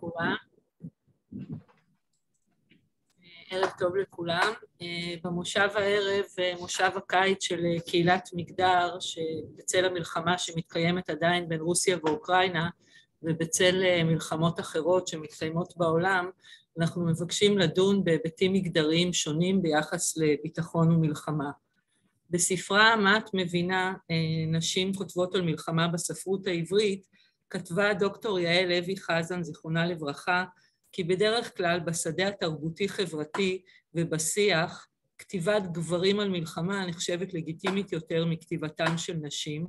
לכולם. ערב טוב לכולם. במושב הערב, מושב הקיץ של קהילת מגדר, שבצל המלחמה שמתקיימת עדיין בין רוסיה ואוקראינה, ובצל מלחמות אחרות שמתקיימות בעולם, אנחנו מבקשים לדון בהיבטים מגדריים שונים ביחס לביטחון ומלחמה. בספרה "מה את מבינה? נשים כותבות על מלחמה בספרות העברית", כתבה דוקטור יעל לוי חזן, זיכרונה לברכה, כי בדרך כלל בשדה התרבותי-חברתי ובשיח, כתיבת גברים על מלחמה נחשבת לגיטימית יותר מכתיבתן של נשים,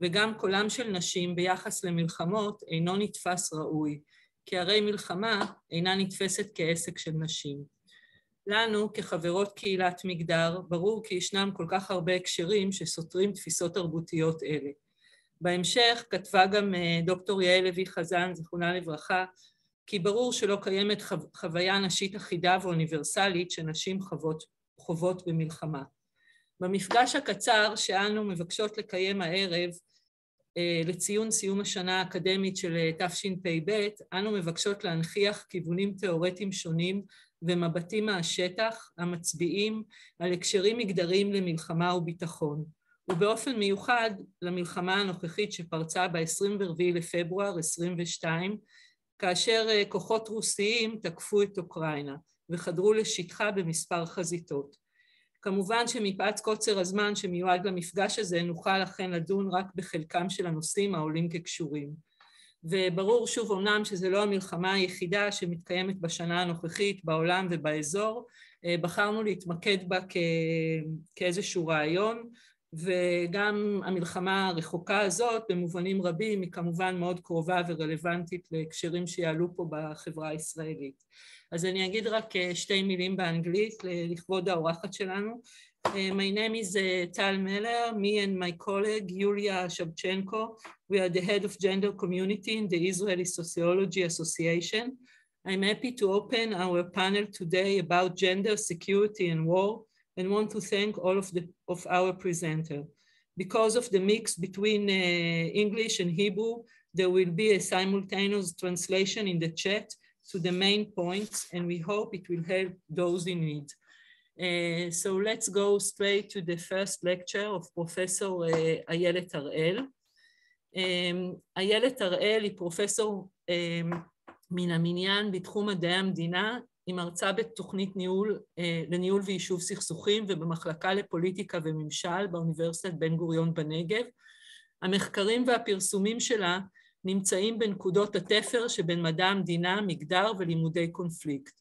וגם קולם של נשים ביחס למלחמות אינו נתפס ראוי, כי הרי מלחמה אינה נתפסת כעסק של נשים. לנו, כחברות קהילת מגדר, ברור כי ישנם כל כך הרבה הקשרים שסותרים תפיסות תרבותיות אלה. בהמשך כתבה גם דוקטור יעל לוי חזן, זיכרונה לברכה, כי ברור שלא קיימת חוויה נשית אחידה ואוניברסלית שנשים חוות, חוות במלחמה. במפגש הקצר שאנו מבקשות לקיים הערב לציון סיום השנה האקדמית של תשפ"ב, אנו מבקשות להנכיח כיוונים תיאורטיים שונים ומבטים מהשטח המצביעים על הקשרים מגדריים למלחמה וביטחון. ובאופן מיוחד למלחמה הנוכחית שפרצה ב-24 לפברואר 22, כאשר כוחות רוסיים תקפו את אוקראינה וחדרו לשטחה במספר חזיתות. כמובן שמפאת קוצר הזמן שמיועד למפגש הזה, נוכל אכן לדון רק בחלקם של הנושאים העולים כקשורים. וברור שוב אמנם שזה לא המלחמה היחידה שמתקיימת בשנה הנוכחית בעולם ובאזור, בחרנו להתמקד בה כאיזשהו רעיון, וגם המלחמה הרחוקה הזאת במובנים רבים היא כמובן מאוד קרובה ורלוונטית להקשרים שיעלו פה בחברה הישראלית. אז אני אגיד רק אה, שתי מילים באנגלית לכבוד האורחת שלנו. אה, my name is טל uh, מלר, me and my colleague יוליה שבצ'נקו, we are the head of gender community in the Israeli Sociology Association. I'm happy to open our panel today about gender security and war. and want to thank all of, the, of our presenters. Because of the mix between uh, English and Hebrew, there will be a simultaneous translation in the chat to the main points, and we hope it will help those in need. Uh, so let's go straight to the first lecture of Professor uh, Ayelet Harel. Um, Ayelet Harel היא פרופסור um, מן המניין בתחום מדעי המדינה, היא מרצה בתוכנית ניהול, לניהול ויישוב סכסוכים ובמחלקה לפוליטיקה וממשל באוניברסיטת בן גוריון בנגב. המחקרים והפרסומים שלה נמצאים בנקודות התפר שבין מדע המדינה, מגדר ולימודי קונפליקט.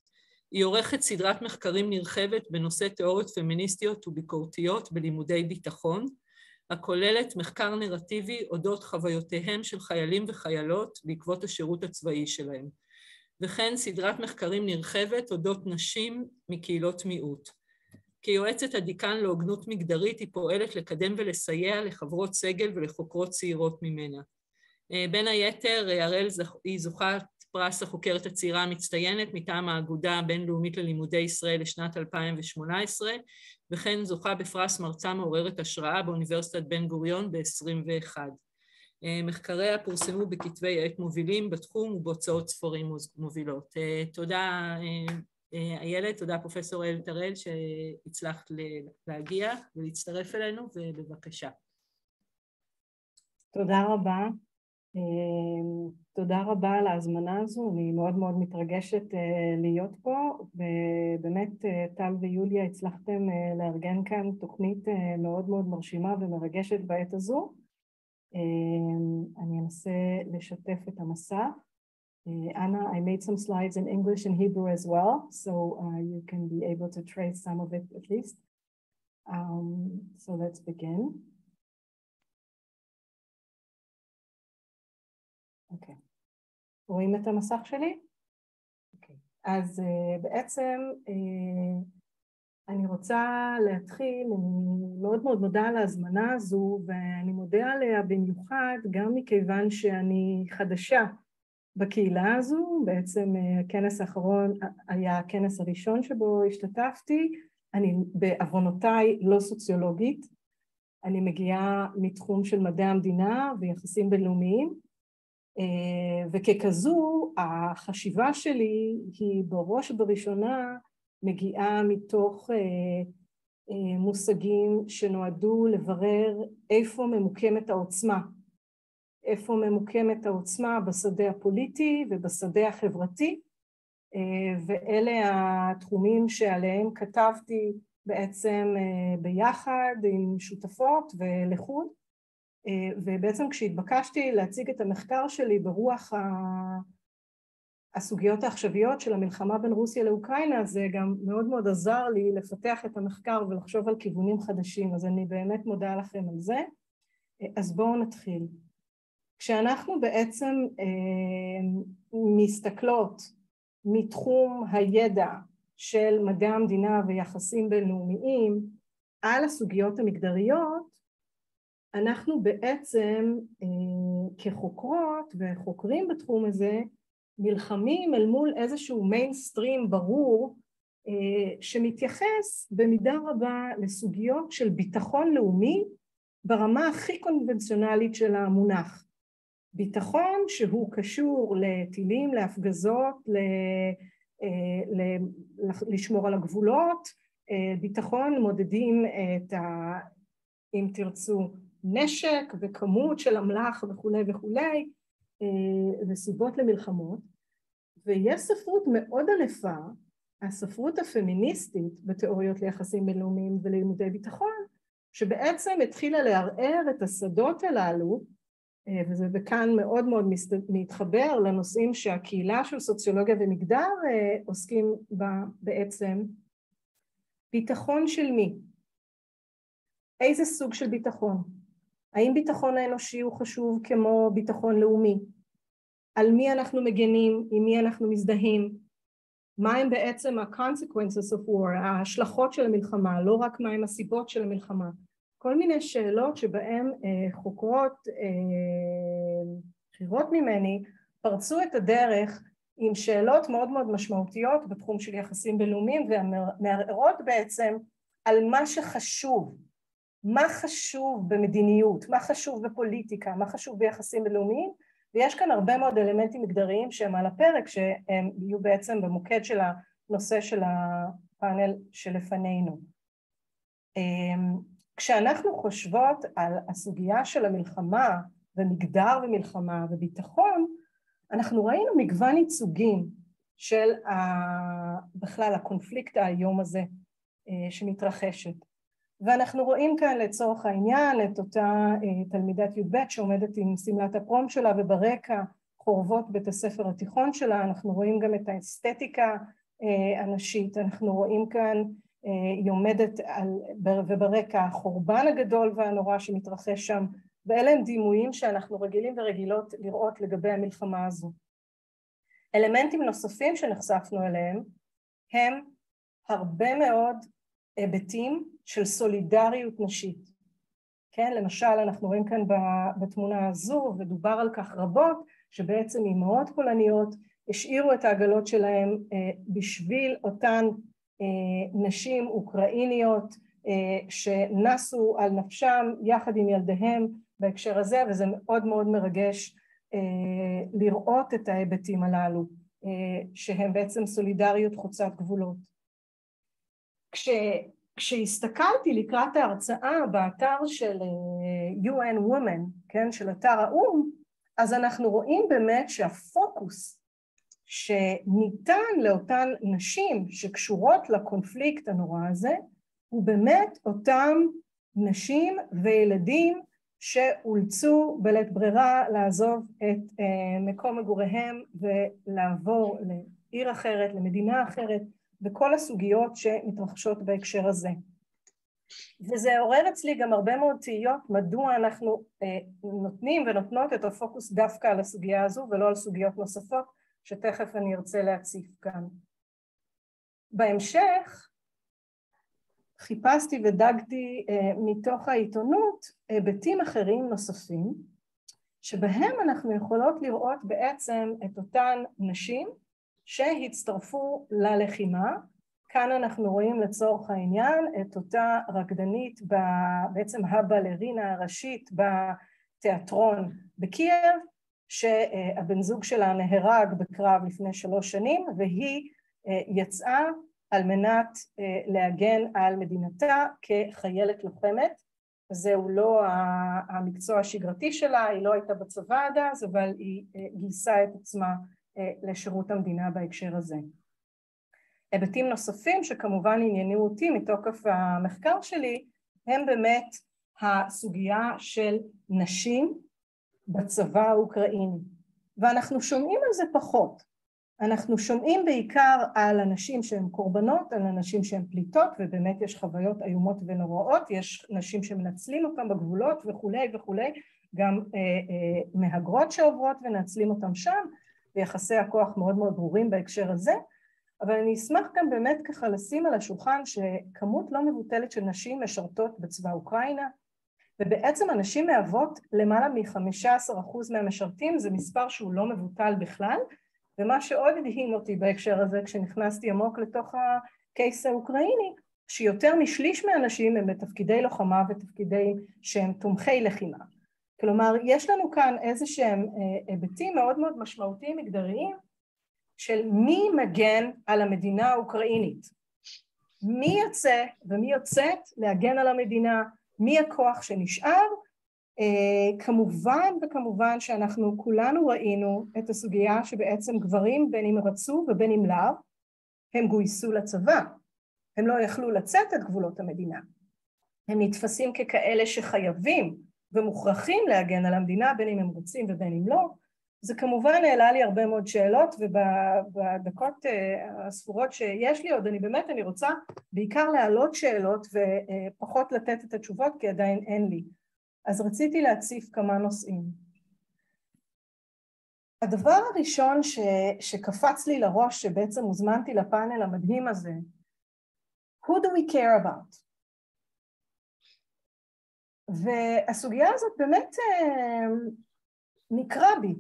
היא עורכת סדרת מחקרים נרחבת בנושא תיאוריות פמיניסטיות וביקורתיות בלימודי ביטחון, הכוללת מחקר נרטיבי אודות חוויותיהם של חיילים וחיילות בעקבות השירות הצבאי שלהם. וכן סדרת מחקרים נרחבת אודות נשים מקהילות מיעוט. כיועצת הדיקן להוגנות מגדרית היא פועלת לקדם ולסייע לחברות סגל ולחוקרות צעירות ממנה. בין היתר, הראל היא זוכת פרס החוקרת הצעירה המצטיינת מטעם האגודה הבינלאומית ללימודי ישראל לשנת 2018, וכן זוכה בפרס מרצה מעוררת השראה באוניברסיטת בן גוריון ב-21. מחקריה פורסמו בכתבי עת מובילים בתחום ובהוצאות ספרים מובילות. תודה איילת, תודה פרופסור איילת הראל שהצלחת להגיע ולהצטרף אלינו, ובבקשה. תודה רבה. תודה רבה על ההזמנה הזו, אני מאוד מאוד מתרגשת להיות פה, ובאמת טל ויוליה הצלחתם לארגן כאן תוכנית מאוד מאוד מרשימה ומרגשת בעת הזו. אני אנסה לשתף את המסך. Anna, I made some slides in English and Hebrew as well, so uh, you can be able to trace some of it at least. Um, so let's begin. אוקיי. Okay. רואים את המסך שלי? אוקיי. Okay. אז uh, בעצם uh, אני רוצה להתחיל, אני מאוד מאוד מודה על ההזמנה הזו, ואני מודה עליה במיוחד גם מכיוון שאני חדשה בקהילה הזו, בעצם הכנס האחרון היה הכנס הראשון שבו השתתפתי, אני בעוונותיי לא סוציולוגית, אני מגיעה מתחום של מדעי המדינה ויחסים בינלאומיים, וככזו החשיבה שלי היא בראש ובראשונה מגיעה מתוך מושגים שנועדו לברר איפה ממוקמת העוצמה, איפה ממוקמת העוצמה בשדה הפוליטי ובשדה החברתי ואלה התחומים שעליהם כתבתי בעצם ביחד עם שותפות ולחוד. ובעצם כשהתבקשתי להציג את המחקר שלי ברוח הסוגיות העכשוויות של המלחמה בין רוסיה לאוקראינה זה גם מאוד מאוד עזר לי לפתח את המחקר ולחשוב על כיוונים חדשים אז אני באמת מודה לכם על זה. אז בואו נתחיל. כשאנחנו בעצם אה, מסתכלות מתחום הידע של מדעי המדינה ויחסים בינלאומיים על הסוגיות המגדריות אנחנו בעצם אה, כחוקרות וחוקרים בתחום הזה נלחמים אל מול איזשהו מיינסטרים ברור אה, שמתייחס במידה רבה לסוגיות של ביטחון לאומי ברמה הכי קונבנציונלית של המונח. ביטחון שהוא קשור לטילים, להפגזות, ל, אה, לשמור על הגבולות, אה, ביטחון מודדים את ה... אם תרצו נשק וכמות של אמל"ח וכולי וכולי וסיבות למלחמות ויש ספרות מאוד ענפה, הספרות הפמיניסטית בתיאוריות ליחסים בינלאומיים ולימודי ביטחון, שבעצם התחילה לערער את השדות הללו, אה, וזה וכאן מאוד מאוד מתחבר לנושאים שהקהילה של סוציולוגיה ומגדר אה, עוסקים בה בעצם. ביטחון של מי? איזה סוג של ביטחון? האם ביטחון האנושי הוא חשוב כמו ביטחון לאומי? על מי אנחנו מגנים, עם מי אנחנו מזדהים, מה הם בעצם ה-consequences of war, ההשלכות של המלחמה, לא רק מה הם הסיבות של המלחמה, כל מיני שאלות שבהן אה, חוקרות אה, בכירות ממני פרצו את הדרך עם שאלות מאוד מאוד משמעותיות בתחום של יחסים בינלאומיים ומערערות בעצם על מה שחשוב, מה חשוב במדיניות, מה חשוב בפוליטיקה, מה חשוב ביחסים בינלאומיים ויש כאן הרבה מאוד אלמנטים מגדריים שהם על הפרק שהם יהיו בעצם במוקד של הנושא של הפאנל שלפנינו. אמ, כשאנחנו חושבות על הסוגיה של המלחמה ומגדר ומלחמה וביטחון, אנחנו ראינו מגוון ייצוגים של בכלל הקונפליקט האיום הזה אה, שמתרחשת. ואנחנו רואים כאן לצורך העניין את אותה אה, תלמידת י"ב שעומדת עם שמלת הפרום שלה וברקע חורבות בית הספר התיכון שלה, אנחנו רואים גם את האסתטיקה אה, הנשית, אנחנו רואים כאן, אה, היא עומדת על, וברקע החורבן הגדול והנורא שמתרחש שם, ואלה הם דימויים שאנחנו רגילים ורגילות לראות לגבי המלחמה הזו. אלמנטים נוספים שנחשפנו אליהם הם הרבה מאוד היבטים של סולידריות נשית. כן, למשל אנחנו רואים כאן בתמונה הזו ודובר על כך רבות שבעצם אימהות פולניות השאירו את העגלות שלהם אה, בשביל אותן אה, נשים אוקראיניות אה, שנסו על נפשם יחד עם ילדיהם בהקשר הזה וזה מאוד מאוד מרגש לראות את ההיבטים הללו שהם בעצם סולידריות חוצת גבולות. כש, כשהסתכלתי לקראת ההרצאה באתר של אה, UN Women, כן, של אתר האו"ם, אז אנחנו רואים באמת שהפוקוס שניתן לאותן נשים שקשורות לקונפליקט הנורא הזה, הוא באמת אותם נשים וילדים שאולצו בלית ברירה לעזוב את אה, מקום מגוריהם ולעבור לעיר אחרת, למדינה אחרת, וכל הסוגיות שמתרחשות בהקשר הזה. וזה עורר אצלי גם הרבה מאוד תהיות מדוע אנחנו אה, נותנים ונותנות את הפוקוס דווקא על הסוגיה הזו ולא על סוגיות נוספות שתכף אני ארצה להציף כאן. בהמשך חיפשתי ודגתי אה, מתוך העיתונות היבטים אחרים נוספים שבהם אנחנו יכולות לראות בעצם את אותן נשים שהצטרפו ללחימה. כאן אנחנו רואים לצורך העניין את אותה רקדנית, בעצם הבלרינה הראשית בתיאטרון בקייב, שהבן זוג שלה נהרג בקרב לפני שלוש שנים והיא יצאה על מנת להגן על מדינתה כחיילת לוחמת זהו לא המקצוע השגרתי שלה, היא לא הייתה בצבא עד אז, אבל היא גייסה את עצמה לשירות המדינה בהקשר הזה. היבטים נוספים שכמובן עניינו אותי מתוקף המחקר שלי הם באמת הסוגיה של נשים בצבא האוקראיני. ואנחנו שומעים על זה פחות. אנחנו שומעים בעיקר על אנשים שהם קורבנות, על אנשים שהם פליטות ובאמת יש חוויות איומות ונוראות, יש נשים שמנצלים אותם בגבולות וכולי וכולי, גם אה, אה, מהגרות שעוברות ונצלים אותם שם ויחסי הכוח מאוד מאוד ברורים בהקשר הזה, אבל אני אשמח גם באמת ככה לשים על השולחן שכמות לא מבוטלת של נשים משרתות בצבא אוקראינה ובעצם הנשים מהוות למעלה מ-15% מהמשרתים, זה מספר שהוא לא מבוטל בכלל ומה שעוד הדהים אותי בהקשר הזה כשנכנסתי עמוק לתוך הקייס האוקראיני שיותר משליש מהנשים הם בתפקידי לוחמה ותפקידי שהם תומכי לחימה כלומר יש לנו כאן איזה שהם אה, היבטים מאוד מאוד משמעותיים מגדריים של מי מגן על המדינה האוקראינית. מי יוצא ומי יוצאת להגן על המדינה? מי הכוח שנשאר? Uh, כמובן וכמובן שאנחנו כולנו ראינו את הסוגיה שבעצם גברים בין אם רצו ובין אם לאו הם גויסו לצבא. הם לא יכלו לצאת את גבולות המדינה. הם נתפסים ככאלה שחייבים ומוכרחים להגן על המדינה בין אם הם רוצים ובין אם לא זה כמובן העלה לי הרבה מאוד שאלות ובדקות uh, הספורות שיש לי עוד אני באמת אני רוצה בעיקר להעלות שאלות ופחות לתת את התשובות כי עדיין אין לי אז רציתי להציף כמה נושאים. הדבר הראשון ש, שקפץ לי לראש שבעצם הוזמנתי לפאנל המדהים הזה, who do we care about? והסוגיה הזאת באמת אה, נקרא בי.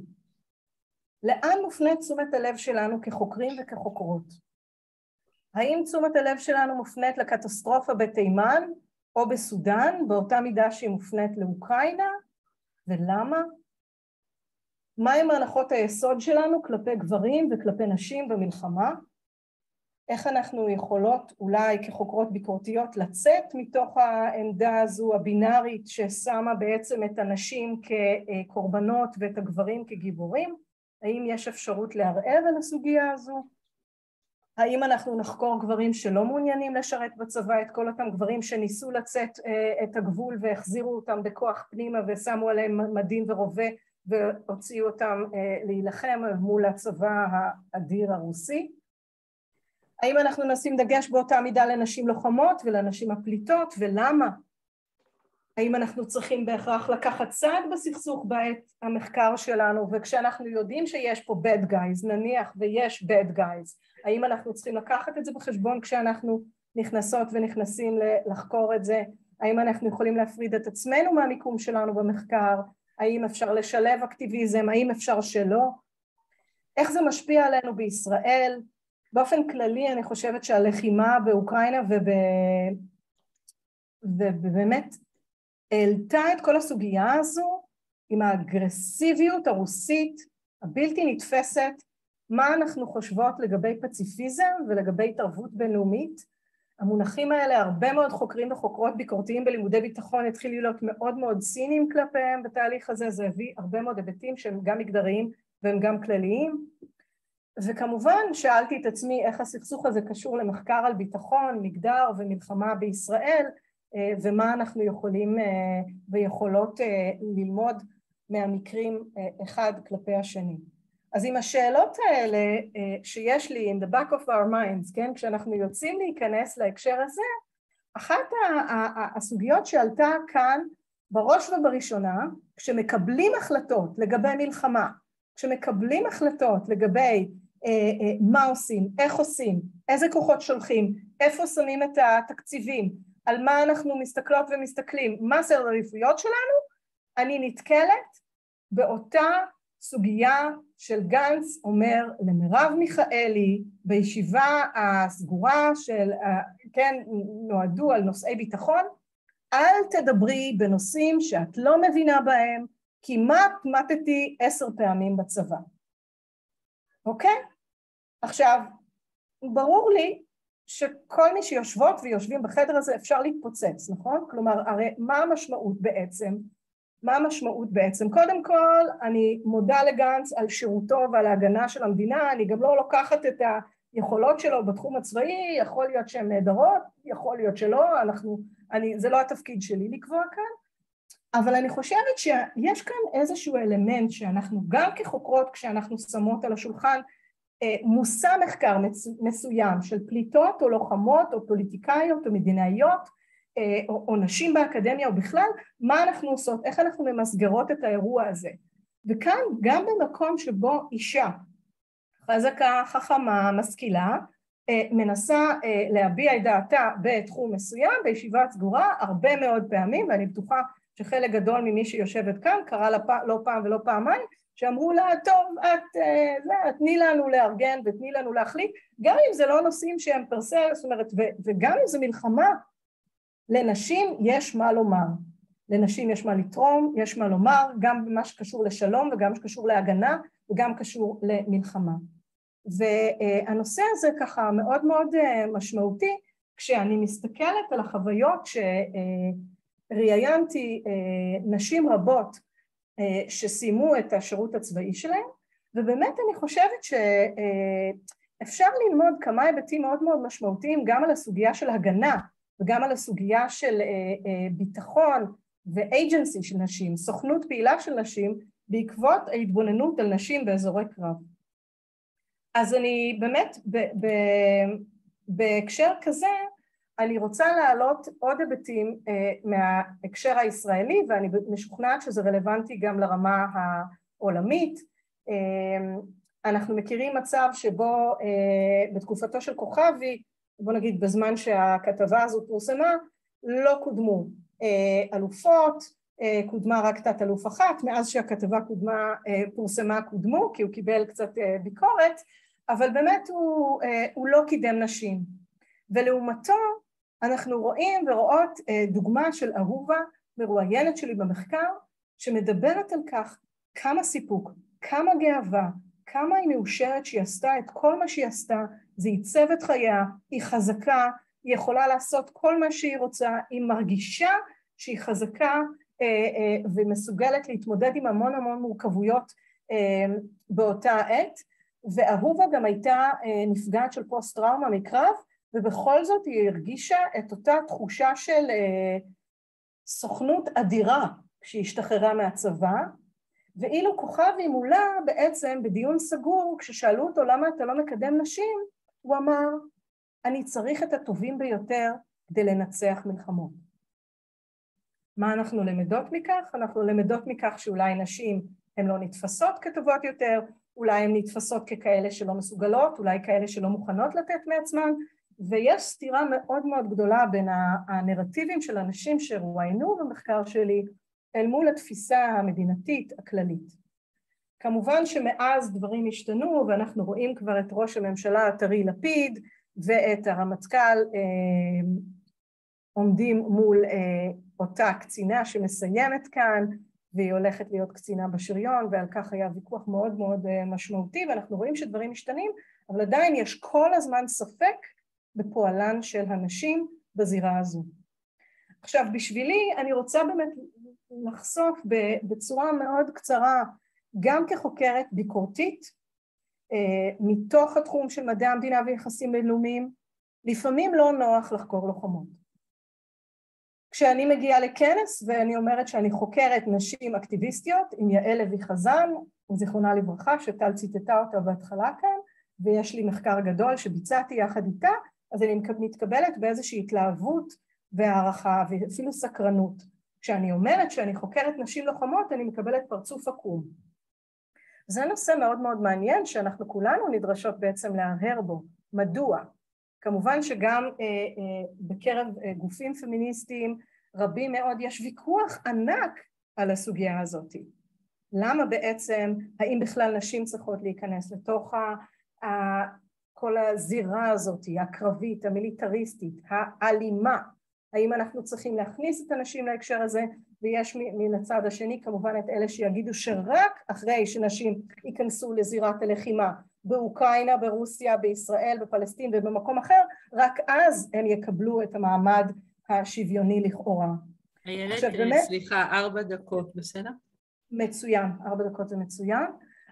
לאן מופנית תשומת הלב שלנו כחוקרים וכחוקרות? האם תשומת הלב שלנו מופנית לקטסטרופה בתימן או בסודאן באותה מידה שהיא מופנית לאוקראינה ולמה? מהם הנחות היסוד שלנו כלפי גברים וכלפי נשים במלחמה? איך אנחנו יכולות אולי כחוקרות ביקורתיות לצאת מתוך העמדה הזו הבינארית ששמה בעצם את הנשים כקורבנות ואת הגברים כגיבורים? האם יש אפשרות לערער על הסוגיה הזו? האם אנחנו נחקור גברים שלא מעוניינים לשרת בצבא, את כל אותם גברים שניסו לצאת אה, את הגבול והחזירו אותם בכוח פנימה ושמו עליהם מדים ורובה והוציאו אותם אה, להילחם מול הצבא האדיר הרוסי? האם אנחנו נשים דגש באותה מידה לנשים לוחמות ולנשים הפליטות ולמה? האם אנחנו צריכים בהכרח לקחת צעד בסכסוך בעת המחקר שלנו? וכשאנחנו יודעים שיש פה bad guys נניח ויש bad guys האם אנחנו צריכים לקחת את זה בחשבון כשאנחנו נכנסות ונכנסים לחקור את זה? האם אנחנו יכולים להפריד את עצמנו מהמיקום שלנו במחקר? האם אפשר לשלב אקטיביזם? האם אפשר שלא? איך זה משפיע עלינו בישראל באופן כללי אני חושבת שהלחימה באוקראינה וב... ובאמת העלתה את כל הסוגיה הזו עם האגרסיביות הרוסית הבלתי נתפסת, מה אנחנו חושבות לגבי פציפיזם ולגבי התערבות בינלאומית. המונחים האלה, הרבה מאוד חוקרים וחוקרות ביקורתיים בלימודי ביטחון התחילו להיות מאוד מאוד ציניים כלפיהם בתהליך הזה, זה הביא הרבה מאוד היבטים שהם גם מגדריים והם גם כלליים. וכמובן שאלתי את עצמי איך הסכסוך הזה קשור למחקר על ביטחון, מגדר ומלחמה בישראל, אה, ומה אנחנו יכולים אה, ויכולות אה, ללמוד מהמקרים אחד כלפי השני. אז עם השאלות האלה שיש לי in the back of our minds, כן, כשאנחנו יוצאים להיכנס להקשר הזה, אחת הסוגיות שעלתה כאן בראש ובראשונה, כשמקבלים החלטות לגבי מלחמה, כשמקבלים החלטות לגבי מה עושים, איך עושים, איזה כוחות שולחים, איפה שמים את התקציבים, על מה אנחנו מסתכלות ומסתכלים, מה סדר העדיפויות שלנו, אני נתקלת באותה סוגיה של גנץ אומר למרב מיכאלי בישיבה הסגורה של, כן, נועדו על נושאי ביטחון, אל תדברי בנושאים שאת לא מבינה בהם, כמעט מתתי עשר פעמים בצבא, אוקיי? עכשיו, ברור לי שכל מי שיושבות ויושבים בחדר הזה אפשר להתפוצץ, נכון? כלומר, הרי מה המשמעות בעצם? מה המשמעות בעצם? קודם כל, אני מודה לגנץ על שירותו ועל ההגנה של המדינה, אני גם לא לוקחת את היכולות שלו בתחום הצבאי, יכול להיות שהן נהדרות, יכול להיות שלא, אנחנו, אני, זה לא התפקיד שלי לקבוע כאן, אבל אני חושבת שיש כאן איזשהו אלמנט שאנחנו גם כחוקרות, כשאנחנו שמות על השולחן אה, מושא מחקר מסוים של פליטות או לוחמות או פוליטיקאיות או מדינאיות אה, או, או נשים באקדמיה או בכלל, מה אנחנו עושות, איך אנחנו ממסגרות את האירוע הזה. וכאן גם במקום שבו אישה חזקה, חכמה, משכילה, אה, מנסה להביע את דעתה בתחום מסוים בישיבה סגורה הרבה מאוד פעמים ואני בטוחה שחלק גדול ממי שיושבת כאן קרא לה לא פעם ולא פעמיים שאמרו לה, טוב, את, אה, זה, תני לנו לארגן ותני לנו להחליט, גם אם זה לא נושאים שהם פרסה, זאת אומרת, ו, וגם אם זו מלחמה, לנשים יש מה לומר. לנשים יש מה לתרום, יש מה לומר, גם במה שקשור לשלום וגם שקשור להגנה וגם קשור למלחמה. והנושא הזה ככה מאוד מאוד אה, משמעותי כשאני מסתכלת על החוויות שראיינתי אה, נשים רבות אה, שסיימו את השירות הצבאי שלהם, ובאמת אני חושבת שאפשר ללמוד כמה היבטים מאוד מאוד משמעותיים גם על הסוגיה של הגנה וגם על הסוגיה של אה, אה, ביטחון ואייג'נסי של נשים, סוכנות פעילה של נשים, בעקבות ההתבוננות על נשים באזורי קרב. אז אני באמת בהקשר כזה אני רוצה להעלות עוד היבטים אה, מההקשר הישראלי ואני משוכנעת שזה רלוונטי גם לרמה העולמית. אה, אנחנו מכירים מצב שבו אה, בתקופתו של כוכבי, בוא נגיד בזמן שהכתבה הזו פורסמה, לא קודמו אלופות, קודמה רק תת אלוף אחת, מאז שהכתבה קודמה, פורסמה קודמו כי הוא קיבל קצת ביקורת, אבל באמת הוא, הוא לא קידם נשים. ולעומתו אנחנו רואים ורואות אה, דוגמה של אהובה, מרואיינת שלי במחקר, שמדברת על כך כמה סיפוק, כמה גאווה, כמה היא מאושרת שהיא עשתה את כל מה שהיא עשתה, זה עיצב את חייה, היא חזקה, היא יכולה לעשות כל מה שהיא רוצה, היא מרגישה שהיא חזקה אה, אה, ומסוגלת להתמודד עם המון המון מורכבויות אה, באותה עת, ואהובה גם הייתה אה, נפגעת של פוסט טראומה מקרב, ובכל זאת היא הרגישה את אותה תחושה של אה, סוכנות אדירה כשהיא השתחררה מהצבא, ואילו כוכבי מולה בעצם בדיון סגור, כששאלו אותו למה אתה לא מקדם נשים, הוא אמר, אני צריך את הטובים ביותר כדי לנצח מלחמות. מה אנחנו למדות מכך? אנחנו למדות מכך שאולי נשים הן לא נתפסות כטובות יותר, אולי הן נתפסות ככאלה שלא מסוגלות, אולי כאלה שלא מוכנות לתת מעצמן, ויש סתירה מאוד מאוד גדולה בין הנרטיבים של אנשים שרואיינו במחקר שלי אל מול התפיסה המדינתית הכללית. כמובן שמאז דברים השתנו ואנחנו רואים כבר את ראש הממשלה טרי לפיד ואת הרמטכ"ל אה, עומדים מול אה, אותה קצינה שמסיימת כאן והיא הולכת להיות קצינה בשריון ועל כך היה ויכוח מאוד מאוד אה, משמעותי ואנחנו רואים שדברים משתנים אבל עדיין יש כל הזמן ספק בפועלן של הנשים בזירה הזו. עכשיו בשבילי אני רוצה באמת לחשוף בצורה מאוד קצרה גם כחוקרת ביקורתית אה, מתוך התחום של מדעי המדינה ויחסים בינלאומיים לפעמים לא נוח לחקור לוחמות. כשאני מגיעה לכנס ואני אומרת שאני חוקרת נשים אקטיביסטיות עם יעל לוי חזן, זיכרונה לברכה, שטל ציטטה אותה בהתחלה כאן, ויש לי מחקר גדול שביצעתי יחד איתה, אז אני מתקבלת באיזושהי התלהבות והערכה ואפילו סקרנות. כשאני אומרת שאני חוקרת נשים לוחמות אני מקבלת פרצוף עקום. זה נושא מאוד מאוד מעניין שאנחנו כולנו נדרשות בעצם להרהר בו. מדוע? כמובן שגם אה, אה, בקרב אה, גופים פמיניסטיים רבים מאוד יש ויכוח ענק על הסוגיה הזאת. למה בעצם, האם בכלל נשים צריכות להיכנס לתוך כל הזירה הזאת, הקרבית, המיליטריסטית, האלימה, האם אנחנו צריכים להכניס את הנשים להקשר הזה, ויש מן הצד השני כמובן את אלה שיגידו שרק אחרי שנשים ייכנסו לזירת הלחימה באוקראינה, ברוסיה, בישראל, בפלסטין ובמקום אחר, רק אז הם יקבלו את המעמד השוויוני לכאורה. איילת, באמת, סליחה, ארבע דקות, בסדר? מצוין, ארבע דקות זה מצוין.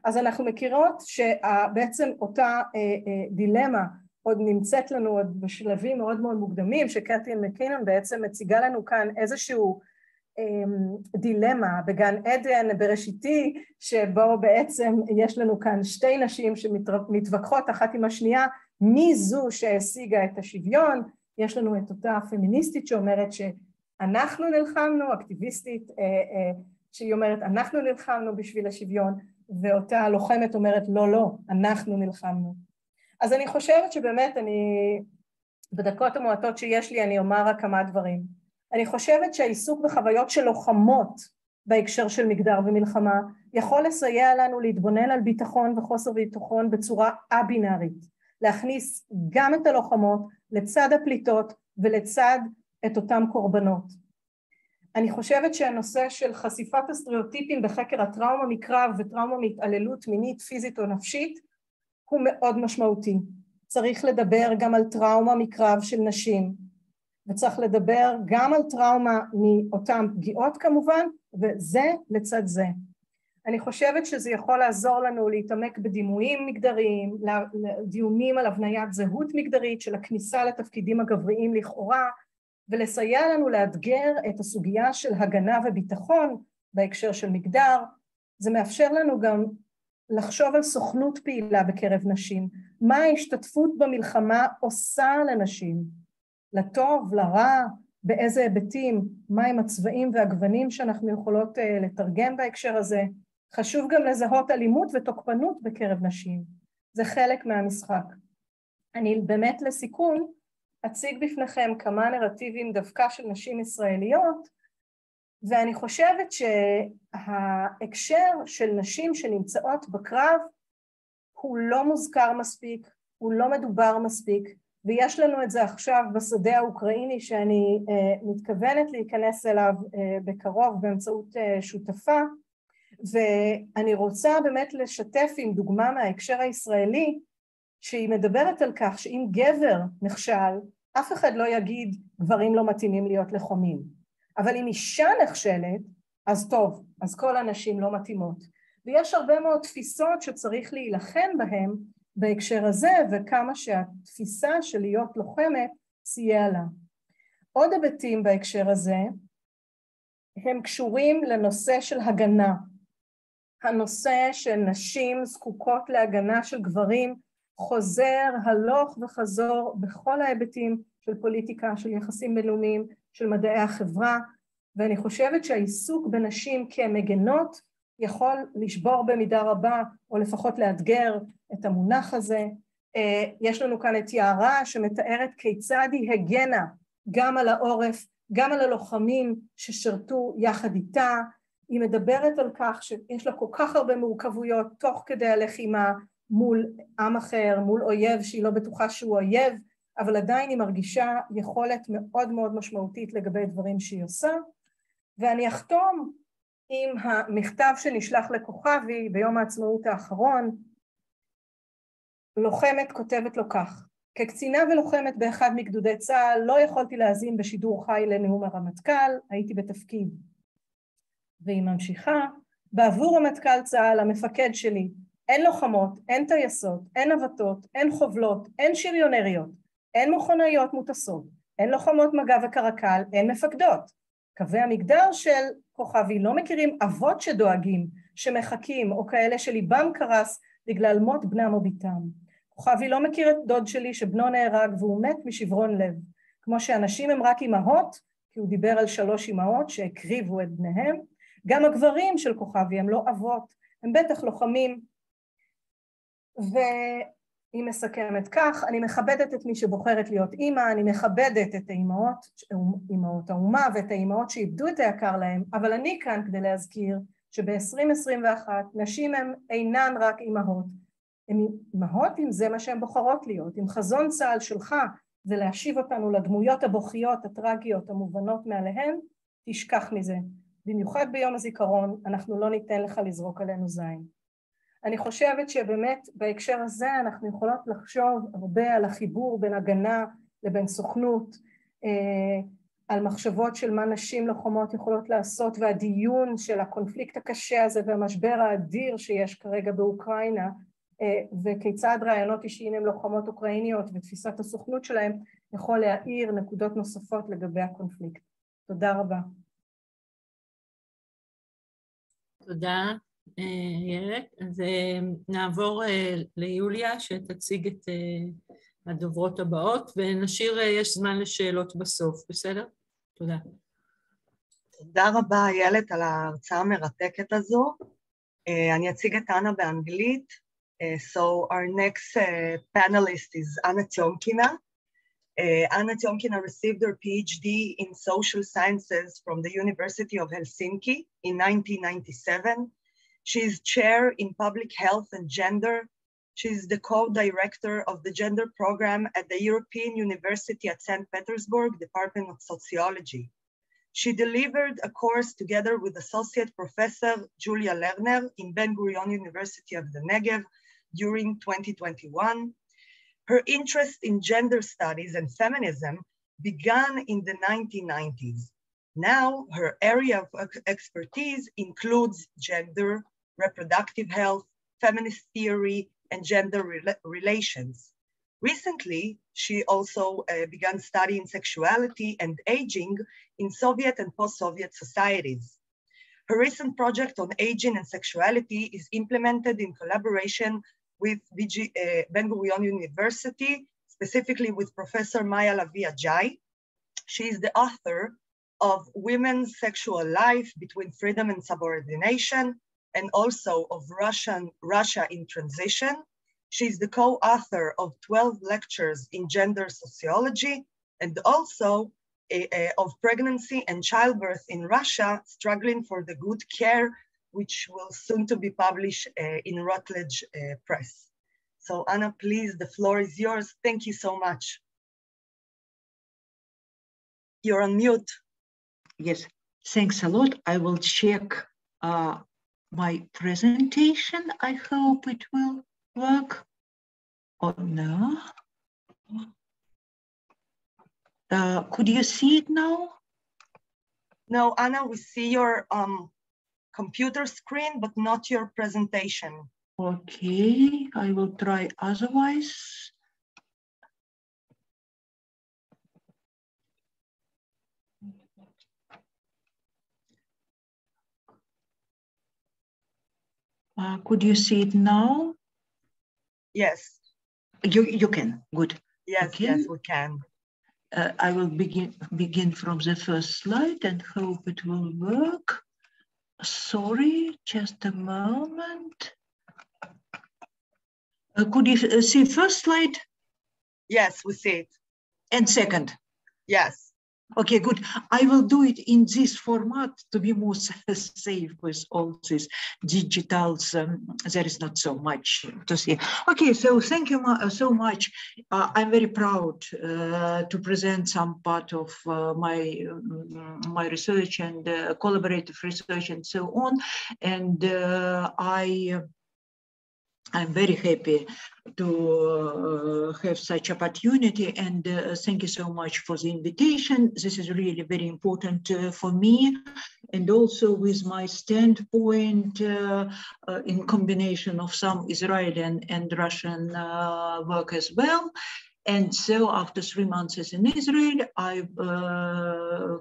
אז אנחנו מכירות שבעצם אותה אה, אה, דילמה עוד נמצאת לנו עוד בשלבים מאוד מאוד מוקדמים, שקטרין מקינון בעצם מציגה לנו כאן איזשהו אמ, דילמה בגן עדן בראשיתי, שבו בעצם יש לנו כאן שתי נשים שמתווכחות אחת עם השנייה, מי זו שהשיגה את השוויון, יש לנו את אותה פמיניסטית שאומרת שאנחנו נלחמנו, אקטיביסטית אה, שהיא אומרת אנחנו נלחמנו בשביל השוויון, ואותה לוחמת אומרת לא לא, אנחנו נלחמנו. אז אני חושבת שבאמת אני, בדקות המועטות שיש לי אני אומר רק כמה דברים. אני חושבת שהעיסוק בחוויות של לוחמות בהקשר של מגדר ומלחמה יכול לסייע לנו להתבונן על ביטחון וחוסר ביטחון בצורה א-בינארית, להכניס גם את הלוחמות לצד הפליטות ולצד את אותם קורבנות. אני חושבת שהנושא של חשיפת הסטריאוטיפים בחקר הטראומה מקרב וטראומה מהתעללות מינית, פיזית או נפשית הוא מאוד משמעותי. צריך לדבר גם על טראומה מקרב של נשים, וצריך לדבר גם על טראומה מאותן פגיעות כמובן, וזה לצד זה. אני חושבת שזה יכול לעזור לנו להתעמק בדימויים מגדריים, דיונים על הבניית זהות מגדרית של הכניסה לתפקידים הגבריים לכאורה, ולסייע לנו לאתגר את הסוגיה של הגנה וביטחון בהקשר של מגדר. זה מאפשר לנו גם לחשוב על סוכנות פעילה בקרב נשים, מה ההשתתפות במלחמה עושה לנשים, לטוב, לרע, באיזה היבטים, מהם הצבעים והגוונים שאנחנו יכולות uh, לתרגם בהקשר הזה. חשוב גם לזהות אלימות ותוקפנות בקרב נשים, זה חלק מהמשחק. אני באמת לסיכום אציג בפניכם כמה נרטיבים דווקא של נשים ישראליות ואני חושבת שההקשר של נשים שנמצאות בקרב הוא לא מוזכר מספיק, הוא לא מדובר מספיק, ויש לנו את זה עכשיו בשדה האוקראיני שאני uh, מתכוונת להיכנס אליו uh, בקרוב באמצעות uh, שותפה, ואני רוצה באמת לשתף עם דוגמה מההקשר הישראלי, שהיא מדברת על כך שאם גבר נכשל, אף אחד לא יגיד גברים לא מתאימים להיות לחומים. אבל אם אישה נכשלת, אז טוב, אז כל הנשים לא מתאימות. ויש הרבה מאוד תפיסות שצריך להילחם בהן בהקשר הזה, וכמה שהתפיסה של להיות לוחמת סייע לה. עוד היבטים בהקשר הזה הם קשורים לנושא של הגנה. הנושא של נשים זקוקות להגנה של גברים חוזר הלוך וחזור בכל ההיבטים של פוליטיקה, של יחסים בינלאומיים, של מדעי החברה, ואני חושבת שהעיסוק בנשים כמגנות יכול לשבור במידה רבה, או לפחות לאתגר את המונח הזה. אה, יש לנו כאן את יערה שמתארת כיצד היא הגנה גם על העורף, גם על הלוחמים ששירתו יחד איתה. היא מדברת על כך שיש לה כל כך הרבה מורכבויות תוך כדי הלחימה מול עם אחר, מול אויב שהיא לא בטוחה שהוא אויב, אבל עדיין היא מרגישה יכולת מאוד מאוד משמעותית לגבי דברים שהיא עושה. ואני אחתום עם המכתב שנשלח לכוכבי ביום העצמאות האחרון. לוחמת כותבת לו כך: כקצינה ולוחמת באחד מגדודי צה"ל לא יכולתי להאזין בשידור חי לנאום הרמטכ"ל, הייתי בתפקיד. והיא ממשיכה, בעבור רמטכ"ל צה"ל המפקד שלי אין לוחמות, אין טייסות, אין נווטות, אין חובלות, אין שריונריות, אין מכונאיות מוטסות, אין לוחמות מגע וקרקל, אין מפקדות. קווי המגדר של כוכבי לא מכירים אבות שדואגים, שמחכים, או כאלה שליבם קרס בגלל מות בנם או בתם. כוכבי לא מכיר את דוד שלי שבנו נהרג והוא מת משברון לב. כמו שאנשים הם רק אימהות, כי הוא דיבר על שלוש אימהות שהקריבו את בניהם, גם הגברים של כוכבי הם לא אבות, הם בטח לוחמים. ו... היא מסכמת כך, אני מכבדת את מי שבוחרת להיות אימא, אני מכבדת את האימהות, אימהות האומה ואת האימהות שאיבדו את היקר להם, אבל אני כאן כדי להזכיר שב-2021 נשים הן אינן רק אימהות, הן אימהות אם זה מה שהן בוחרות להיות, אם חזון צה"ל שלך זה להשיב אותנו לדמויות הבוכיות, הטרגיות, המובנות מעליהן, תשכח מזה. במיוחד ביום הזיכרון, אנחנו לא ניתן לך לזרוק עלינו זין. אני חושבת שבאמת בהקשר הזה אנחנו יכולות לחשוב הרבה על החיבור בין הגנה לבין סוכנות, אה, על מחשבות של מה נשים לוחמות יכולות לעשות והדיון של הקונפליקט הקשה הזה והמשבר האדיר שיש כרגע באוקראינה אה, וכיצד רעיונות אישיים עם לוחמות אוקראיניות ותפיסת הסוכנות שלהם יכול להאיר נקודות נוספות לגבי הקונפליקט. תודה רבה. תודה, איילת. אז אה, נעבור אה, ליוליה שתציג את הדוברות הבאות ונשאיר, יש זמן לשאלות בסוף, בסדר? תודה. תודה רבה איילת על ההרצאה המרתקת הזו. אני אציג את אנה באנגלית. So our next panelist is Anna Tiomkina. Uh, Anna received her PhD in social sciences from the University of Helsinki in 1997. She is chair in public health and gender. She is the co-director of the gender program at the European University at St. Petersburg, Department of Sociology. She delivered a course together with Associate Professor Julia Lerner in Ben Gurion University of the Negev during 2021. Her interest in gender studies and feminism began in the 1990s. Now, her area of expertise includes gender, reproductive health, feminist theory, and gender re relations. Recently, she also uh, began studying sexuality and aging in Soviet and post-Soviet societies. Her recent project on aging and sexuality is implemented in collaboration with BG, uh, Ben Gurion University, specifically with Professor Maya Lavia Jai. She is the author of Women's Sexual Life Between Freedom and Subordination, and also of Russian, Russia in Transition. She's the co-author of 12 lectures in gender sociology and also a, a, of pregnancy and childbirth in Russia, struggling for the good care which will soon to be published uh, in Routledge uh, Press. So Anna, please, the floor is yours. Thank you so much. You're on mute. Yes, thanks a lot. I will check uh, my presentation. I hope it will work. Oh, no. Uh, could you see it now? No, Anna, we see your um, computer screen, but not your presentation. Okay, I will try otherwise. Uh, could you see it now? Yes. You, you can, good. Yes, okay. yes, we can. Uh, I will begin, begin from the first slide and hope it will work. Sorry, just a moment. Uh, could you uh, see first slide? Yes, we see it. And second? Yes. Okay, good. I will do it in this format to be more safe with all these digitals. Um, there is not so much to see. Okay, so thank you so much. Uh, I'm very proud uh, to present some part of uh, my um, my research and uh, collaborative research and so on. And uh, I I'm very happy to uh, have such opportunity and uh, thank you so much for the invitation. This is really very important uh, for me and also with my standpoint uh, uh, in combination of some Israeli and, and Russian uh, work as well. And so after three months in Israel, I've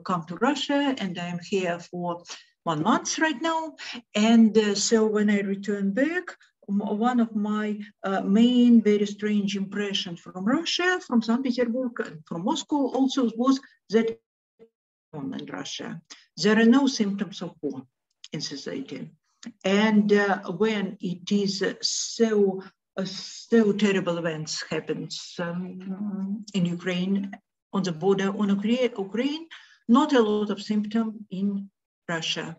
come to Russia and I'm here for one month right now. And so when I return back, one of my uh, main very strange impressions from Russia, from St. Petersburg, and from Moscow also was that in Russia, there are no symptoms of war in society. And uh, when it is uh, so, uh, so terrible events happens um, in Ukraine, on the border on Ukraine, not a lot of symptom in Russia.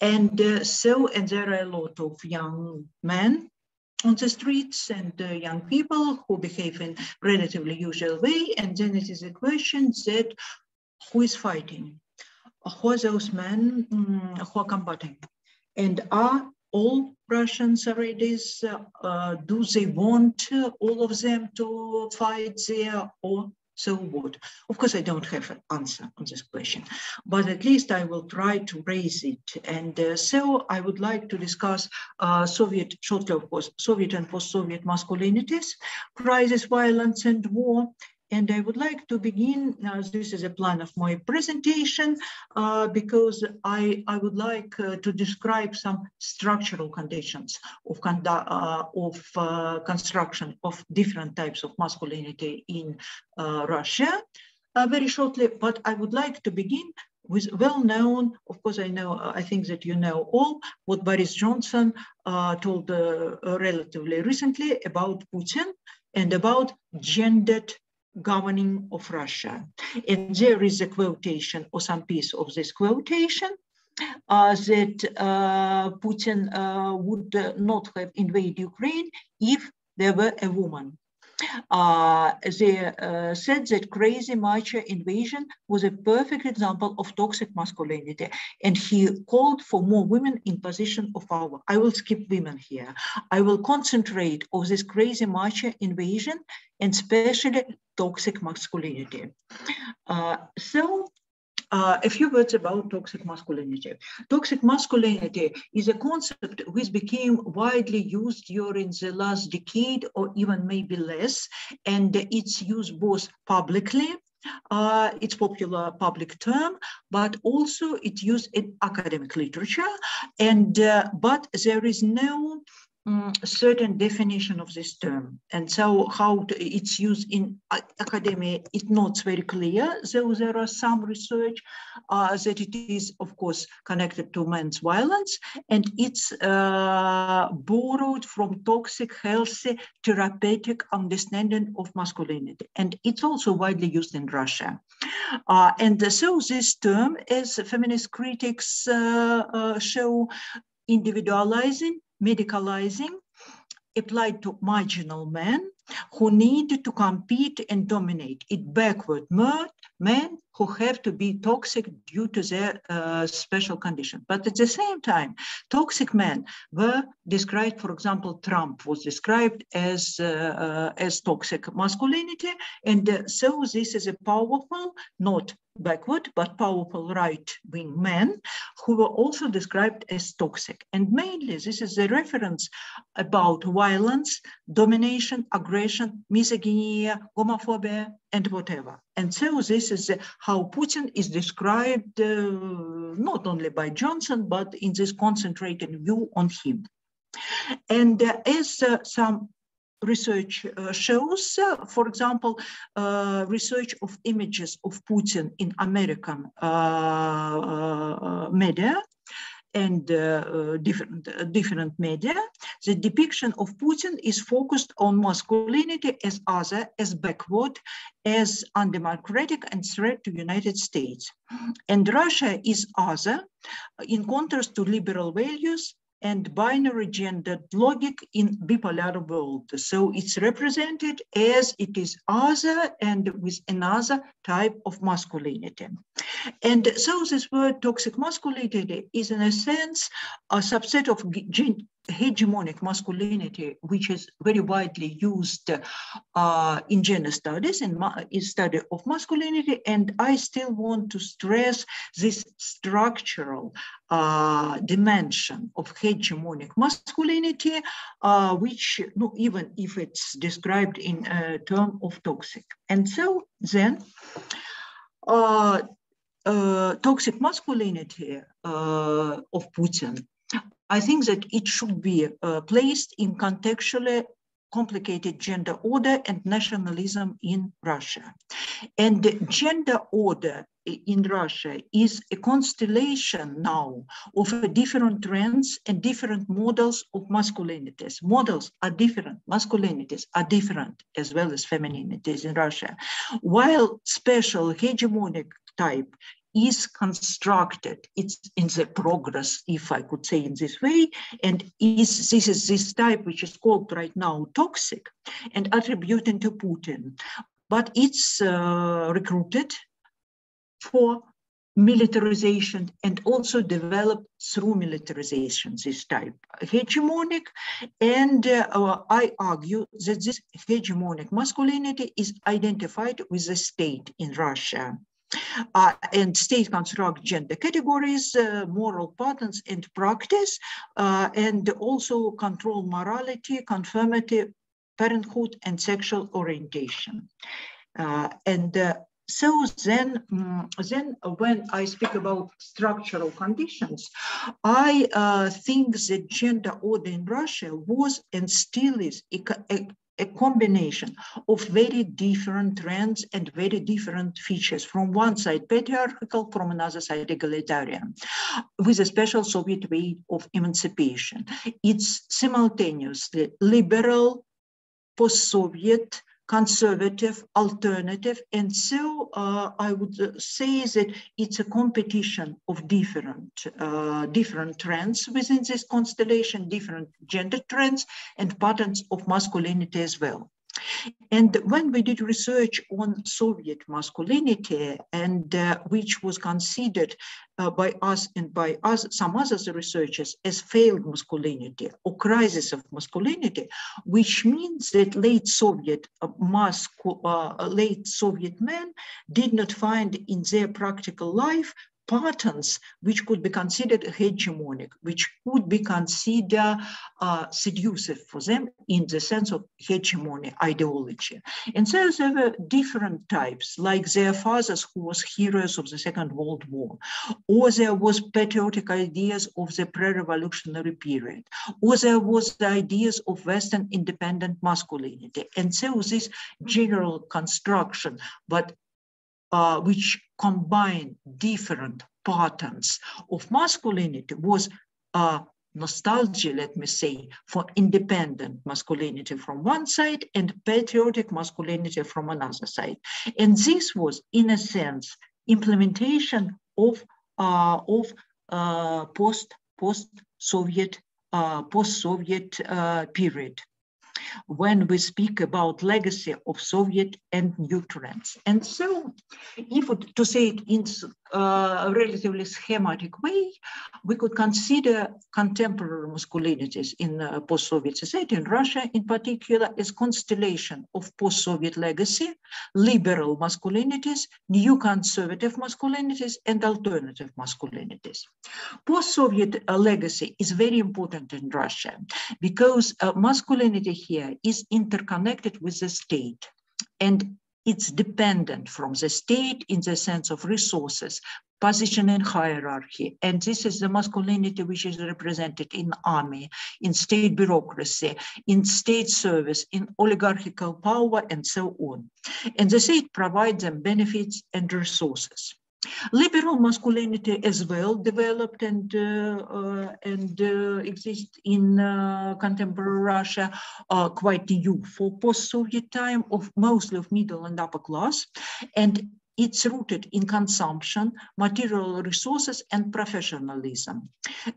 And uh, so, and there are a lot of young men on the streets and uh, young people who behave in relatively usual way. And then it is a question that who is fighting? Who are those men um, who are combating? And are all Russians already, uh, uh, do they want all of them to fight there or so what? Of course, I don't have an answer on this question, but at least I will try to raise it. And uh, so I would like to discuss uh, Soviet, shortly of course, Soviet and post-Soviet masculinities, crisis, violence, and war, and I would like to begin, uh, this is a plan of my presentation, uh, because I, I would like uh, to describe some structural conditions of, uh, of uh, construction of different types of masculinity in uh, Russia very shortly, but I would like to begin with well-known, of course, I know, I think that you know all what Boris Johnson told relatively recently about Putin and about gendered governing of Russia. And there is a quotation or some piece of this quotation uh, that uh, Putin uh, would not have invaded Ukraine if there were a woman. Uh, they uh, said that crazy macho invasion was a perfect example of toxic masculinity, and he called for more women in position of power. I will skip women here. I will concentrate on this crazy macho invasion and especially toxic masculinity. Uh, so uh, a few words about toxic masculinity. Toxic masculinity is a concept which became widely used during the last decade or even maybe less, and it's used both publicly uh, it's popular public term, but also it's used in academic literature. And uh, but there is no um, certain definition of this term. And so how it's used in academia, it's not very clear, though there are some research uh, that it is, of course, connected to men's violence, and it's uh, borrowed from toxic, healthy, therapeutic understanding of masculinity. And it's also widely used in Russia. Uh, and so this term, as feminist critics uh, uh, show, individualizing medicalizing applied to marginal men who need to compete and dominate. It backward men who have to be toxic due to their uh, special condition. But at the same time, toxic men were described, for example, Trump was described as, uh, uh, as toxic masculinity. And uh, so this is a powerful, not backward but powerful right-wing men who were also described as toxic. And mainly this is a reference about violence, domination, aggression, misogyny, homophobia, and whatever. And so this is how Putin is described uh, not only by Johnson, but in this concentrated view on him. And uh, as uh, some research uh, shows, uh, for example, uh, research of images of Putin in American media and uh, different, uh, different media, the depiction of Putin is focused on masculinity as other, as backward, as undemocratic and threat to United States. And Russia is other, in contrast to liberal values and binary gendered logic in bipolar world. So it's represented as it is other and with another type of masculinity. And so this word toxic masculinity is in a sense a subset of hegemonic masculinity, which is very widely used uh, in gender studies and in study of masculinity. And I still want to stress this structural uh, dimension of hegemonic masculinity, uh, which no, even if it's described in a term of toxic. And so then, uh, uh, toxic masculinity uh, of Putin I think that it should be uh, placed in contextually complicated gender order and nationalism in Russia. And gender order in Russia is a constellation now of different trends and different models of masculinities. Models are different, masculinities are different as well as femininities in Russia. While special hegemonic type is constructed. It's in the progress, if I could say in this way, and is this is this type which is called right now toxic and attributed to Putin. But it's uh, recruited for militarization and also developed through militarization, this type hegemonic. And uh, I argue that this hegemonic masculinity is identified with the state in Russia. Uh, and state construct gender categories, uh, moral patterns and practice, uh, and also control morality, conformity, parenthood, and sexual orientation. Uh, and uh, so then, um, then when I speak about structural conditions, I uh, think the gender order in Russia was and still is a, combination of very different trends and very different features. From one side, patriarchal, from another side, egalitarian, with a special Soviet way of emancipation. It's simultaneously liberal, post-Soviet, conservative alternative. And so uh, I would uh, say that it's a competition of different, uh, different trends within this constellation, different gender trends and patterns of masculinity as well. And when we did research on Soviet masculinity, and uh, which was considered uh, by us and by us, some other researchers as failed masculinity or crisis of masculinity, which means that late Soviet uh, uh late Soviet men did not find in their practical life patterns which could be considered hegemonic, which could be considered uh, seductive for them in the sense of hegemony ideology. And so there were different types, like their fathers who was heroes of the Second World War, or there was patriotic ideas of the pre-revolutionary period, or there was the ideas of Western independent masculinity. And so this general construction, but uh, which combine different patterns of masculinity was nostalgia, let me say, for independent masculinity from one side and patriotic masculinity from another side. And this was, in a sense, implementation of, uh, of uh, post, post-Soviet uh, post-Soviet uh, period when we speak about legacy of Soviet and new trends. And so if to say it in a relatively schematic way, we could consider contemporary masculinities in uh, post-Soviet society, in Russia in particular, as constellation of post-Soviet legacy, liberal masculinities, new conservative masculinities, and alternative masculinities. Post-Soviet uh, legacy is very important in Russia because uh, masculinity here is interconnected with the state. And it's dependent from the state in the sense of resources, position and hierarchy. And this is the masculinity which is represented in army, in state bureaucracy, in state service, in oligarchical power, and so on. And the state provides them benefits and resources. Liberal masculinity as well developed and uh, uh, and uh, exist in contemporary Russia, quite new for post-Soviet time of mostly of middle and upper class, and it's rooted in consumption, material resources, and professionalism.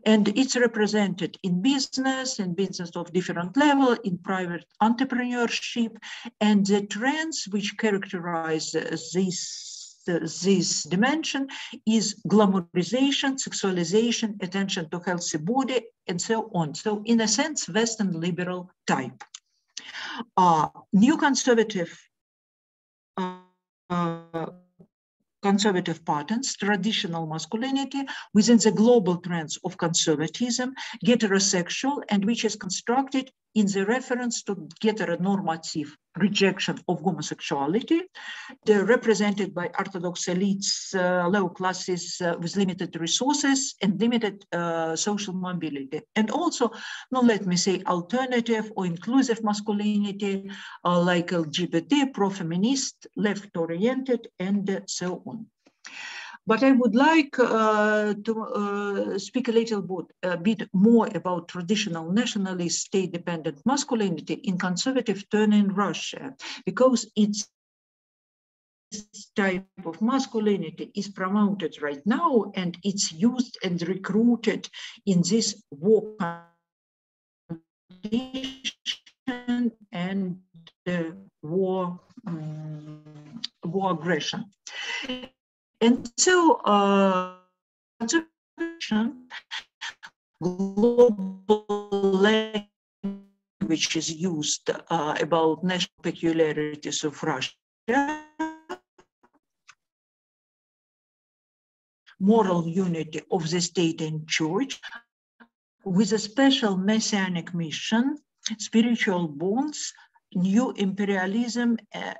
And it's represented in business, in business of different level, in private entrepreneurship, and the trends which characterize this this dimension is glamorization, sexualization, attention to healthy body, and so on. So in a sense, Western liberal type. Uh, new conservative uh, conservative patterns, traditional masculinity within the global trends of conservatism, heterosexual, and which is constructed in the reference to heteronormative rejection of homosexuality, represented by Orthodox elites, uh, low classes uh, with limited resources and limited uh, social mobility. And also, no, let me say, alternative or inclusive masculinity, uh, like LGBT, pro-feminist, left-oriented, and so on. But I would like uh, to uh, speak a little bit, a bit more about traditional nationalist state-dependent masculinity in conservative turn in Russia, because it's type of masculinity is promoted right now and it's used and recruited in this war and uh, war um, war aggression and so uh, global language is used uh, about national peculiarities of Russia. Moral unity of the state and church with a special messianic mission, spiritual bonds, new imperialism, uh,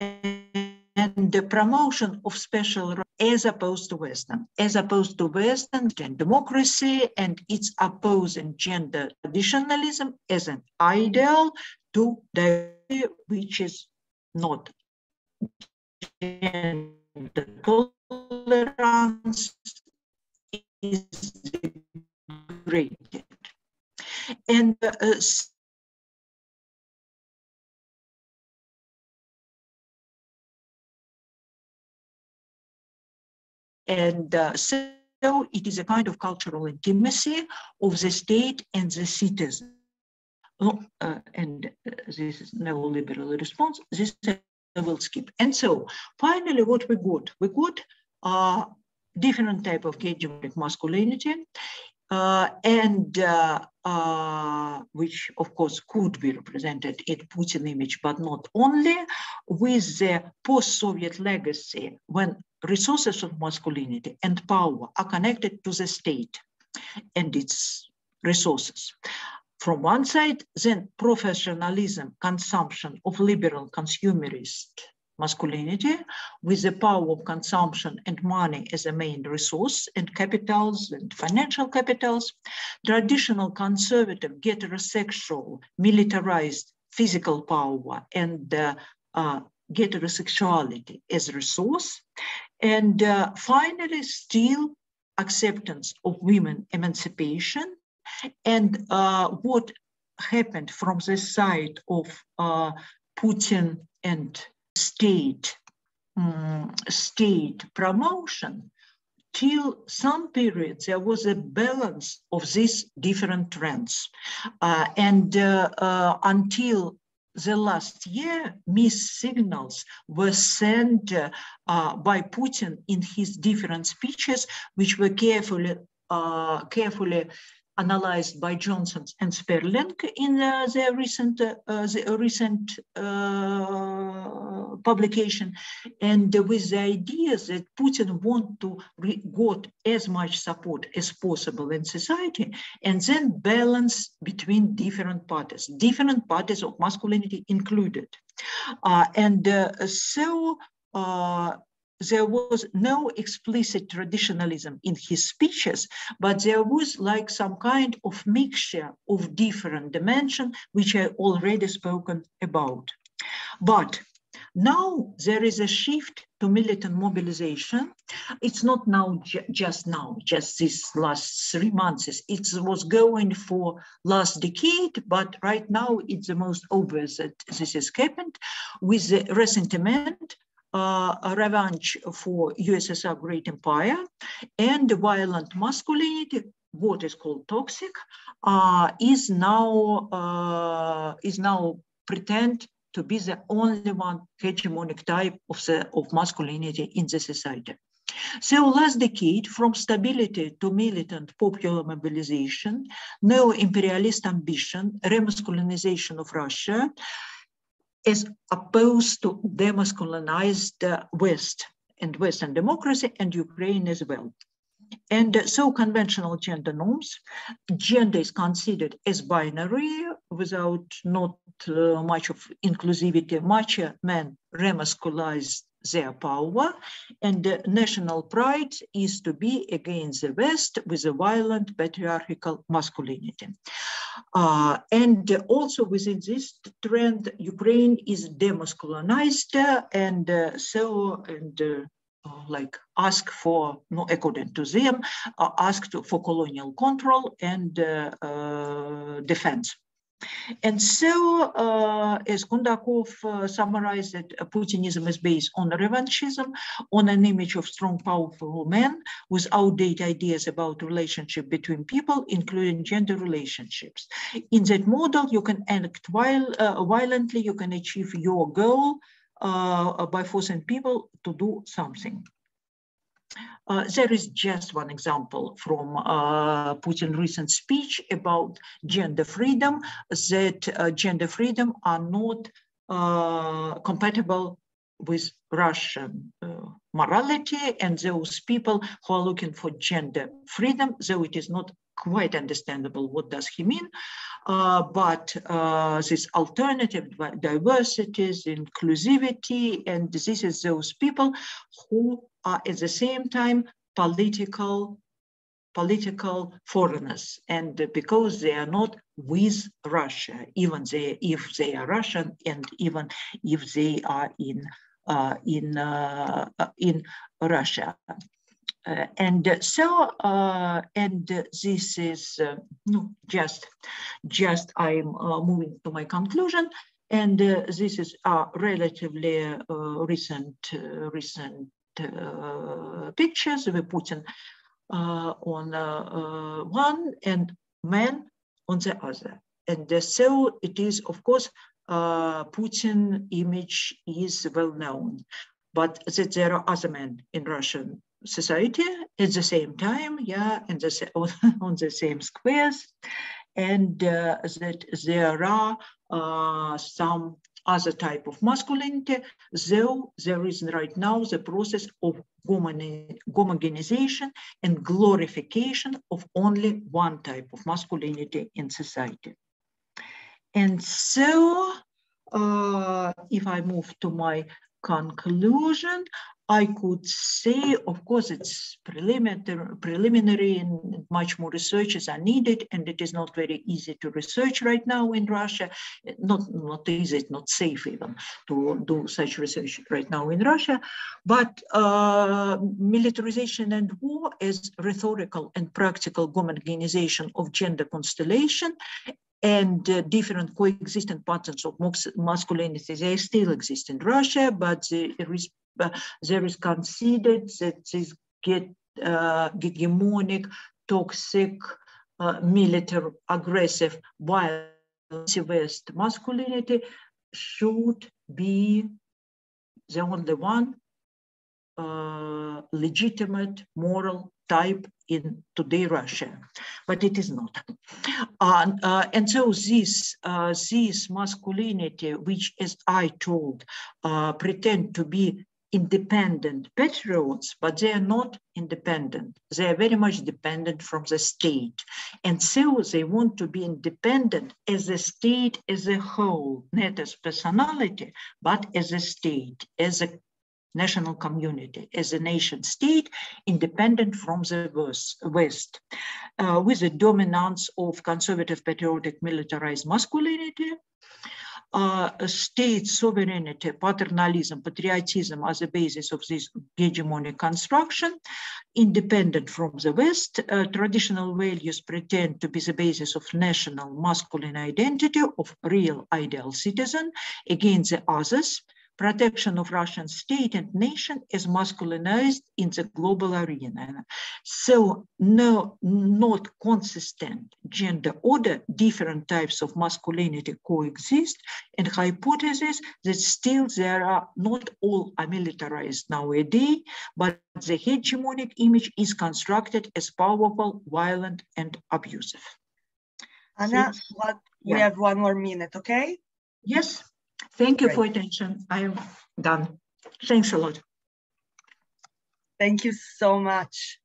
and the promotion of special rights as opposed to Western, as opposed to Western democracy and its opposing gender traditionalism as an ideal to the which is not gender tolerance is degraded. And uh, and uh, so it is a kind of cultural intimacy of the state and the citizen. Oh, uh, and uh, this is neoliberal response. This I will skip. And so finally, what we got? We got a uh, different type of hegemonic masculinity, uh, and uh, uh, which of course could be represented in Putin image, but not only with the post-Soviet legacy when resources of masculinity and power are connected to the state and its resources. From one side, then professionalism, consumption of liberal consumerist masculinity with the power of consumption and money as a main resource and capitals and financial capitals, traditional conservative heterosexual militarized physical power and uh, uh, heterosexuality as resource, and uh, finally still acceptance of women emancipation and uh, what happened from the side of uh, Putin and state um, state promotion till some period there was a balance of these different trends. Uh, and uh, uh, until the last year missed signals were sent uh, by Putin in his different speeches which were carefully carefully analyzed by Johnson and Sperling in uh, their recent, uh, the recent uh, publication, and with the idea that Putin want to got as much support as possible in society, and then balance between different parties, different parties of masculinity included. Uh, and uh, so uh, there was no explicit traditionalism in his speeches, but there was like some kind of mixture of different dimensions, which I already spoken about. But now there is a shift to militant mobilization. It's not now, just now, just this last three months. It was going for last decade, but right now it's the most obvious that this has happened with the resentment uh, revenge for USSR Great Empire and the violent masculinity, what is called toxic, uh, is now uh, is now pretend to be the only one hegemonic type of the of masculinity in the society. So last decade, from stability to militant popular mobilization, neo-imperialist ambition, remasculinization of Russia, as opposed to demasculinized uh, West and Western democracy and Ukraine as well. And so conventional gender norms, gender is considered as binary without not uh, much of inclusivity, much men remasculized their power, and the national pride is to be against the West with a violent patriarchal masculinity. Uh, and also within this trend, Ukraine is demasculinized, and uh, so and uh, like ask for, no, according to them, uh, asked for colonial control and uh, uh, defense. And so, uh, as Kundakov uh, summarized it, uh, Putinism is based on revanchism, on an image of strong, powerful men with outdated ideas about relationship between people, including gender relationships. In that model, you can act uh, violently, you can achieve your goal uh, by forcing people to do something. Uh, there is just one example from uh, Putin's recent speech about gender freedom, that uh, gender freedom are not uh, compatible with Russian uh, morality and those people who are looking for gender freedom, though it is not quite understandable what does he mean, uh, but uh, this alternative diversities, inclusivity, and this is those people who are at the same time political political foreigners and because they are not with Russia, even they, if they are Russian and even if they are in uh, in uh, in Russia. Uh, and so, uh, and this is uh, no, just, just I'm moving to my conclusion. And this is a relatively recent, recent pictures we put in on one and men on the other. And so it is, of course, uh, Putin image is well known, but that there are other men in Russian society at the same time, yeah, in the, on the same squares, and uh, that there are uh, some other type of masculinity, though there is right now the process of homogenization and glorification of only one type of masculinity in society. And so, uh, if I move to my conclusion, I could say, of course, it's preliminary, preliminary and much more researches are needed, and it is not very easy to research right now in Russia. Not, not easy, not safe even to do such research right now in Russia. But uh, militarization and war is rhetorical and practical homogenization of gender constellation and uh, different coexistent patterns of masculinity, they still exist in Russia, but uh, there is considered that this get uh, hegemonic, toxic, uh, military, aggressive, violent West masculinity should be the only one uh, legitimate moral type in today Russia, but it is not. Uh, uh, and so this, uh, this masculinity, which as I told, pretend to be independent patriots, but they are not independent. They are very much dependent from the state. And so they want to be independent as a state as a whole, not as personality, but as a state, as a national community as a nation state independent from the West, uh, with the dominance of conservative patriotic militarized masculinity, state sovereignty, paternalism, patriotism as the basis of this hegemonic construction, independent from the West, uh, traditional values pretend to be the basis of national masculine identity of real ideal citizen against the others, protection of Russian state and nation is masculinized in the global arena. So no, not consistent gender order, different types of masculinity coexist and hypothesis that still there are not all are militarized nowadays, but the hegemonic image is constructed as powerful, violent, and abusive. Anna, so, what, yeah. we have one more minute, okay? Yes. Thank you Great. for attention. I am done. Thanks a lot. Thank you so much.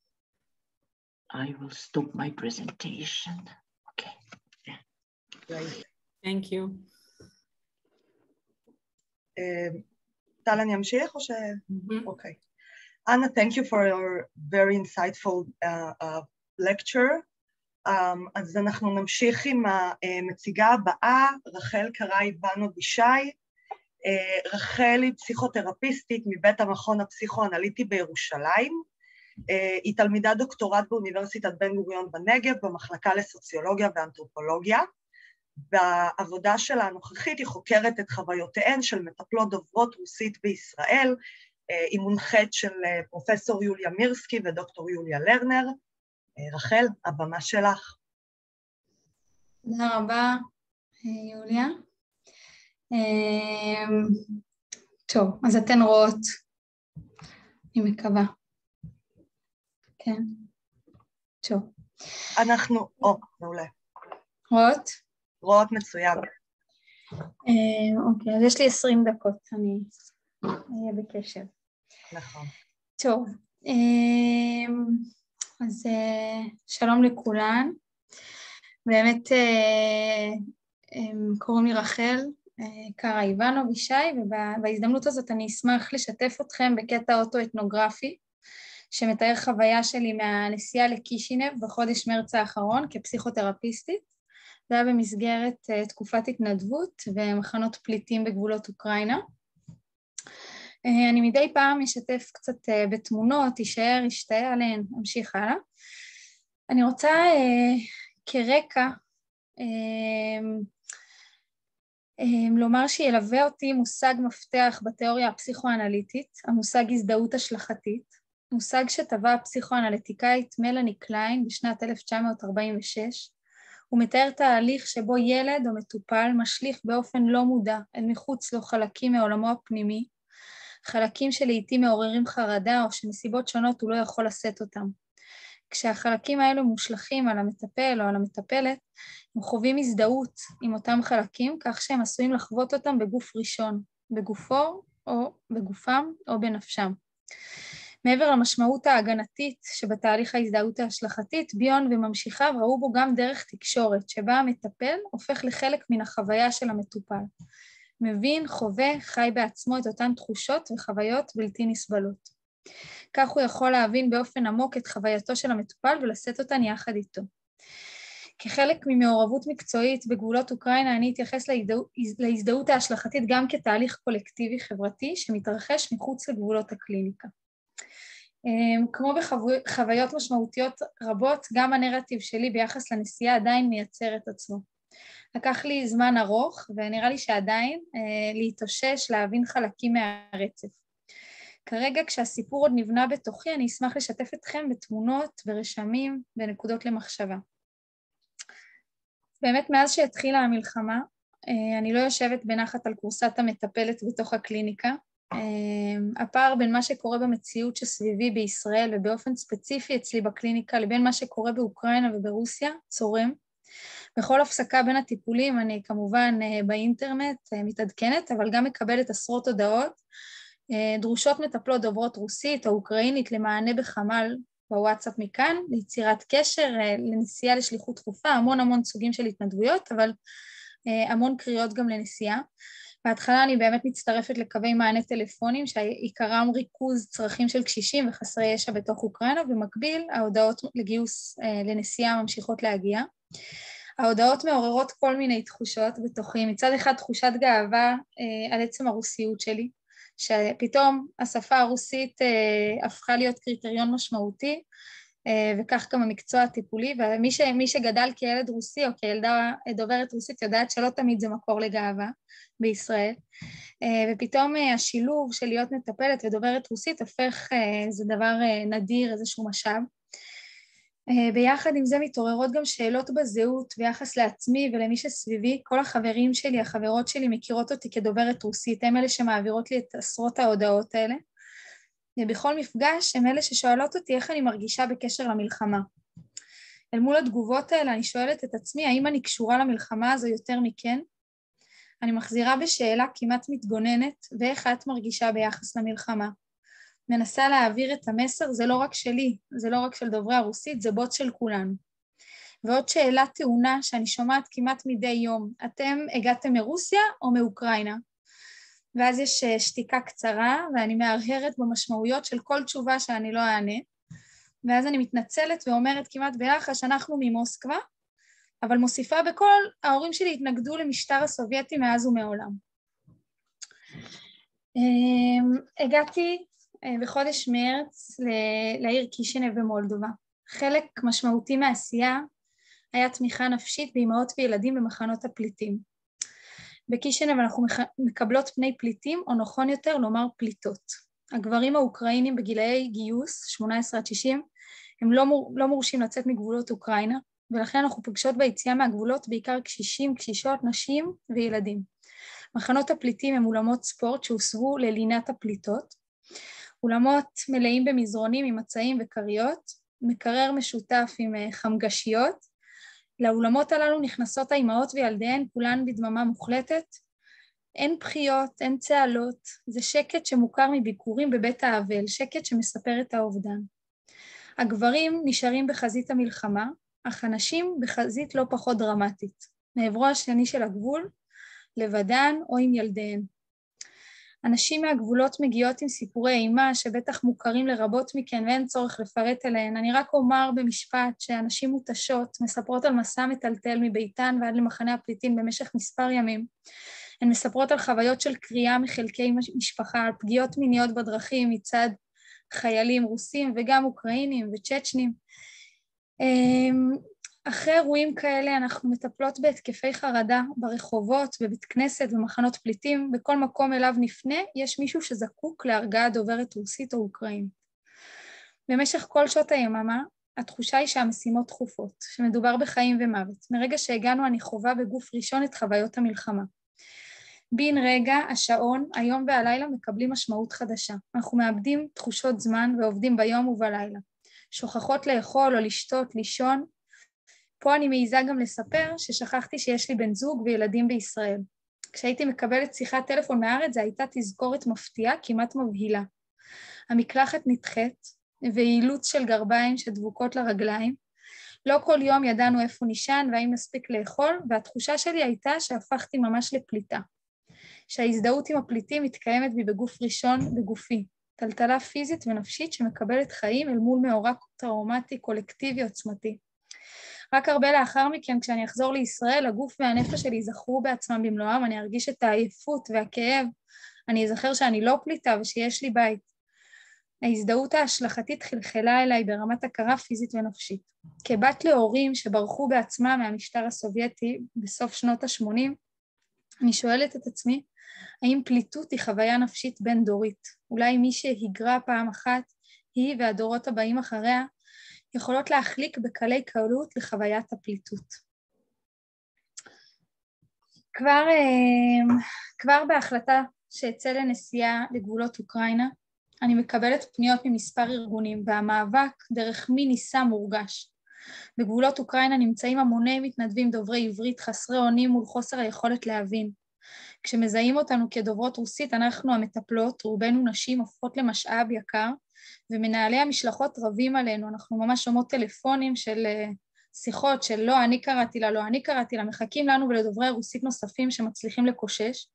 I will stop my presentation. Okay. Yeah. Great. Thank you. טל, אני אמשיך או ש... אוקיי. Anna, thank you for your very insightful uh, uh, lecture. Um, אז אנחנו נמשיך עם המציגה הבאה, רחל קראי בנו בישי. Uh, רחל היא פסיכותרפיסטית מבית המכון הפסיכואנליטי בירושלים. Uh, היא תלמידת דוקטורט באוניברסיטת בן גוריון בנגב במחלקה לסוציולוגיה ואנתרופולוגיה. בעבודה שלה הנוכחית היא חוקרת את חוויותיהן של מטפלות דוברות רוסית בישראל, היא מונחית של פרופסור יוליה מירסקי ודוקטור יוליה לרנר. רחל, הבמה שלך. תודה רבה, יוליה. טוב, אז אתן רואות, אני מקווה. כן. טוב. אנחנו, או, מעולה. רואות? רואות מצוין. אוקיי, אז יש לי עשרים דקות, אני אהיה בקשר. נכון. טוב, אז שלום לכולן. באמת קוראים לי רחל, קארה איבנוב ישי, ובהזדמנות הזאת אני אשמח לשתף אתכם בקטע אוטואתנוגרפי שמתאר חוויה שלי מהנסיעה לקישינב בחודש מרץ האחרון כפסיכותרפיסטית. זה היה במסגרת תקופת התנדבות ומחנות פליטים בגבולות אוקראינה. Uh, אני מדי פעם אשתף קצת uh, בתמונות, אשאר, אשתאה עליהן, אמשיך הלאה. אני רוצה uh, כרקע לומר שילווה אותי מושג מפתח בתיאוריה הפסיכואנליטית, המושג הזדהות השלכתית, מושג שטבע הפסיכואנליטיקאית מלאני קליין בשנת 1946, הוא מתאר תהליך שבו ילד או מטופל משליך באופן לא מודע אל מחוץ לו חלקים מעולמו הפנימי, חלקים שלעיתים מעוררים חרדה או שמסיבות שונות הוא לא יכול לשאת אותם. כשהחלקים האלו מושלכים על המטפל או על המטפלת, הם חווים הזדהות עם אותם חלקים, כך שהם עשויים לחוות אותם בגוף ראשון, בגופו או בגופם או בנפשם. מעבר למשמעות ההגנתית שבתהליך ההזדהות ההשלכתית, ביון וממשיכיו ראו בו גם דרך תקשורת, שבה המטפל הופך לחלק מן החוויה של המטופל. מבין, חווה, חי בעצמו את אותן תחושות וחוויות בלתי נסבלות. כך הוא יכול להבין באופן עמוק את חווייתו של המטופל ולשאת אותן יחד איתו. כחלק ממעורבות מקצועית בגבולות אוקראינה, אני אתייחס להזדהות ההשלכתית גם כתהליך קולקטיבי חברתי שמתרחש מחוץ לגבולות הקליניקה. אמ, כמו בחוויות משמעותיות רבות, גם הנרטיב שלי ביחס לנסיעה עדיין מייצר את עצמו. לקח לי זמן ארוך, ונראה לי שעדיין, אה, להתאושש, להבין חלקים מהרצף. כרגע, כשהסיפור עוד נבנה בתוכי, אני אשמח לשתף אתכם בתמונות, ורשמים, ונקודות למחשבה. באמת, מאז שהתחילה המלחמה, אה, אני לא יושבת בנחת על כורסת המטפלת בתוך הקליניקה, אמ, הפער בין מה שקורה במציאות שסביבי בישראל ובאופן ספציפי אצלי בקליניקה לבין מה שקורה באוקראינה וברוסיה צורם. בכל הפסקה בין הטיפולים אני כמובן אה, באינטרנט אה, מתעדכנת, אבל גם מקבלת עשרות הודעות. אה, דרושות מטפלות דוברות רוסית או אוקראינית למענה בחמ"ל בוואטסאפ מכאן, ליצירת קשר, לנסיעה לשליחות דחופה, המון המון סוגים של התנדבויות, אבל המון קריאות גם לנסיעה. בהתחלה אני באמת מצטרפת לקווי מענה טלפונים שעיקרם ריכוז צרכים של קשישים וחסרי ישע בתוך אוקראינה, ובמקביל ההודעות לגיוס לנסיעה ממשיכות להגיע. ההודעות מעוררות כל מיני תחושות בתוכי, מצד אחד תחושת גאווה אה, על עצם הרוסיות שלי, שפתאום השפה הרוסית אה, הפכה להיות קריטריון משמעותי, אה, וכך גם המקצוע הטיפולי, ומי ש, שגדל כילד רוסי או כילדה דוברת רוסית יודעת שלא תמיד זה מקור לגאווה בישראל, אה, ופתאום אה, השילוב של להיות מטפלת ודוברת רוסית הופך, זה דבר נדיר, איזשהו משאב. ביחד עם זה מתעוררות גם שאלות בזהות ביחס לעצמי ולמי שסביבי. כל החברים שלי, החברות שלי מכירות אותי כדוברת רוסית, הם אלה שמעבירות לי את עשרות ההודעות האלה. ובכל מפגש הם אלה ששואלות אותי איך אני מרגישה בקשר למלחמה. אל מול התגובות האלה אני שואלת את עצמי האם אני קשורה למלחמה הזו יותר מכן? אני מחזירה בשאלה כמעט מתגוננת ואיך את מרגישה ביחס למלחמה. מנסה להעביר את המסר, זה לא רק שלי, זה לא רק של דוברי הרוסית, זה בוט של כולנו. ועוד שאלה טעונה שאני שומעת כמעט מדי יום, אתם הגעתם מרוסיה או מאוקראינה? ואז יש אה, שתיקה קצרה, ואני מהרהרת במשמעויות של כל תשובה שאני לא אענה, ואז אני מתנצלת ואומרת כמעט בלחש, אנחנו ממוסקבה, אבל מוסיפה בקול, ההורים שלי התנגדו למשטר הסובייטי מאז ומעולם. אמ, הגעתי בחודש מרץ לעיר קישינב במולדובה. חלק משמעותי מהעשייה היה תמיכה נפשית באימהות וילדים במחנות הפליטים. בקישינב אנחנו מקבלות פני פליטים, או נכון יותר לומר פליטות. הגברים האוקראינים בגילאי גיוס, 18 עד 60, הם לא, מור, לא מורשים לצאת מגבולות אוקראינה, ולכן אנחנו פוגשות ביציאה מהגבולות בעיקר קשישים, קשישות, נשים וילדים. מחנות הפליטים הם אולמות ספורט שהוסבו ללינת הפליטות, אולמות מלאים במזרונים עם מצעים וכריות, מקרר משותף עם אה, חמגשיות. לאולמות הללו נכנסות האימהות וילדיהן, כולן בדממה מוחלטת. אין בכיות, אין צהלות, זה שקט שמוכר מביקורים בבית האבל, שקט שמספר את האובדן. הגברים נשארים בחזית המלחמה, אך הנשים בחזית לא פחות דרמטית, מעברו השני של הגבול, לבדן או עם ילדיהן. הנשים מהגבולות מגיעות עם סיפורי אימה שבטח מוכרים לרבות מכן ואין צורך לפרט עליהן. אני רק אומר במשפט שהנשים מותשות מספרות על מסע מטלטל מביתן ועד למחנה הפליטים במשך מספר ימים. הן מספרות על חוויות של קריאה מחלקי משפחה, על פגיעות מיניות בדרכים מצד חיילים רוסים וגם אוקראינים וצ'צ'נים. אחרי אירועים כאלה אנחנו מטפלות בהתקפי חרדה ברחובות, בבית כנסת, במחנות פליטים, בכל מקום אליו נפנה יש מישהו שזקוק להרגעה דוברת רוסית או אוקראינית. במשך כל שעות היממה התחושה היא שהמשימות דחופות, שמדובר בחיים ומוות. מרגע שהגענו אני חווה בגוף ראשון את חוויות המלחמה. בן רגע, השעון, היום והלילה מקבלים משמעות חדשה. אנחנו מאבדים תחושות זמן ועובדים ביום ובלילה. שוכחות לאכול או לשתות, לישון. פה אני מעיזה גם לספר ששכחתי שיש לי בן זוג וילדים בישראל. כשהייתי מקבלת שיחת טלפון מהארץ זו הייתה תזכורת מפתיעה, כמעט מבהילה. המקלחת נדחית, ואילוץ של גרביים שדבוקות לרגליים. לא כל יום ידענו איפה נשען והאם נספיק לאכול, והתחושה שלי הייתה שהפכתי ממש לפליטה. שההזדהות עם הפליטים מתקיימת בי בגוף ראשון בגופי, טלטלה פיזית ונפשית שמקבלת חיים אל מול מאורע טראומטי קולקטיבי עוצמתי. רק הרבה לאחר מכן, כשאני אחזור לישראל, הגוף והנפש שלי ייזכרו בעצמם במלואם, אני ארגיש את העייפות והכאב, אני אזכר שאני לא פליטה ושיש לי בית. ההזדהות ההשלכתית חלחלה אליי ברמת הכרה פיזית ונפשית. כבת להורים שברחו בעצמם מהמשטר הסובייטי בסוף שנות ה-80, אני שואלת את עצמי, האם פליטות היא חוויה נפשית בין-דורית? אולי מי שהיגרה פעם אחת, היא והדורות הבאים אחריה, יכולות להחליק בקלי קלות לחוויית הפליטות. כבר, אה, כבר בהחלטה שאצא לנסיעה לגבולות אוקראינה, אני מקבלת פניות ממספר ארגונים, והמאבק דרך מי ניסה מורגש. בגבולות אוקראינה נמצאים המוני מתנדבים דוברי עברית חסרי אונים מול חוסר היכולת להבין. כשמזהים אותנו כדוברות רוסית, אנחנו המטפלות, רובנו נשים, הופכות למשאב יקר, ומנהלי המשלחות רבים עלינו, אנחנו ממש שומעות טלפונים של אה, שיחות של לא, אני קראתי לה, לא, אני קראתי לה, מחכים לנו ולדוברי רוסית נוספים שמצליחים לקושש.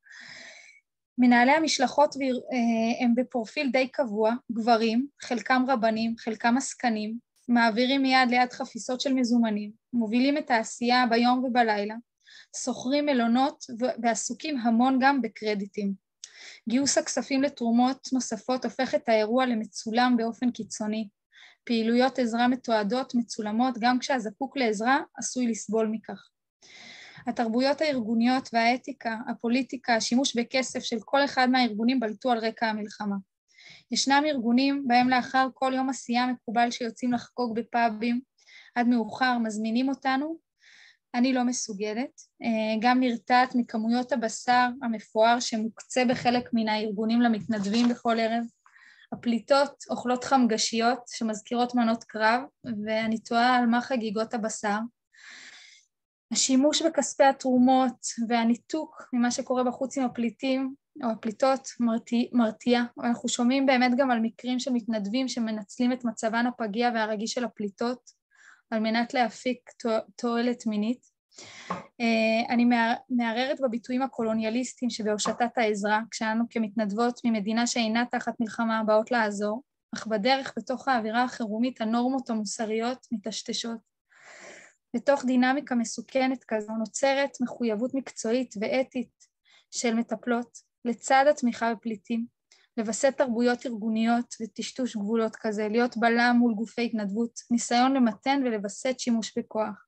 מנהלי המשלחות אה, הם בפרופיל די קבוע, גברים, חלקם רבנים, חלקם עסקנים, מעבירים מיד ליד חפיסות של מזומנים, מובילים את העשייה ביום ובלילה, שוכרים מלונות ועסוקים המון גם בקרדיטים. גיוס הכספים לתרומות נוספות הופך את האירוע למצולם באופן קיצוני. פעילויות עזרה מתועדות, מצולמות, גם כשהזקוק לעזרה עשוי לסבול מכך. התרבויות הארגוניות והאתיקה, הפוליטיקה, השימוש בכסף של כל אחד מהארגונים בלטו על רקע המלחמה. ישנם ארגונים בהם לאחר כל יום עשייה מקובל שיוצאים לחגוג בפאבים עד מאוחר, מזמינים אותנו, אני לא מסוגלת. אה, גם נרתעת מכמויות הבשר המפואר שמוקצה בחלק מן הארגונים למתנדבים בכל ערב. הפליטות אוכלות חמגשיות שמזכירות מנות קרב, ואני תוהה על מה חגיגות הבשר. השימוש בכספי התרומות והניתוק ממה שקורה בחוץ עם הפליטים או הפליטות מרתיע, מרתיע. אנחנו שומעים באמת גם על מקרים של מתנדבים שמנצלים את מצבן הפגיע והרגיש של הפליטות על מנת להפיק תועלת מינית. אה, אני מערערת בביטויים הקולוניאליסטיים שבהושטת העזרה, כשאנו כמתנדבות ממדינה שאינה תחת מלחמה באות לעזור, אך בדרך בתוך האווירה החירומית הנורמות המוסריות מטשטשות. בתוך דינמיקה מסוכנת כזו נוצרת מחויבות מקצועית ואתית של מטפלות לצד התמיכה בפליטים, לווסת תרבויות ארגוניות וטשטוש גבולות כזה, להיות בלם מול גופי התנדבות, ניסיון למתן ולווסת שימוש בכוח.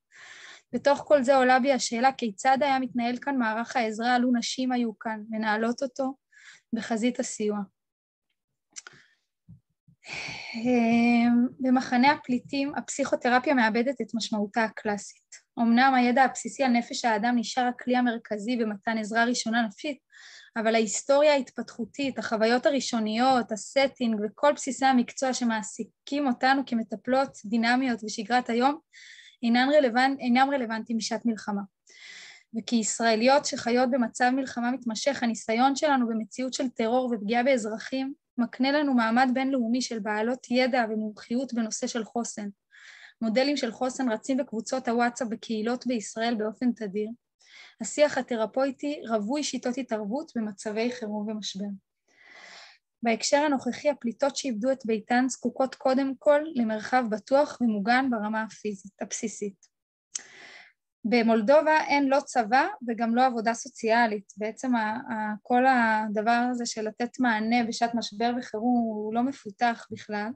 בתוך כל זה עולה בי השאלה כיצד היה מתנהל כאן מערך העזרה לו נשים היו כאן, מנהלות אותו בחזית הסיוע. אמ, במחנה הפליטים הפסיכותרפיה מאבדת את משמעותה הקלאסית. אמנם הידע הבסיסי על נפש האדם נשאר הכלי המרכזי במתן עזרה ראשונה נפשית, אבל ההיסטוריה ההתפתחותית, החוויות הראשוניות, הסטינג וכל בסיסי המקצוע שמעסיקים אותנו כמטפלות דינמיות בשגרת היום אינם, רלוונט, אינם רלוונטיים בשעת מלחמה. וכישראליות שחיות במצב מלחמה מתמשך, הניסיון שלנו במציאות של טרור ופגיעה באזרחים מקנה לנו מעמד בינלאומי של בעלות ידע ומומחיות בנושא של חוסן. מודלים של חוסן רצים בקבוצות הוואטסאפ בקהילות בישראל באופן תדיר. השיח התרפויטי רווי שיטות התערבות במצבי חירום ומשבר. בהקשר הנוכחי הפליטות שאיבדו את ביתן זקוקות קודם כל למרחב בטוח ומוגן ברמה הפיזית, הבסיסית. במולדובה אין לא צבא וגם לא עבודה סוציאלית. בעצם כל הדבר הזה של לתת מענה בשעת משבר וחירום הוא לא מפותח בכלל.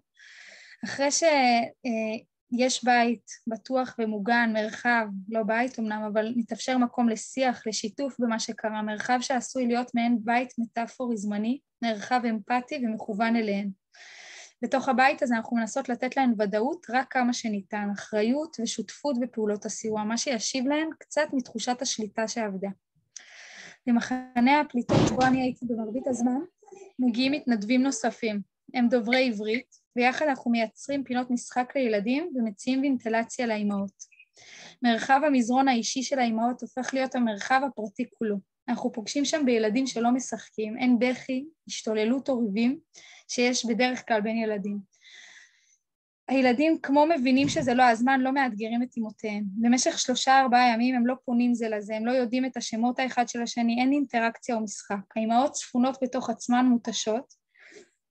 אחרי שיש בית בטוח ומוגן, מרחב, לא בית אמנם, אבל מתאפשר מקום לשיח, לשיתוף במה שקרה, מרחב שעשוי להיות מעין בית מטאפורי זמני, מרחב אמפתי ומכוון אליהן. בתוך הבית הזה אנחנו מנסות לתת להן ודאות רק כמה שניתן, אחריות ושותפות בפעולות הסיוע, מה שישיב להן קצת מתחושת השליטה שעבדה. למחנה הפליטות שבו אני הייתי במרבית הזמן, מגיעים מתנדבים נוספים. הם דוברי עברית, ויחד אנחנו מייצרים פינות משחק לילדים ומציעים וינטלציה לאימהות. מרחב המזרון האישי של האימהות הופך להיות המרחב הפרטי כולו. אנחנו פוגשים שם בילדים שלא משחקים, אין בכי, השתוללות או ריבים, שיש בדרך כלל בין ילדים. הילדים כמו מבינים שזה לא הזמן, לא מאתגרים את אמותיהם. במשך שלושה ארבעה ימים הם לא פונים זה לזה, הם לא יודעים את השמות האחד של השני, אין אינטראקציה או משחק. האימהות צפונות בתוך עצמן מותשות.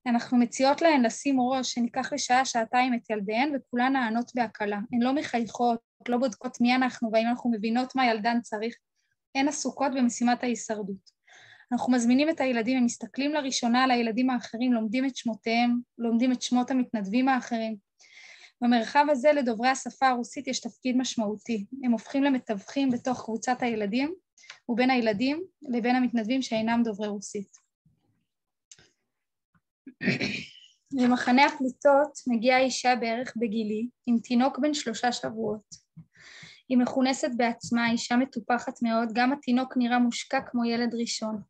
אנחנו מציעות להן לשים ראש שניקח לשעה שעתיים את ילדיהן וכולן נענות בהקלה. הן לא מחייכות, לא בודקות מי אנחנו והאם אנחנו מבינות מה ילדן צריך. הן עסוקות במשימת ההישרדות. אנחנו מזמינים את הילדים, הם מסתכלים לראשונה על הילדים האחרים, לומדים את שמותיהם, לומדים את שמות המתנדבים האחרים. במרחב הזה לדוברי השפה הרוסית יש תפקיד משמעותי. הם הופכים למתווכים בתוך קבוצת הילדים ובין הילדים לבין המתנדבים שאינם דוברי רוסית. במחנה הפליטות מגיעה אישה בערך בגילי עם תינוק בן שלושה שבועות. היא מכונסת בעצמה, אישה מטופחת מאוד, גם התינוק נראה מושקע כמו ילד ראשון.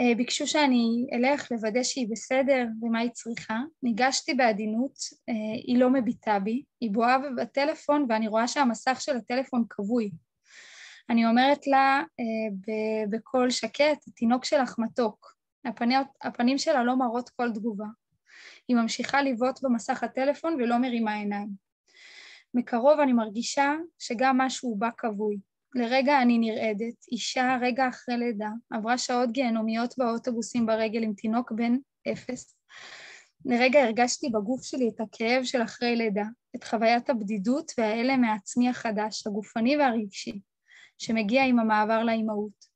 אה, ביקשו שאני אלך לוודא שהיא בסדר ומה היא צריכה. ניגשתי בעדינות, אה, היא לא מביטה בי, היא בואה בטלפון ואני רואה שהמסך של הטלפון כבוי. אני אומרת לה אה, בקול שקט, התינוק שלך מתוק. הפנים, הפנים שלה לא מראות כל תגובה. היא ממשיכה לבעוט במסך הטלפון ולא מרימה עיניים. מקרוב אני מרגישה שגם משהו בה כבוי. לרגע אני נרעדת, אישה רגע אחרי לידה, עברה שעות גיהנומיות באוטובוסים ברגל עם תינוק בן אפס. לרגע הרגשתי בגוף שלי את הכאב של אחרי לידה, את חוויית הבדידות וההלם מעצמי החדש, הגופני והרגשי, שמגיע עם המעבר לאימהות.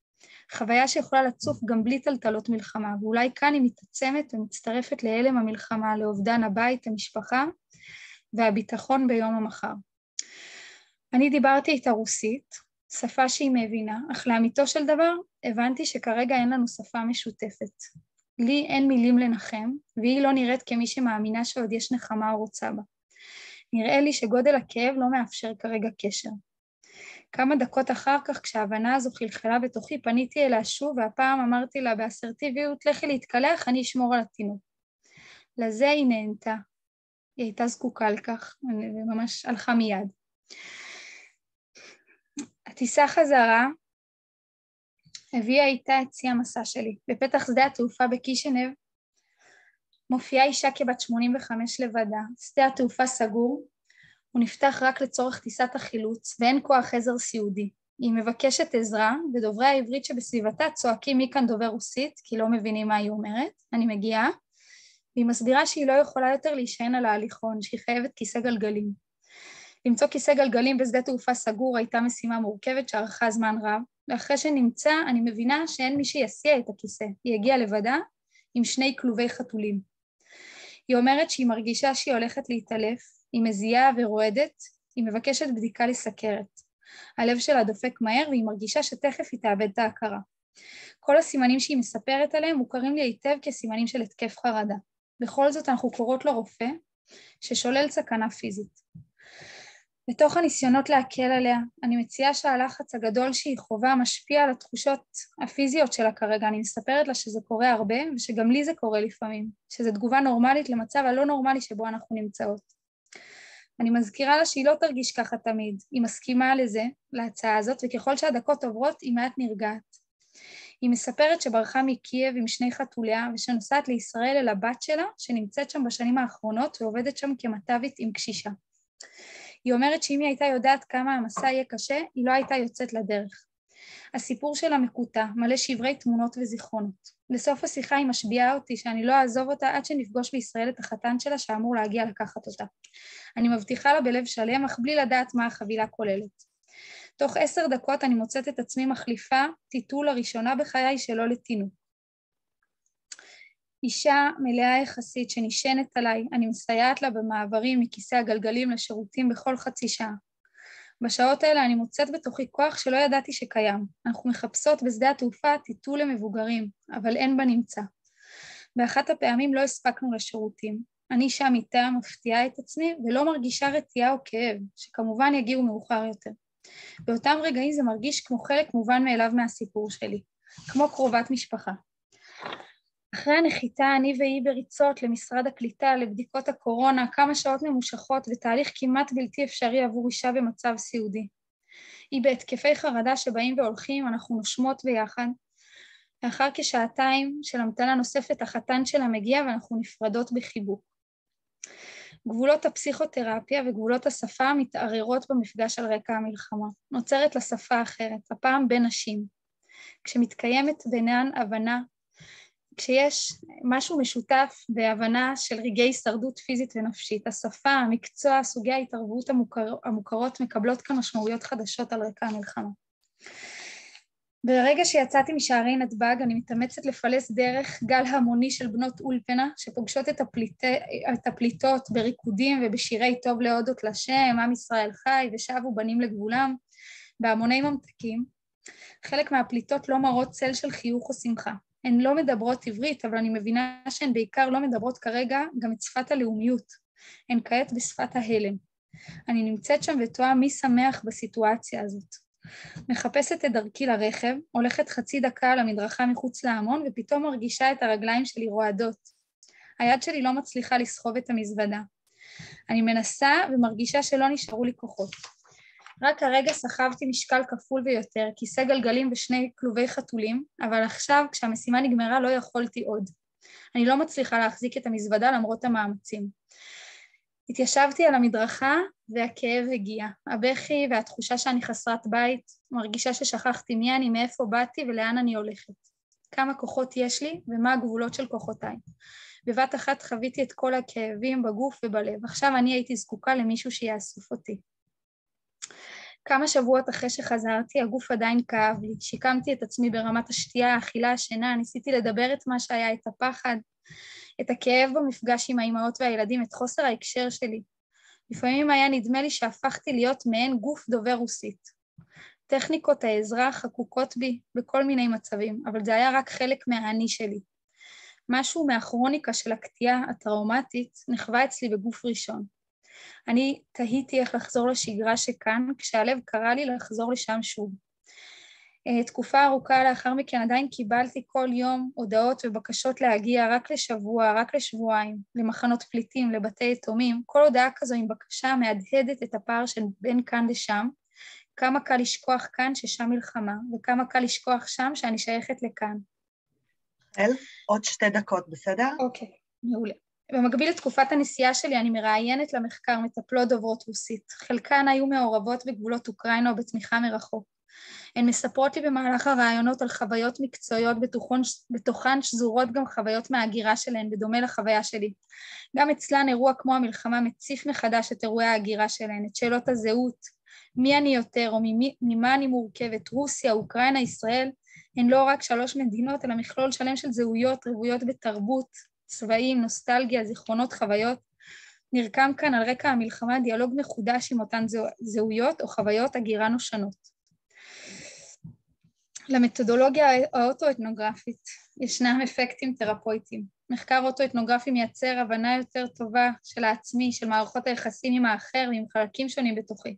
חוויה שיכולה לצוף גם בלי טלטלות מלחמה, ואולי כאן היא מתעצמת ומצטרפת להלם המלחמה, לאובדן הבית, המשפחה והביטחון ביום המחר. אני דיברתי איתה רוסית, שפה שהיא מבינה, אך לאמיתו של דבר הבנתי שכרגע אין לנו שפה משותפת. לי אין מילים לנחם, והיא לא נראית כמי שמאמינה שעוד יש נחמה או רוצה בה. נראה לי שגודל הכאב לא מאפשר כרגע קשר. כמה דקות אחר כך, כשההבנה הזו חלחלה בתוכי, פניתי אליה שוב, והפעם אמרתי לה באסרטיביות, לכי להתקלח, אני אשמור על התינוק. לזה היא נהנתה. היא הייתה זקוקה לכך, וממש הלכה מיד. הטיסה חזרה הביאה איתה את שיא המסע שלי. בפתח שדה התעופה בקישינב מופיעה אישה כבת 85 לבדה. שדה התעופה סגור, הוא נפתח רק לצורך טיסת החילוץ ואין כוח עזר סיעודי. היא מבקשת עזרה ודוברי העברית שבסביבתה צועקים מי כאן דובר רוסית כי לא מבינים מה היא אומרת. אני מגיעה והיא מסבירה שהיא לא יכולה יותר להישען על ההליכון, שהיא חייבת כיסא גלגלים. למצוא כיסא גלגלים בשדה תעופה סגור הייתה משימה מורכבת שארכה זמן רב, ואחרי שנמצא אני מבינה שאין מי שיסיע את הכיסא, היא הגיעה לבדה עם שני כלובי חתולים. היא אומרת שהיא מרגישה שהיא הולכת להתעלף, היא מזיעה ורועדת, היא מבקשת בדיקה לסכרת. הלב שלה דופק מהר והיא מרגישה שתכף היא תאבד את ההכרה. כל הסימנים שהיא מספרת עליהם מוכרים לי היטב כסימנים של התקף חרדה. בכל זאת אנחנו קוראות לרופא ששולל סכנה פיזית. בתוך הניסיונות להקל עליה, אני מציעה שהלחץ הגדול שהיא חווה משפיע על התחושות הפיזיות שלה כרגע. אני מספרת לה שזה קורה הרבה ושגם לי זה קורה לפעמים, שזו תגובה נורמלית למצב הלא נורמלי שבו אנחנו נמצאות. אני מזכירה לה שהיא לא תרגיש ככה תמיד, היא מסכימה לזה, להצעה הזאת, וככל שהדקות עוברות היא מעט נרגעת. היא מספרת שברחה מקייב עם שני חתוליה ושנוסעת לישראל אל הבת שלה שנמצאת שם בשנים האחרונות ועובדת שם כמט"בית עם קשישה. היא אומרת שאם היא הייתה יודעת כמה המסע יהיה קשה, היא לא הייתה יוצאת לדרך. הסיפור שלה מקוטע, מלא שברי תמונות וזיכרונות. בסוף השיחה היא משביעה אותי שאני לא אעזוב אותה עד שנפגוש בישראל את החתן שלה שאמור להגיע לקחת אותה. אני מבטיחה לה בלב שלם, אך בלי לדעת מה החבילה כוללת. תוך עשר דקות אני מוצאת את עצמי מחליפה טיטול הראשונה בחיי שלא לתינוק. אישה מלאה יחסית שנשענת עליי, אני מסייעת לה במעברים מכיסא הגלגלים לשירותים בכל חצי שעה. בשעות האלה אני מוצאת בתוכי כוח שלא ידעתי שקיים. אנחנו מחפשות בשדה התעופה טיטול למבוגרים, אבל אין בנמצא. באחת הפעמים לא הספקנו לשירותים. אני שם איתה מפתיעה את עצמי ולא מרגישה רתיעה או כאב, שכמובן יגיעו מאוחר יותר. באותם רגעים זה מרגיש כמו חלק מובן מאליו מהסיפור שלי, כמו קרובת משפחה. אחרי הנחיתה אני והיא בריצות למשרד הקליטה, לבדיקות הקורונה, כמה שעות ממושכות ותהליך כמעט בלתי אפשרי עבור אישה במצב סיעודי. היא בהתקפי חרדה שבאים והולכים, אנחנו נושמות ביחד. לאחר כשעתיים של המתנה נוספת, החתן שלה מגיע ואנחנו נפרדות בחיבוק. גבולות הפסיכותרפיה וגבולות השפה מתערערות במפגש על רקע המלחמה. נוצרת לה שפה אחרת, הפעם בין נשים. כשמתקיימת ביניהן הבנה כשיש משהו משותף בהבנה של רגעי הישרדות פיזית ונפשית, השפה, המקצוע, סוגי ההתערבות המוכר, המוכרות מקבלות כאן משמעויות חדשות על רקע המלחמה. ברגע שיצאתי משערי נתב"ג אני מתאמצת לפלס דרך גל המוני של בנות אולפנה שפוגשות את, הפליט... את הפליטות בריקודים ובשירי טוב להודות לשם, עם ישראל חי ושבו בנים לגבולם, בהמוני ממתקים. חלק מהפליטות לא מראות צל של חיוך או שמחה. הן לא מדברות עברית, אבל אני מבינה שהן בעיקר לא מדברות כרגע גם את שפת הלאומיות. הן כעת בשפת ההלם. אני נמצאת שם ותוהה מי שמח בסיטואציה הזאת. מחפשת את דרכי לרכב, הולכת חצי דקה על המדרכה מחוץ להמון ופתאום מרגישה את הרגליים שלי רועדות. היד שלי לא מצליחה לסחוב את המזוודה. אני מנסה ומרגישה שלא נשארו לי כוחות. רק הרגע סחבתי משקל כפול ויותר, כיסא גלגלים ושני כלובי חתולים, אבל עכשיו, כשהמשימה נגמרה, לא יכולתי עוד. אני לא מצליחה להחזיק את המזוודה למרות המאמצים. התיישבתי על המדרכה והכאב הגיע. הבכי והתחושה שאני חסרת בית, מרגישה ששכחתי מי אני, מאיפה באתי ולאן אני הולכת. כמה כוחות יש לי ומה הגבולות של כוחותיי. בבת אחת חוויתי את כל הכאבים בגוף ובלב. עכשיו אני הייתי זקוקה למישהו שיאסוף אותי. כמה שבועות אחרי שחזרתי, הגוף עדיין כאב לי. שיקמתי את עצמי ברמת השתייה, האכילה, השינה, ניסיתי לדבר את מה שהיה, את הפחד, את הכאב במפגש עם האימהות והילדים, את חוסר ההקשר שלי. לפעמים היה נדמה לי שהפכתי להיות מעין גוף דובר רוסית. טכניקות העזרה חקוקות בי בכל מיני מצבים, אבל זה היה רק חלק מהאני שלי. משהו מהכרוניקה של הקטיעה הטראומטית נחווה אצלי בגוף ראשון. אני תהיתי איך לחזור לשגרה שכאן, כשהלב קרא לי לחזור לשם שוב. אה, תקופה ארוכה לאחר מכן עדיין קיבלתי כל יום הודעות ובקשות להגיע רק לשבוע, רק לשבועיים, למחנות פליטים, לבתי יתומים. כל הודעה כזו עם בקשה מהדהדת את הפער של בין כאן לשם. כמה קל לשכוח כאן ששם מלחמה, וכמה קל לשכוח שם שאני שייכת לכאן. אל, עוד שתי דקות, בסדר? אוקיי, מעולה. במקביל לתקופת הנסיעה שלי אני מראיינת למחקר מטפלות דוברות רוסית. חלקן היו מעורבות בגבולות אוקראינה או בתמיכה מרחוק. הן מספרות לי במהלך הראיונות על חוויות מקצועיות בתוכן, בתוכן שזורות גם חוויות מההגירה שלהן, בדומה לחוויה שלי. גם אצלן אירוע כמו המלחמה מציף מחדש את אירועי ההגירה שלהן, את שאלות הזהות, מי אני יותר או ממי, ממה אני מורכבת, רוסיה, אוקראינה, ישראל, הן לא רק שלוש מדינות, אלא מכלול שלם של זהויות רוויות בתרבות, צבעים, נוסטלגיה, זיכרונות, חוויות. נרקם כאן על רקע המלחמה דיאלוג מחודש עם אותן זהויות או חוויות הגירה נושנות. למתודולוגיה האוטו-אתנוגרפית ישנם אפקטים תרפויטיים. מחקר אוטו-אתנוגרפי מייצר הבנה יותר טובה של העצמי, של מערכות היחסים עם האחר ועם חלקים שונים בתוכי.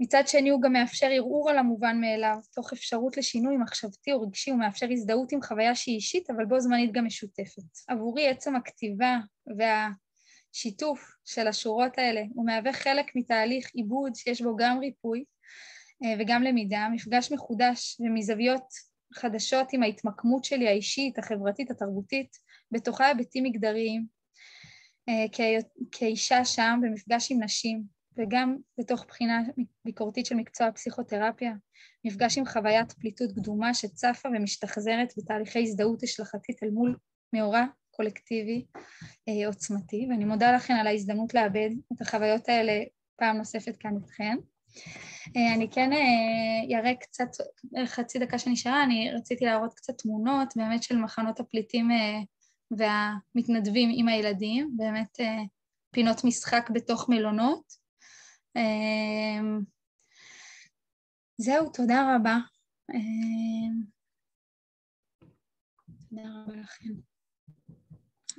מצד שני הוא גם מאפשר ערעור על המובן מאליו, תוך אפשרות לשינוי מחשבתי או רגשי, הוא מאפשר הזדהות עם חוויה שהיא אישית, אבל בו זמנית גם משותפת. עבורי עצם הכתיבה והשיתוף של השורות האלה, הוא מהווה חלק מתהליך עיבוד שיש בו גם ריפוי אה, וגם למידה, מפגש מחודש ומזוויות חדשות עם ההתמקמות שלי האישית, החברתית, התרבותית, בתוכה היבטים מגדריים, אה, כאישה שם במפגש עם נשים, וגם בתוך בחינה ביקורתית של מקצוע הפסיכותרפיה, מפגש עם חוויית פליטות קדומה שצפה ומשתחזרת בתהליכי הזדהות השלכתית אל מול מאורע קולקטיבי אה, עוצמתי, ואני מודה לכן על ההזדמנות לאבד את החוויות האלה פעם נוספת כאן איתכן. אה, אני כן אראה קצת, חצי דקה שנשארה, אני רציתי להראות קצת תמונות באמת של מחנות הפליטים אה, והמתנדבים עם הילדים, באמת פינות משחק בתוך מלונות. אמ, זהו, תודה רבה. אמ, תודה רבה לכם